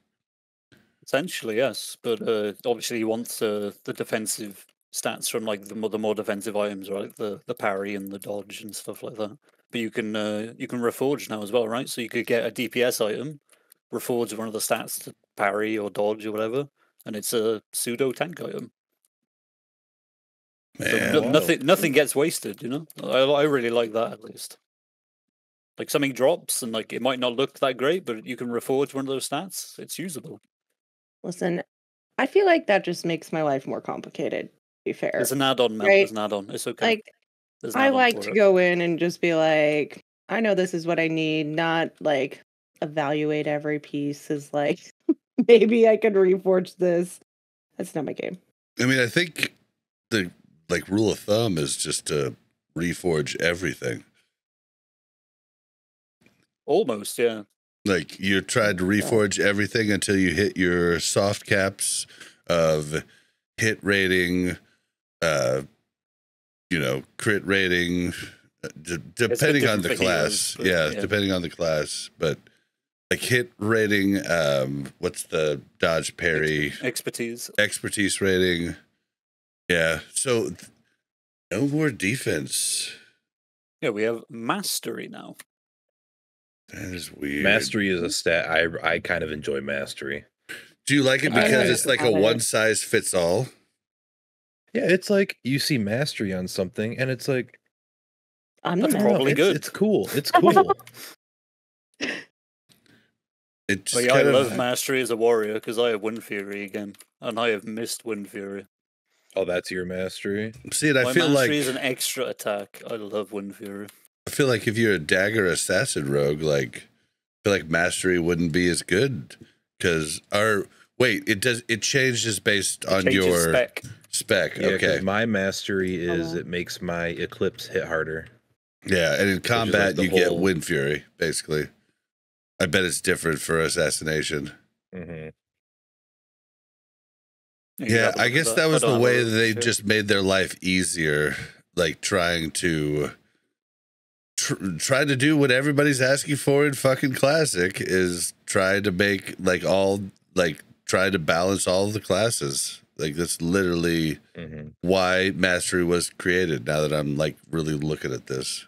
Essentially, yes, but uh, obviously you want uh, the defensive stats from like the more, the more defensive items, right? The the parry and the dodge and stuff like that. But you can uh, you can reforge now as well, right? So you could get a DPS item, reforge one of the stats to parry or dodge or whatever, and it's a pseudo tank item. So no- nothing nothing gets wasted, you know. I I really like that at least. Like something drops and like it might not look that great, but you can reforge one of those stats. It's usable. Listen, I feel like that just makes my life more complicated. To be fair, it's an add-on, man. Right. There's an add-on. It's okay. like There's I like to it. go in and just be like, I know this is what I need, not like evaluate every piece as like (laughs) maybe I could reforge this. That's not my game. I mean, I think the like rule of thumb is just to reforge everything. Almost, yeah. Like you're trying to reforge everything until you hit your soft caps of hit rating, uh, you know, crit rating, uh, d- depending on the class. yeah, yeah. depending on the class, but like hit rating, um, what's the dodge parry Expertise. expertise rating? Yeah, so no more defense. Yeah, we have mastery now. That is weird. Mastery is a stat. I I kind of enjoy mastery. Do you like it because know it's like a one size fits all? Yeah, it's like you see mastery on something, and it's like I'm That's the no, man. probably it's, good. It's cool. It's (laughs) cool. It just But yeah, I kind of- love mastery as a warrior because I have Windfury again, and I have missed Windfury. oh, that's your mastery. See, and I My feel like mastery is an extra attack. I love Windfury. I feel like if you're a dagger assassin rogue, like I feel like mastery wouldn't be as good because our wait it does it changes based on Changes your spec. spec. Yeah, 'cause okay, my mastery is Hold on. it makes my eclipse hit harder. yeah, and in combat the you get windfury basically. I bet it's different for assassination. hmm Yeah, have a I look at guess that. that was the way that they at just made their life easier, like trying to tr- try to do what everybody's asking for in fucking classic is try to make like all like try to balance all the classes. Like that's literally hmm why mastery was created. Now that I'm like really looking at this,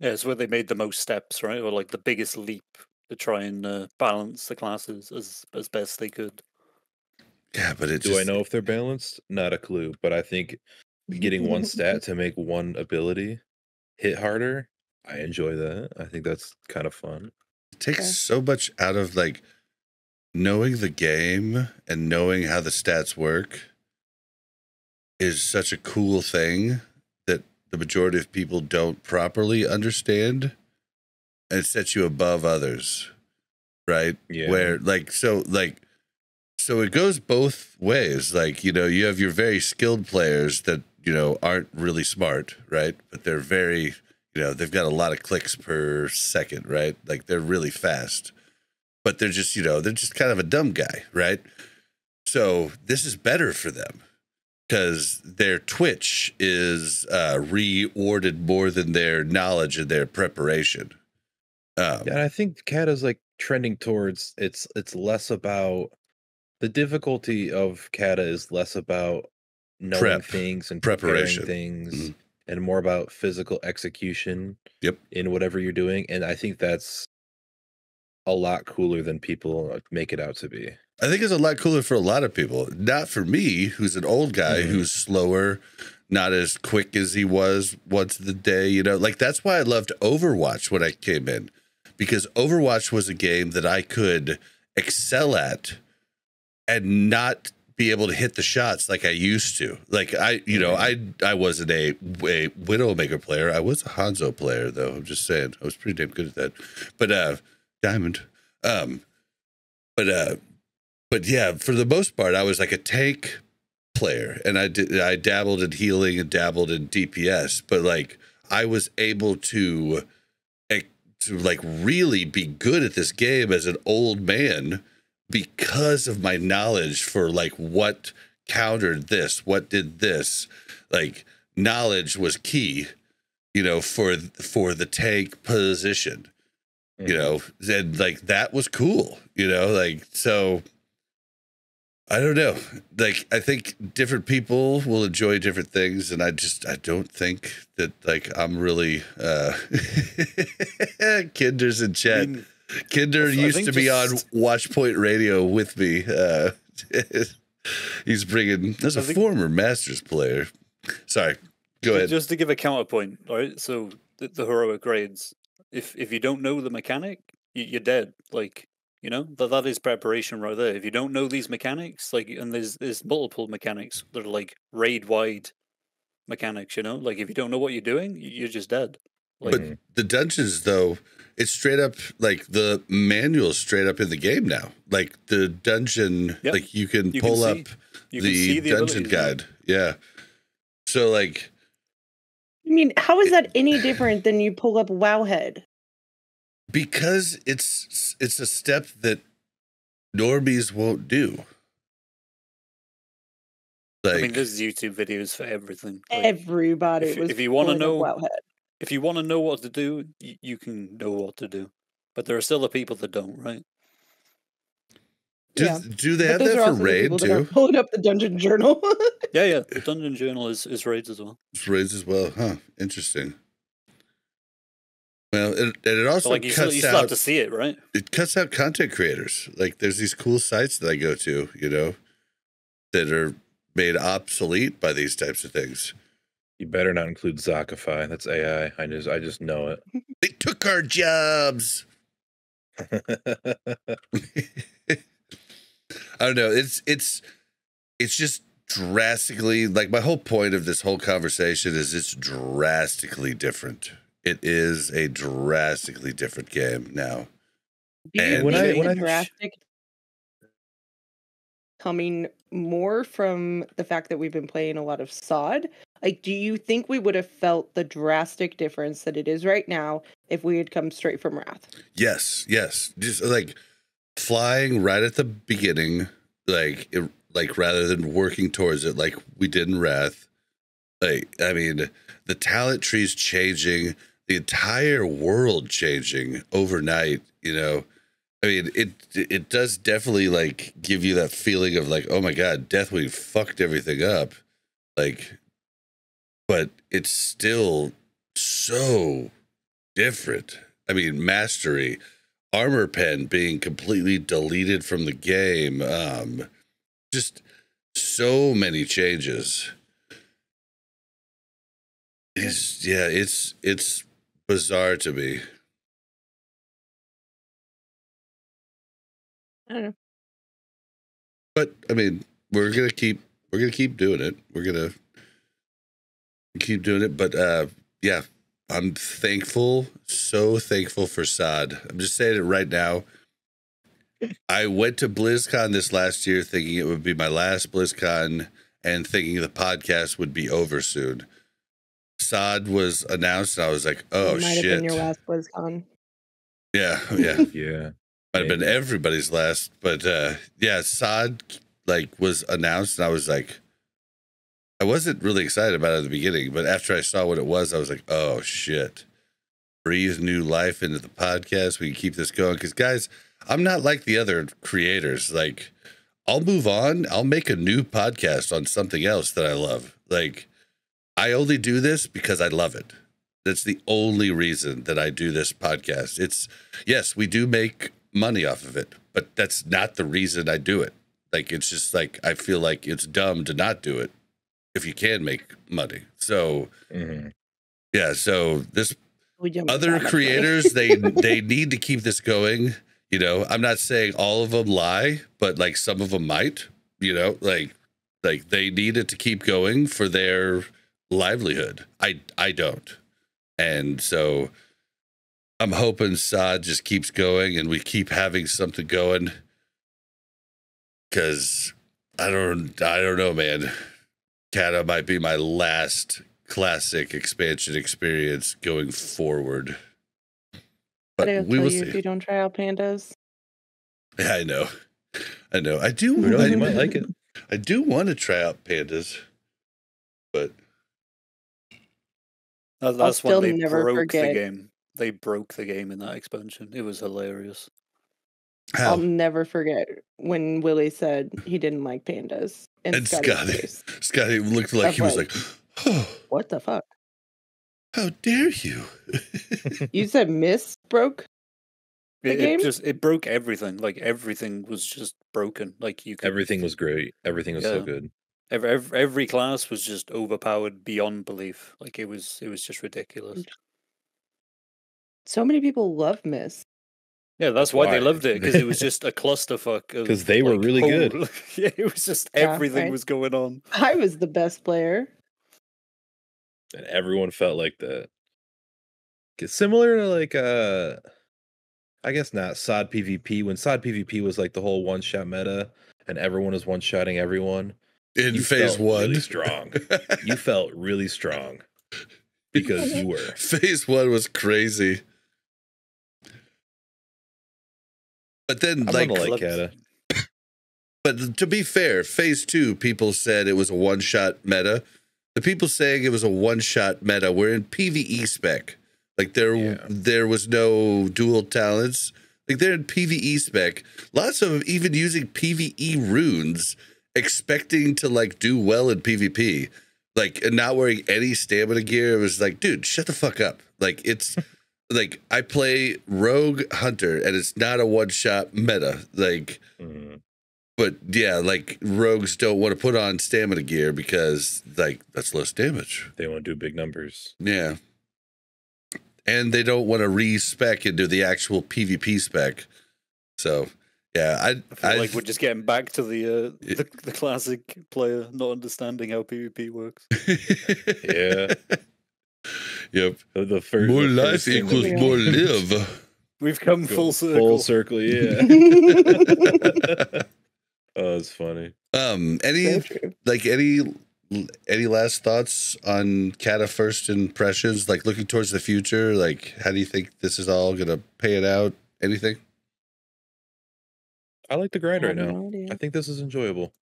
Yeah, it's where they made the most steps, right? Or like the biggest leap to try and uh, balance the classes as as best they could. yeah, but it Do just I know if they're balanced? Not a clue. But I think getting one stat (laughs) to make one ability hit harder, I enjoy that. I think that's kind of fun. it takes Okay. so much out of like knowing the game and knowing how the stats work is such a cool thing that the majority of people don't properly understand and it sets you above others right Yeah. where like so like so it goes both ways like you know you have your very skilled players that you know aren't really smart right? But they're very you know they've got a lot of clicks per second right? Like they're really fast. But they're just you know they're just kind of a dumb guy right? So this is better for them because their twitch is uh reordered more than their knowledge and their preparation. Um, Yeah, and I think Cata is like trending towards it's it's less about the difficulty of Cata is less about knowing Prep, things and preparation. preparing things Mhm. and more about physical execution Yep. in whatever you're doing. And I think that's a lot cooler than people uh, make it out to be. I think it's a lot cooler for a lot of people. Not for me, who's an old guy Mhm. who's slower, not as quick as he was once the day. You know, like that's why I loved Overwatch when I came in, because Overwatch was a game that I could excel at and not be able to hit the shots like I used to. Like I, you know, I I wasn't a, a Widowmaker player. I was a Hanzo player though. I'm just saying. I was pretty damn good at that. But uh Diamond. Um but uh but yeah, for the most part, I was like a tank player, and I did I dabbled in healing and dabbled in DPS, but like I was able to eh, to like really be good at this game as an old man because of my knowledge for like what countered this, what did this, like knowledge was key, you know, for for the tank position Mm-hmm. you know and like that was cool you know like so i don't know like i think different people will enjoy different things and i just i don't think that like i'm really uh (laughs) kinder's in I chat mean, kinder used to be on watchpoint radio with me uh (laughs) he's bringing as a think- former masters player sorry go ahead Just to give a counterpoint, right? So the, the heroic grades. If if you don't know the mechanic, you, you're dead. Like you know that that is preparation right there. If you don't know these mechanics, like and there's there's multiple mechanics that are like raid wide mechanics. You know, like if you don't know what you're doing, you're just dead. Like But the dungeons, though, it's straight up like the manual's straight up in the game now. Like the dungeon, Yep. like you can You pull see- up you can the, see the dungeon abilities guide. Yeah. So like, I mean, how is that any different than you pull up Wowhead? because it's it's a step that normies won't do. Like, I mean, there's YouTube videos for everything. Like, Everybody if- was. if you wanna know- Wowhead. If you want to know what to do, y- you can know what to do. But there are still the people that don't, right? do, yeah. do they But have that for raid people that too? Pulling up the dungeon journal. (laughs) Yeah, yeah. The dungeon Journal is, is raids as well. It's raids as well, huh? Interesting. Well, it, and it But also like you still, you still have to see it, right? it cuts out content creators. Like there's these cool sites that I go to, you know, that are made obsolete by these types of things. You better not include Zakify. That's AI. I just I just know it. (laughs) They took our jobs. (laughs) I don't know. It's it's it's just drastically like my whole point of this whole conversation is it's drastically different. It is a drastically different game now. Do you And- When I- the when I- drastic coming more from the fact that we've been playing a lot of sod like do you think we would have felt the drastic difference that it is right now if we had come straight from wrath Yes, yes. Just like flying right at the beginning, like it, like rather than working towards it like we did in Wrath. Like I mean, the talent tree's changing, the entire world changing overnight. You know, I mean it it does definitely like give you that feeling of like, oh my god, Deathwing fucked everything up. Like, but it's still so different. I mean, mastery, armor pen being completely deleted from the game. Um, just so many changes. It's yeah, it's it's bizarre to me. i don't know But I mean, we're gonna keep we're gonna keep doing it. We're gonna keep doing it. But uh, yeah, I'm thankful, so thankful for Sod. I'm just saying it right now. I went to BlizzCon this last year thinking it would be my last BlizzCon and thinking the podcast would be over soon. Sod was announced, and I was like, "Oh It might shit!" have been your last BlizzCon. Yeah, (laughs) yeah. (laughs) Yeah. might have been everybody's last, but uh yeah, Sod like was announced, and I was like, I wasn't really excited about it at the beginning, but after I saw what it was, I was like, oh shit, breathe new life into the podcast. We can keep this going because guys, I'm not like the other creators. Like, I'll move on. I'll make a new podcast on something else that I love. Like, I only do this because I love it. That's the only reason that I do this podcast. It's yes, we do make money off of it, but that's not the reason I do it. Like it's just like I feel like it's dumb to not do it if you can make money. So Mhm. yeah, so this We don't make other that much money. creators they (laughs) they need to keep this going. You know, I'm not saying all of them lie, but like some of them might. You know, like like they need it to keep going for their livelihood. I I don't, and so I'm hoping Sod just keeps going and we keep having something going. Because I don't I don't know, man. Cata might be my last classic expansion experience going forward. But But I'll we will you if see. you don't try out pandas. Yeah, I know. I know. I do. Who? I, You might like it. I do want to try out pandas, but That, that's still when they never broke forget. the game. They broke the game in that expansion. It was hilarious. how? I'll never forget when Willie said he didn't like pandas. And, And Scotty. Scotty (laughs) looked like That's he was like- like, "Oh, What the fuck? how dare you!" You said Mists broke? The It, game? it just it broke everything. Like everything was just broken. Like you could Everything was great. Everything was so good. every, every every class was just overpowered beyond belief. Like it was it was just ridiculous. So many people love Mists. Yeah, that's why, Why? they loved it because it was just a clusterfuck. Because they were really good. good. (laughs) yeah, it was just Yeah, everything right. was going on. I was the best player. And everyone felt like that. 'Cause Similar to like uh I guess not SOD PvP. When SOD PvP was like the whole one shot meta and everyone was one shotting everyone. In You phase felt one, really strong. (laughs) You felt really strong. Because you were. phase one was crazy. But then, I'm like, like Cata. (coughs) But to be fair, phase two, people said it was a one shot meta. The people saying it was a one shot meta were in PVE spec. Like there, Yeah. there was no dual talents. Like they're in PVE spec. Lots of them even using PVE runes, expecting to like do well in PvP. Like and not wearing any stamina gear. It was like, dude, shut the fuck up. Like it's (laughs) like I play Rogue Hunter and it's not a one shot meta. Like Mhm. but yeah, like rogues don't want to put on stamina gear because like that's less damage. They want to do big numbers. Yeah. And they don't want to re-spec into the actual PvP spec. So yeah, I I feel I like we're just getting back to the uh, Yeah. the, the classic player not understanding how PvP works. (laughs) Yeah. Yep. The, the fir- more the life first equals we- more live. (laughs) We've come full circle. Full circle, yeah. (laughs) (laughs) oh, it's funny. Um any like any any last thoughts on Cata first impressions? Like looking towards the future, like how do you think this is all gonna pay it out? Anything? I like the grind I right now. no idea. I think this is enjoyable.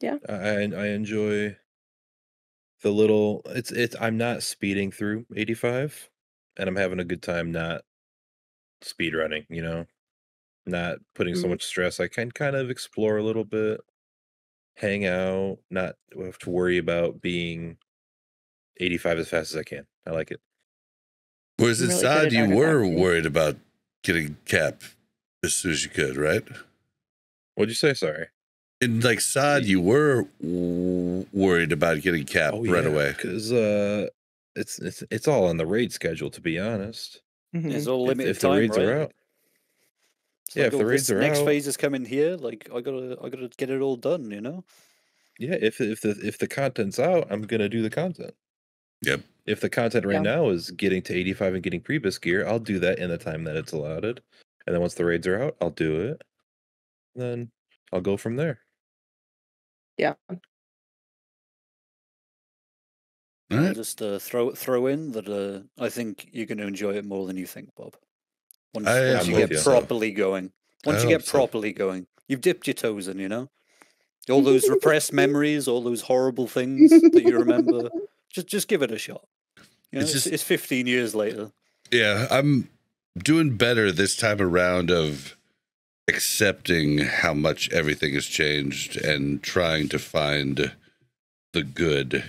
Yeah. I I I enjoy the little it's it's I'm not speeding through 85 and I'm having a good time not speed running, you know. Not putting so Mm. much stress. I can kind of explore a little bit, hang out, not have to worry about being 85 as fast as I can. I like it. Whereas I'm really good inside at you were Boxing. worried about getting cap as soon as you could, right? What'd you say? Sorry. In like sod, you were worried about getting cap right away. Because uh it's it's it's all on the raid schedule to be honest. Mhm. It's all If- limited if the time, raids right? are out. It's Yeah, if the oh, raids this are next out- phase is coming here. Like I gotta, I gotta get it all done. You know. Yeah, if if the if the content's out, I'm gonna do the content. Yep. If the content right Yeah. now is getting to 85 and getting Pre-bis gear, I'll do that in the time that it's allotted. And then once the raids are out, I'll do it. Then I'll go from there. Yeah. All I'll just uh, throw throw in that uh, I think you're going to enjoy it more than you think, Bob. Once, I once you get you. properly going, once I you hope get so. properly going, you've dipped your toes in. You know, all those repressed (laughs) memories, all those horrible things that you remember. (laughs) Just just give it a shot. You know, It's it's, just- it's 15 years later. Yeah, I'm doing better this time around of accepting how much everything has changed and trying to find the good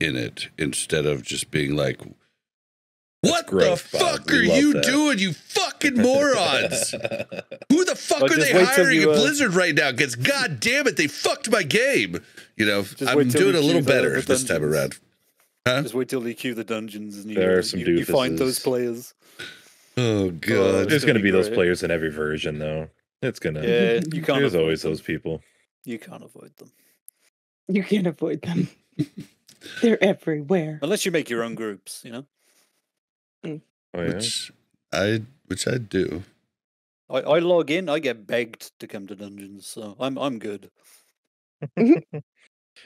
in it instead of just being like, what growth, the Bob. fuck We are you that." doing, you fucking morons? (laughs) Who the fuck Well, are they hiring you, at uh, Blizzard right now? Because god damn it, they fucked my game. You know, I'm wait till doing a little better this time around. Huh? Just wait till you queue the dungeons and you, There are uh, some you, you find those players. Oh god. There's gonna be be those players in every version, though. It's going to. Yeah, you can't. There's always them. those people. You can't avoid them You can't avoid them. (laughs) They're everywhere. unless you make your own groups. You know, mm. Oh, yeah. Which I which I do. I, I log in, I get begged to come to dungeons, so I'm I'm good.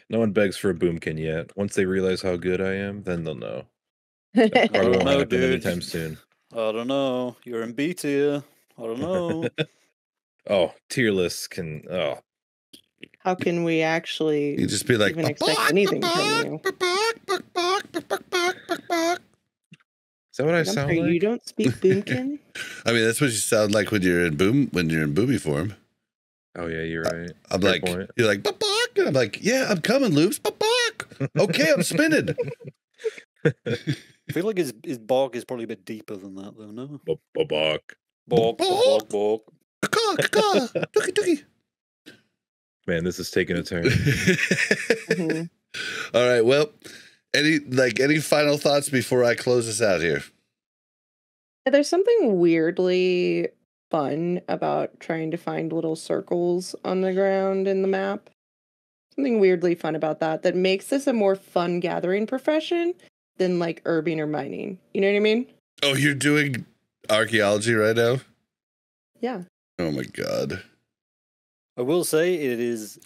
No one begs for a boomkin yet. Once they realize how good I am, then they'll know. (laughs) That probably won't know, happen dude. anytime soon. I don't know. You're in B tier. I don't know. (laughs) oh, tier lists can. Oh, How can we actually You just be like, even expect anything from you? is that what I sound like? you don't speak boomkin? (laughs) I mean, that's what you sound like when you're in boom when you're in booby form. Oh yeah, you're right. I'm Fair like, point. you're like, "Bak," and I'm like, yeah, I'm coming, Lubes, bak. Okay, I'm spinning. (laughs) I feel like his his bark is probably a bit deeper than that, though. No, Bu- bu- buck. bark, bark, bark. Caw, caw, (laughs) Dookie, dookie. Man, this is taking a turn. Mhm. (laughs) All right. Well, any like any final thoughts before I close this out here? There's something weirdly fun about trying to find little circles on the ground in the map. Something weirdly fun about that that makes this a more fun gathering profession than like herbing or mining. You know what I mean? Oh, you're doing archaeology right now? Yeah. Oh my god. I will say it is.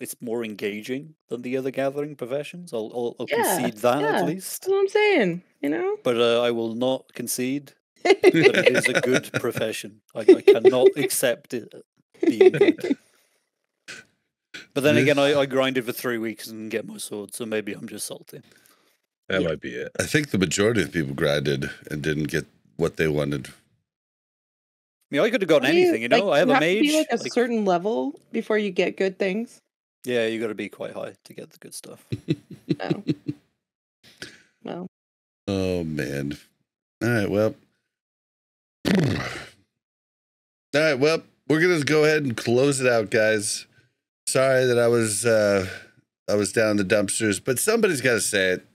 It's more engaging than the other gathering professions. I'll I'll, I'll Yeah, concede that yeah. at least. That's what I'm saying, you know? But uh, I will not concede (laughs) that it is a good profession. I, I cannot accept it being good. But then Yeah. again, I, I grinded for three weeks and get my sword, so maybe I'm just salty. That Yeah. might be it. I think the majority of people grinded and didn't get what they wanted. I mean, I could have gotten you- anything, you know. like, I have you a to mage. be like a like- certain level before you get good things. yeah, you got to be quite high to get the good stuff. Oh. well, Oh man. All right, well. (clears throat) All right, well, we're gonna go ahead and close it out, guys. Sorry that I was uh I was down the dumpsters, but somebody's gotta say it.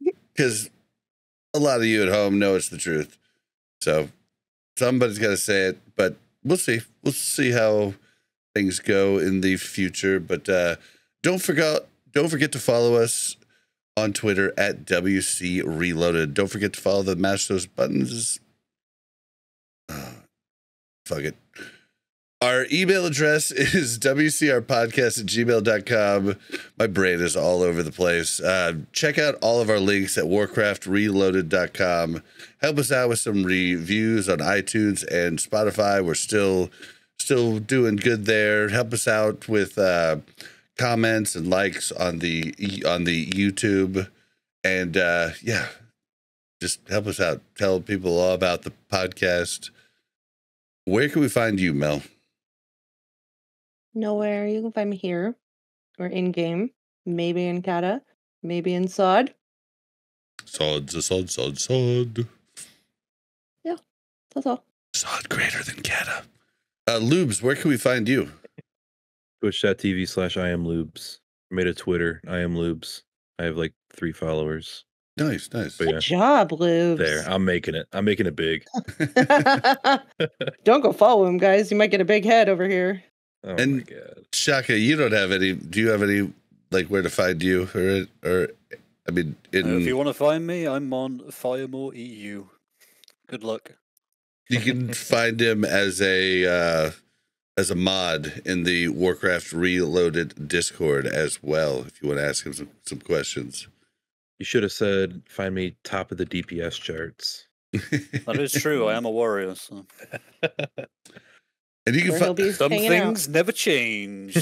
(laughs) Cause a lot of you at home know it's the truth. So somebody's gotta say it, but we'll see. We'll see how things go in the future. But uh don't forget don't forget to follow us on Twitter at WC Reloaded. Don't forget to follow the mash those buttons. Uh, fuck it. Our email address (laughs) is WCRpodcast at gmail.com. My brain is all over the place. Uh, check out all of our links at warcraftreloaded.com. Help us out with some reviews on iTunes and Spotify. We're still still doing good there. Help us out with uh, comments and likes on the on the YouTube, and uh, yeah, just help us out. Tell people all about the podcast. Where can we find you, Mel? nowhere. You can find me here or in game, maybe in Cata, maybe in Sod. Sod, sod, sod, sod. That's all. Sod greater than Cata. Uh, Lubes, where can we find you? Twitch.tv slash I am lubes. I made a Twitter. I am lubes. I have like three followers. Nice, nice. But Good yeah, job, Lubes. there. I'm making it. I'm making it big. (laughs) (laughs) Don't go follow him, guys. You might get a big head over here. Oh my And- god. Shaka, you don't have any. Do you have any like where to find you or or I mean, Uh, if you want to find me, I'm on Firemaw EU. Good luck. You can (laughs) find him as a uh, as a mod in the Warcraft Reloaded Discord as well. If you want to ask him some, some questions. You should have said, "Find me top of the DPS charts." (laughs) That is true. I am a warrior. So. And you can find Some hanging things never change.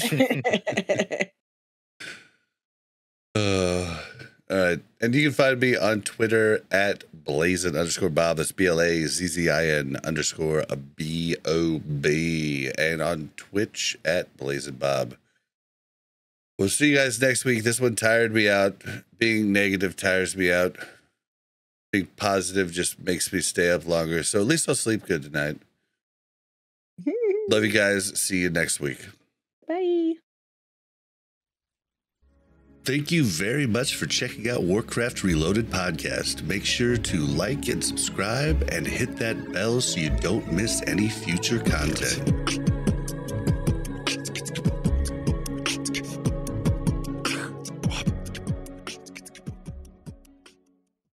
out. (laughs) Uh. And you can find me on Twitter at blazzin underscore Bob. That's B L A Z Z I N underscore B O B. And on Twitch at blazzin Bob. We'll see you guys next week. This one tired me out. Being negative tires me out. Being positive just makes me stay up longer. So at least I'll sleep good tonight. (laughs) Love you guys. See you next week. Bye. Thank you very much for checking out Warcraft Reloaded podcast. Make sure to like and subscribe and hit that bell so you don't miss any future content.